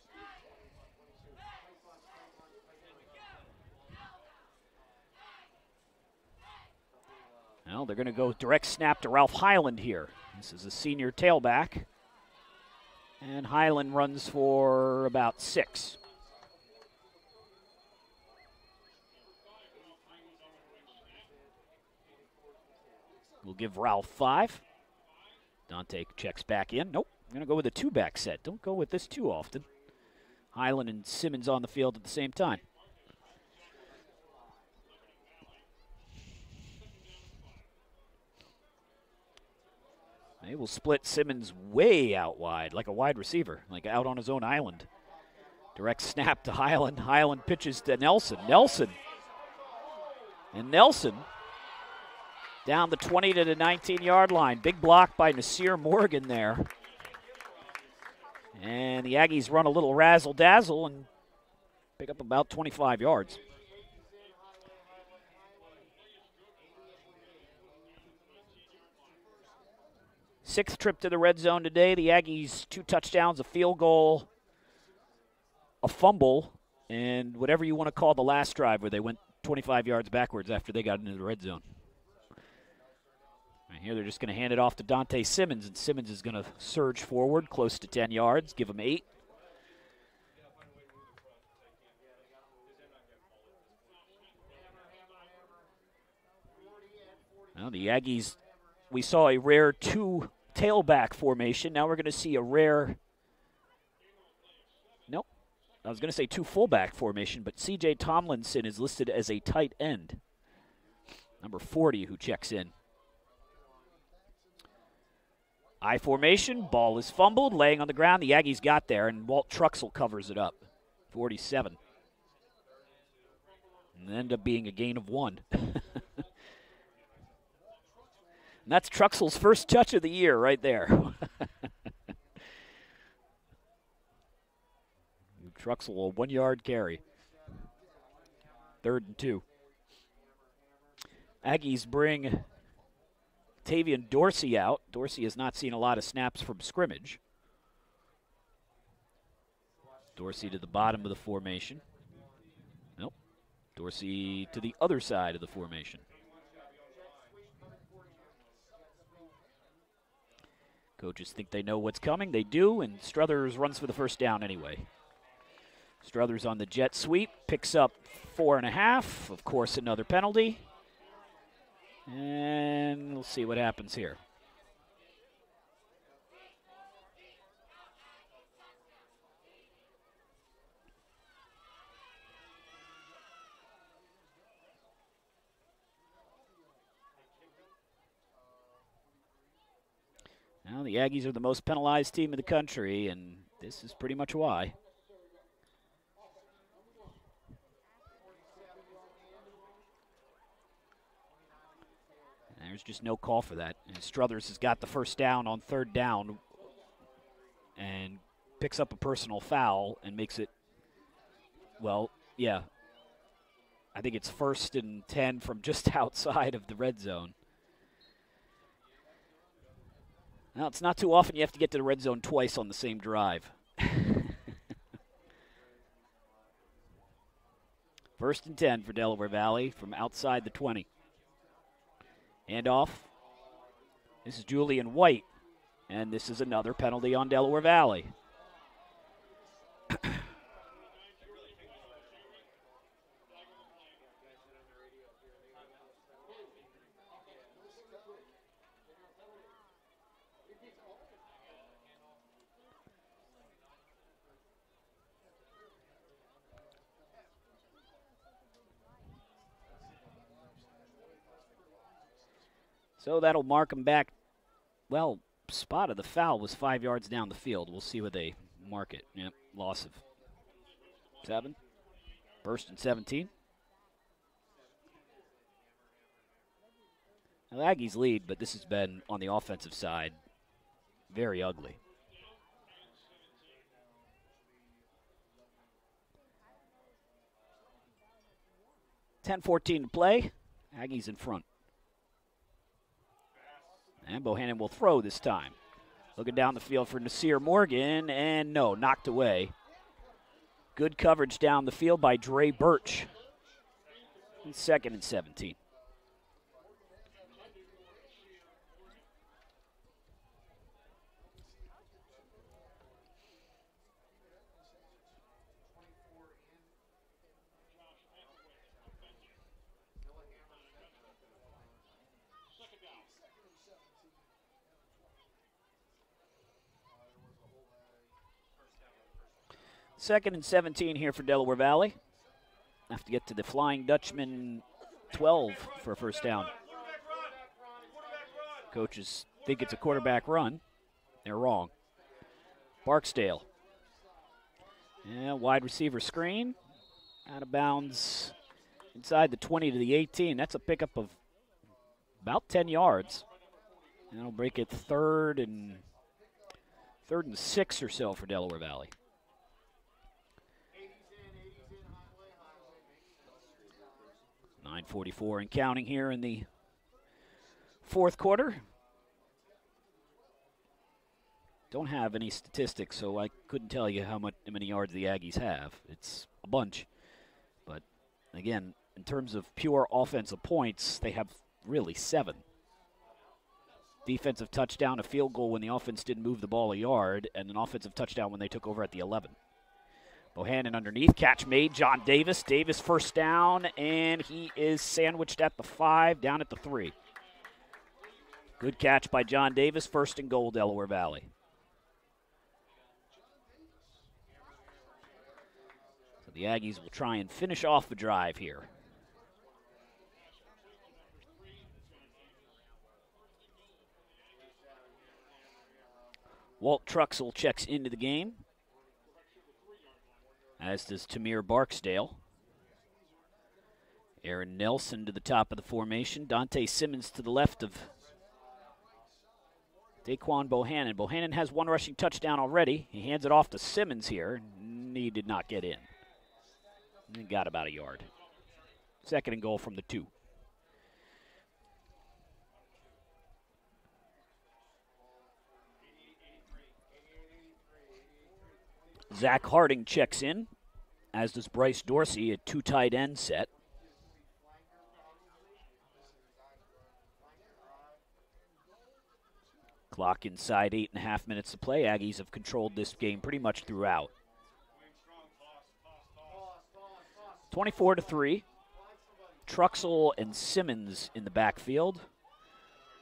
Well, they're going to go direct snap to Ralph Highland here. This is a senior tailback. And Highland runs for about six. We'll give Ralph five. Dante checks back in. Nope. I'm going to go with a two back set. Don't go with this too often. Highland and Simmons on the field at the same time. They will split Simmons way out wide, like a wide receiver, like out on his own island. Direct snap to Highland. Highland pitches to Nelson. Nelson. And Nelson down the 20 to the 19 yard line. Big block by Nasir Morgan there. And the Aggies run a little razzle dazzle and pick up about 25 yards. Sixth trip to the red zone today. The Aggies, two touchdowns, a field goal, a fumble, and whatever you want to call the last drive where they went 25 yards backwards after they got into the red zone. Here, they're just going to hand it off to Dante Simmons, and Simmons is going to surge forward close to 10 yards, give him eight. Well, the Aggies, we saw a rare two tailback formation. Now we're going to see a rare. Nope. I was going to say two fullback formation, but CJ Tomlinson is listed as a tight end. Number 40 who checks in. I formation, ball is fumbled, laying on the ground. The Aggies got there, and Walt Truxell covers it up. 47. And end up being a gain of one. and that's Truxell's first touch of the year right there. Truxell, a one yard carry. Third and two. Aggies bring Tavian Dorsey out. Dorsey has not seen a lot of snaps from scrimmage. Dorsey to the bottom of the formation. Nope. Dorsey to the other side of the formation. Coaches think they know what's coming. They do, and Struthers runs for the first down anyway. Struthers on the jet sweep, picks up four and a half. Of course, another penalty. And we'll see what happens here. Now, the Aggies are the most penalized team in the country, and this is pretty much why. There's just no call for that. And Struthers has got the first down on third down and picks up a personal foul and makes it, well, yeah. I think it's first and 10 from just outside of the red zone. Now, it's not too often you have to get to the red zone twice on the same drive. First and 10 for Delaware Valley from outside the 20. And off. This is Julian White. And this is another penalty on Delaware Valley. So that'll mark him back. Well, spot of the foul was five yards down the field. We'll see where they mark it. Yep, loss of seven. First and 17. Now, Aggies lead, but this has been on the offensive side very ugly. Ten fourteen to play. Aggies in front. And Bohannon will throw this time. Looking down the field for Nasir Morgan, and no, knocked away. Good coverage down the field by Dre Birch. second and 17. Second and 17 here for Delaware Valley. Have to get to the Flying Dutchman 12 for a first down. Coaches think it's a quarterback run. They're wrong. Barksdale. Yeah, wide receiver screen. Out of bounds inside the 20 to the 18. That's a pickup of about 10 yards. That'll break it third and third and six or so for Delaware Valley. 9:44 and counting here in the fourth quarter. Don't have any statistics, so I couldn't tell you how much how many yards the Aggies have. It's a bunch, but again, in terms of pure offensive points, they have really seven. Defensive touchdown, a field goal when the offense didn't move the ball a yard, and an offensive touchdown when they took over at the 11. Bohannon underneath. Catch made. John Davis. Davis first down, and he is sandwiched at the five, down at the three. Good catch by John Davis. First and goal, Delaware Valley. So the Aggies will try and finish off the drive here. Walt Truxell checks into the game as does Tamir Barksdale. Aaron Nelson to the top of the formation. Dante Simmons to the left of Daquan Bohannon. Bohannon has one rushing touchdown already. He hands it off to Simmons here. He did not get in. He got about a yard. Second and goal from the two. Zach Harding checks in, as does Bryce Dorsey, a two tight end set. Clock inside eight and a half minutes to play. Aggies have controlled this game pretty much throughout. 24 to 3. Truxell and Simmons in the backfield.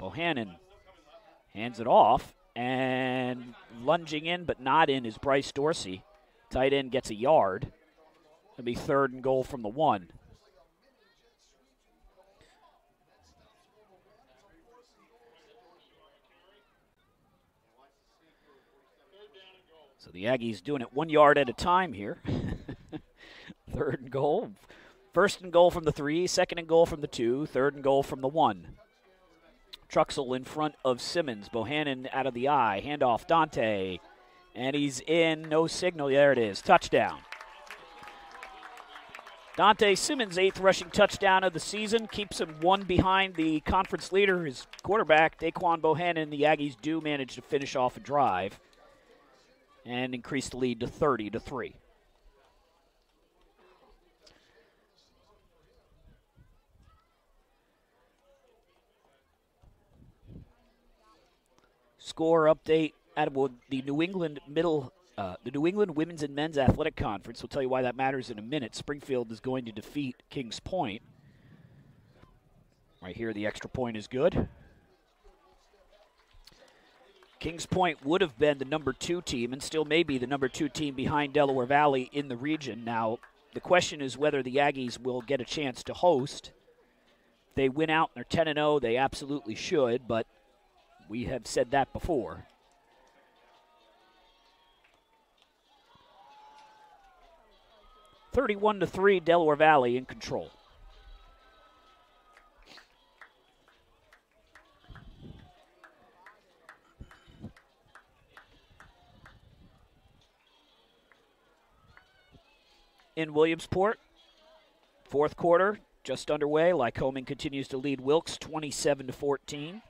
Bohannon hands it off, and lunging in but not in is Bryce Dorsey. Tight end gets a yard. It'll be third and goal from the one. So the Aggies doing it one yard at a time here. third and goal. First and goal from the three, second and goal from the two, third and goal from the one. Truxell in front of Simmons. Bohannon out of the I. Handoff Dante. And he's in. No signal. There it is. Touchdown. Dante Simmons' eighth rushing touchdown of the season keeps him one behind the conference leader, his quarterback, Daquan Bohannon. The Aggies do manage to finish off a drive and increase the lead to 30 to 3. Score update at the New England Middle, uh, the New England Women's and Men's Athletic Conference. We'll tell you why that matters in a minute. Springfield is going to defeat Kings Point. Right here, the extra point is good. Kings Point would have been the number two team and still may be the number two team behind Delaware Valley in the region. Now, the question is whether the Aggies will get a chance to host. They win out and they're 10 0. they absolutely should, but we have said that before. Thirty-one to three, Delaware Valley in control. in Williamsport. Fourth quarter just underway. Lycoming continues to lead Wilkes 27 to 14.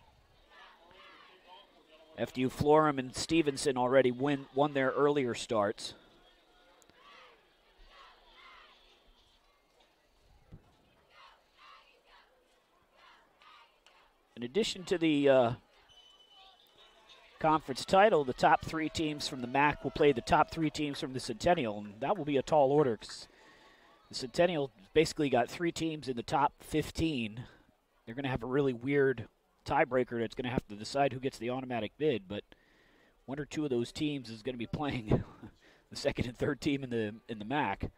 FDU Florham and Stevenson already win, won their earlier starts. In addition to the uh, conference title, the top three teams from the MAC will play the top three teams from the Centennial, and that will be a tall order. the Centennial basically got three teams in the top 15. They're going to have a really weird tiebreaker that's going to have to decide who gets the automatic bid, but one or two of those teams is going to be playing the second and third team in the in the MAC.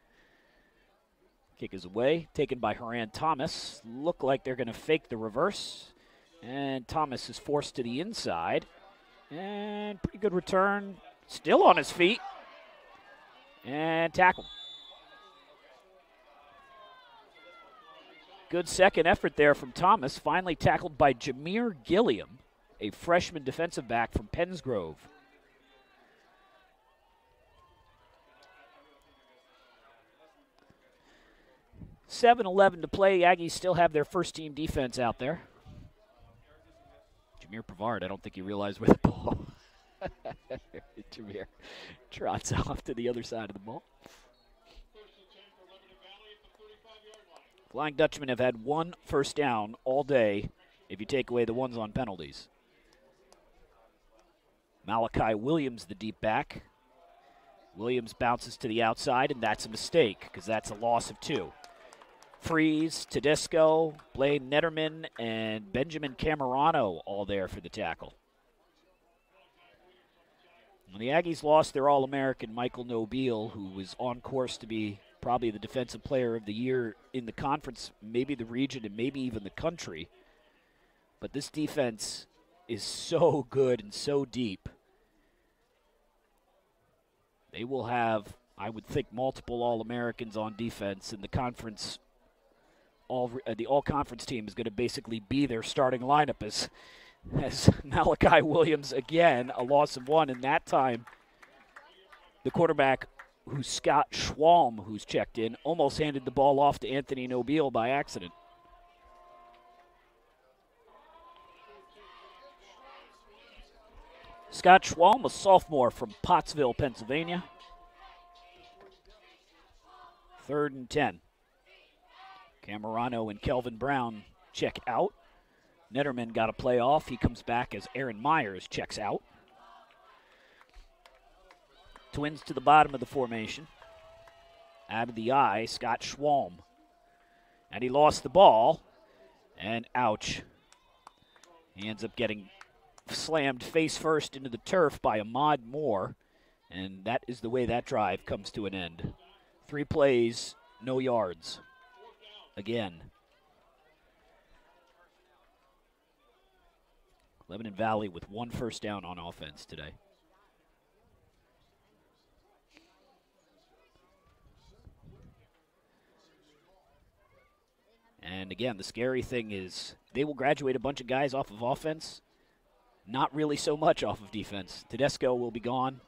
Kick is away, taken by Haran Thomas. Look like they're going to fake the reverse, and Thomas is forced to the inside. And pretty good return. Still on his feet. And tackle. Good second effort there from Thomas. Finally tackled by Jameer Gilliam, a freshman defensive back from Penns Grove. Seven eleven to play. Aggies still have their first team defense out there. Jameer Pavard, I don't think he realized where the ball. Jameer trots off to the other side of the ball. Flying Dutchmen have had one first down all day if you take away the ones on penalties. Malachi Williams, the deep back. Williams bounces to the outside, and that's a mistake because that's a loss of two. Freeze, Tedesco, Blaine Netterman, and Benjamin Camerano all there for the tackle. When the Aggies lost their All American Michael Nobile, who was on course to be probably the defensive player of the year in the conference, maybe the region, and maybe even the country. But this defense is so good and so deep. They will have, I would think, multiple All Americans on defense, and the conference all uh, the all conference team is going to basically be their starting lineup as as Malachi Williams again a loss of one, and that time the quarterback who's Scott Schwalm, who's checked in, almost handed the ball off to Anthony Nobile by accident. Scott Schwalm, a sophomore from Pottsville, Pennsylvania. Third and 10. Camerano and Kelvin Brown check out. Netterman got a play off. He comes back as Aaron Myers checks out. Twins to the bottom of the formation. Out of the I, Scott Schwalm. And he lost the ball. And ouch. He ends up getting slammed face first into the turf by Ahmad Moore. And that is the way that drive comes to an end. Three plays, no yards. Again. Lebanon Valley with one first down on offense today. And again, the scary thing is they will graduate a bunch of guys off of offense, not really so much off of defense. Tedesco will be gone,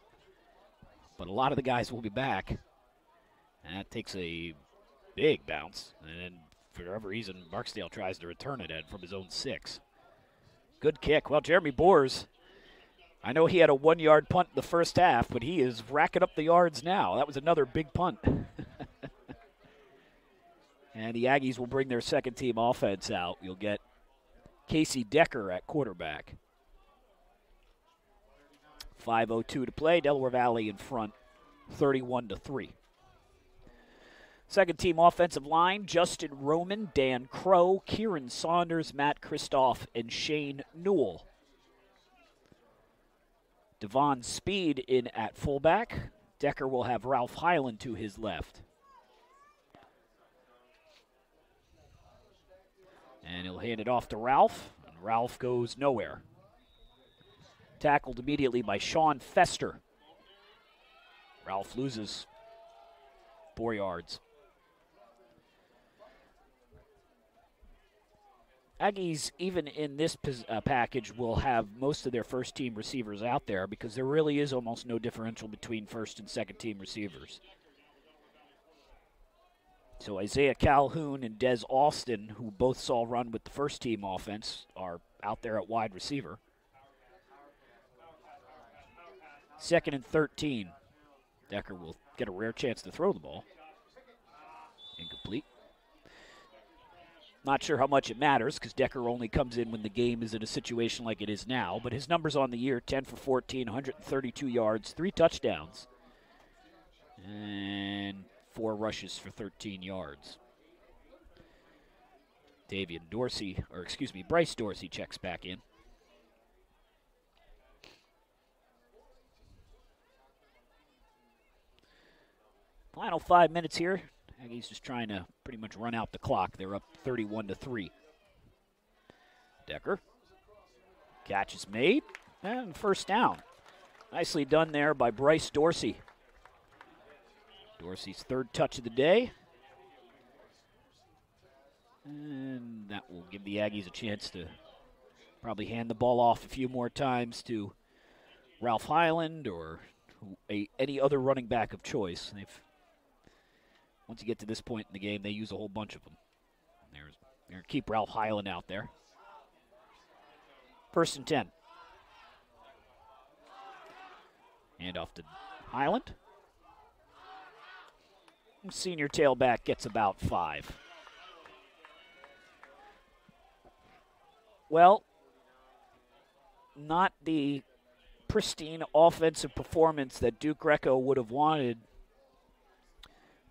but a lot of the guys will be back. And that takes a big bounce. And then, for whatever reason, Barksdale tries to return it at from his own six. Good kick. Well, Jeremy Boers, I know he had a one yard punt in the first half, but he is racking up the yards now. That was another big punt. And the Aggies will bring their second team offense out. You'll get Casey Decker at quarterback. 5.02 to play. Delaware Valley in front, 31 to 3. Second team offensive line Justin Roman, Dan Crow, Kieran Saunders, Matt Kristoff, and Shane Newell. Devon Speed in at fullback. Decker will have Ralph Highland to his left. And he'll hand it off to Ralph, and Ralph goes nowhere. Tackled immediately by Sean Fester. Ralph loses four yards. Aggies, even in this uh, package, will have most of their first team receivers out there because there really is almost no differential between first and second team receivers. So Isaiah Calhoun and Des Austin, who both saw run with the first team offense, are out there at wide receiver. Second and 13. Decker will get a rare chance to throw the ball. Incomplete. Not sure how much it matters because Decker only comes in when the game is in a situation like it is now. But his numbers on the year 10 for 14, 132 yards, three touchdowns. And four rushes for 13 yards. Davian Dorsey, or excuse me, Bryce Dorsey checks back in. Final five minutes here. Aggies just trying to pretty much run out the clock. They're up 31 to 3. Decker. Catch is made. And first down. Nicely done there by Bryce Dorsey. Dorsey's third touch of the day. And that will give the Aggies a chance to probably hand the ball off a few more times to Ralph Highland or a, any other running back of choice. They've once you get to this point in the game, they use a whole bunch of them. There's, they're going to keep Ralph Highland out there. First and 10. Hand off to Highland. Senior tailback gets about five. Well, not the pristine offensive performance that Duke Greco would have wanted,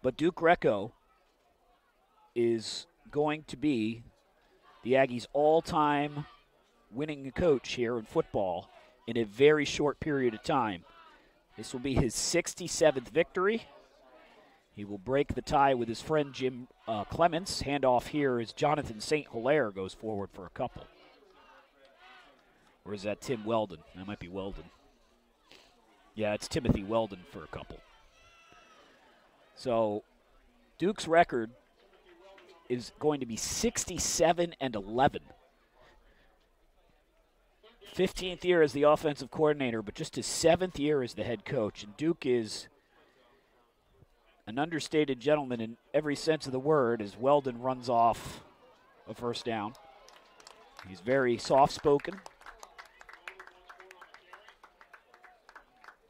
but Duke Greco is going to be the Aggies' all time winning coach here in football in a very short period of time. This will be his 67th victory. He will break the tie with his friend Jim uh, Clements. Handoff here as Jonathan St. Hilaire goes forward for a couple. Or is that Tim Weldon? That might be Weldon. Yeah, it's Timothy Weldon for a couple. So Duke's record is going to be 67 and 11. 15th year as the offensive coordinator, but just his seventh year as the head coach. And Duke is an understated gentleman in every sense of the word as Weldon runs off a first down. He's very soft spoken.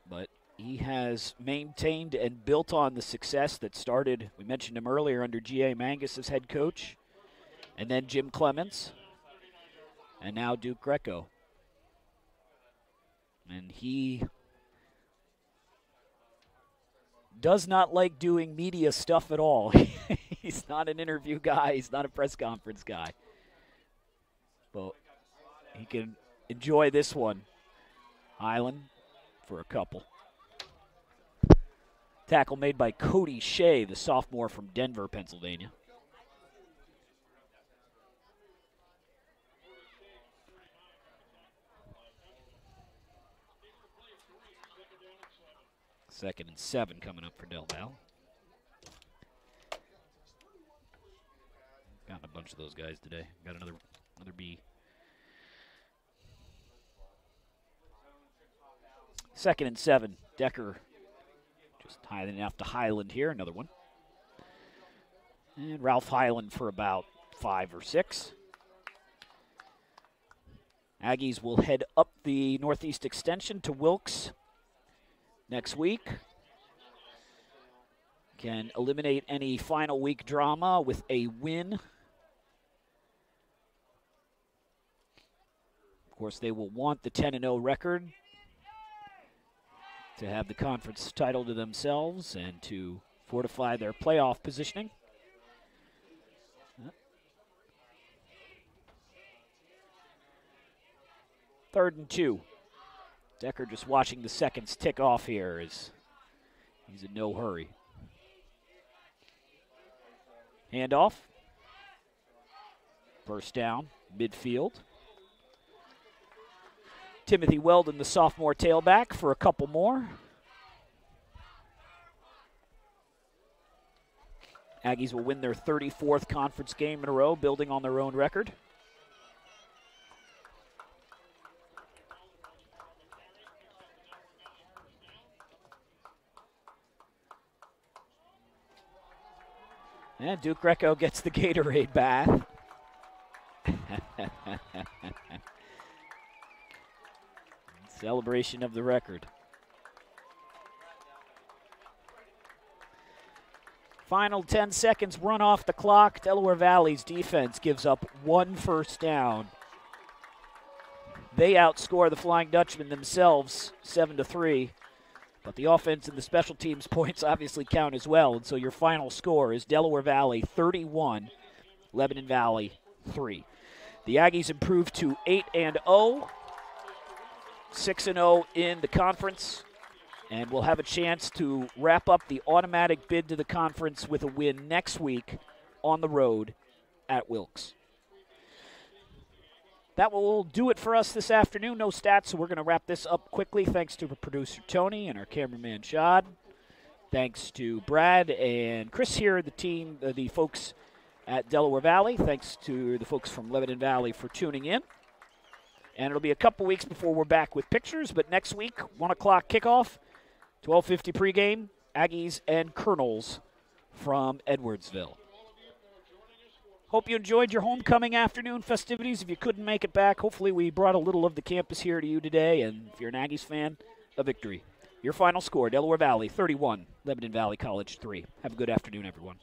But he has maintained and built on the success that started, we mentioned him earlier, under G.A. Mangus as head coach, and then Jim Clements, and now Duke Greco. And he does not like doing media stuff at all. he's not an interview guy, he's not a press conference guy. But he can enjoy this one. Highland for a couple. Tackle made by Cody Shea, the sophomore from Denver, Pennsylvania. Second and seven coming up for Del Val. Got a bunch of those guys today. Got another another B. Second and seven. Decker just tying off to Highland here. Another one. And Ralph Highland for about five or six. Aggies will head up the northeast extension to Wilkes next week. Can eliminate any final week drama with a win. Of course, they will want the 10 0 record to have the conference title to themselves and to fortify their playoff positioning. Third and two. Decker just watching the seconds tick off here as he's in no hurry. Handoff. First down, midfield. Timothy Weldon, the sophomore tailback, for a couple more. Aggies will win their 34th conference game in a row, building on their own record. And Duke Greco gets the Gatorade bath. Celebration of the record. Final 10 seconds run off the clock. Delaware Valley's defense gives up one first down. They outscore the Flying Dutchman themselves 7 to 3. But the offense and the special teams points obviously count as well. And so your final score is Delaware Valley 31, Lebanon Valley 3. The Aggies improved to 8 and 0, 6 and 0 in the conference, and will have a chance to wrap up the automatic bid to the conference with a win next week on the road at Wilkes. That will do it for us this afternoon. No stats, so we're going to wrap this up quickly. Thanks to producer Tony and our cameraman Shad. Thanks to Brad and Chris here, the team, uh, the folks at Delaware Valley. Thanks to the folks from Lebanon Valley for tuning in. And it'll be a couple weeks before we're back with pictures, but next week, 1 o'clock kickoff, 1250 pregame, Aggies and Colonels from Edwardsville. Hope you enjoyed your homecoming afternoon festivities. If you couldn't make it back, hopefully we brought a little of the campus here to you today. And if you're an Aggies fan, a victory. Your final score Delaware Valley 31, Lebanon Valley College 3. Have a good afternoon, everyone.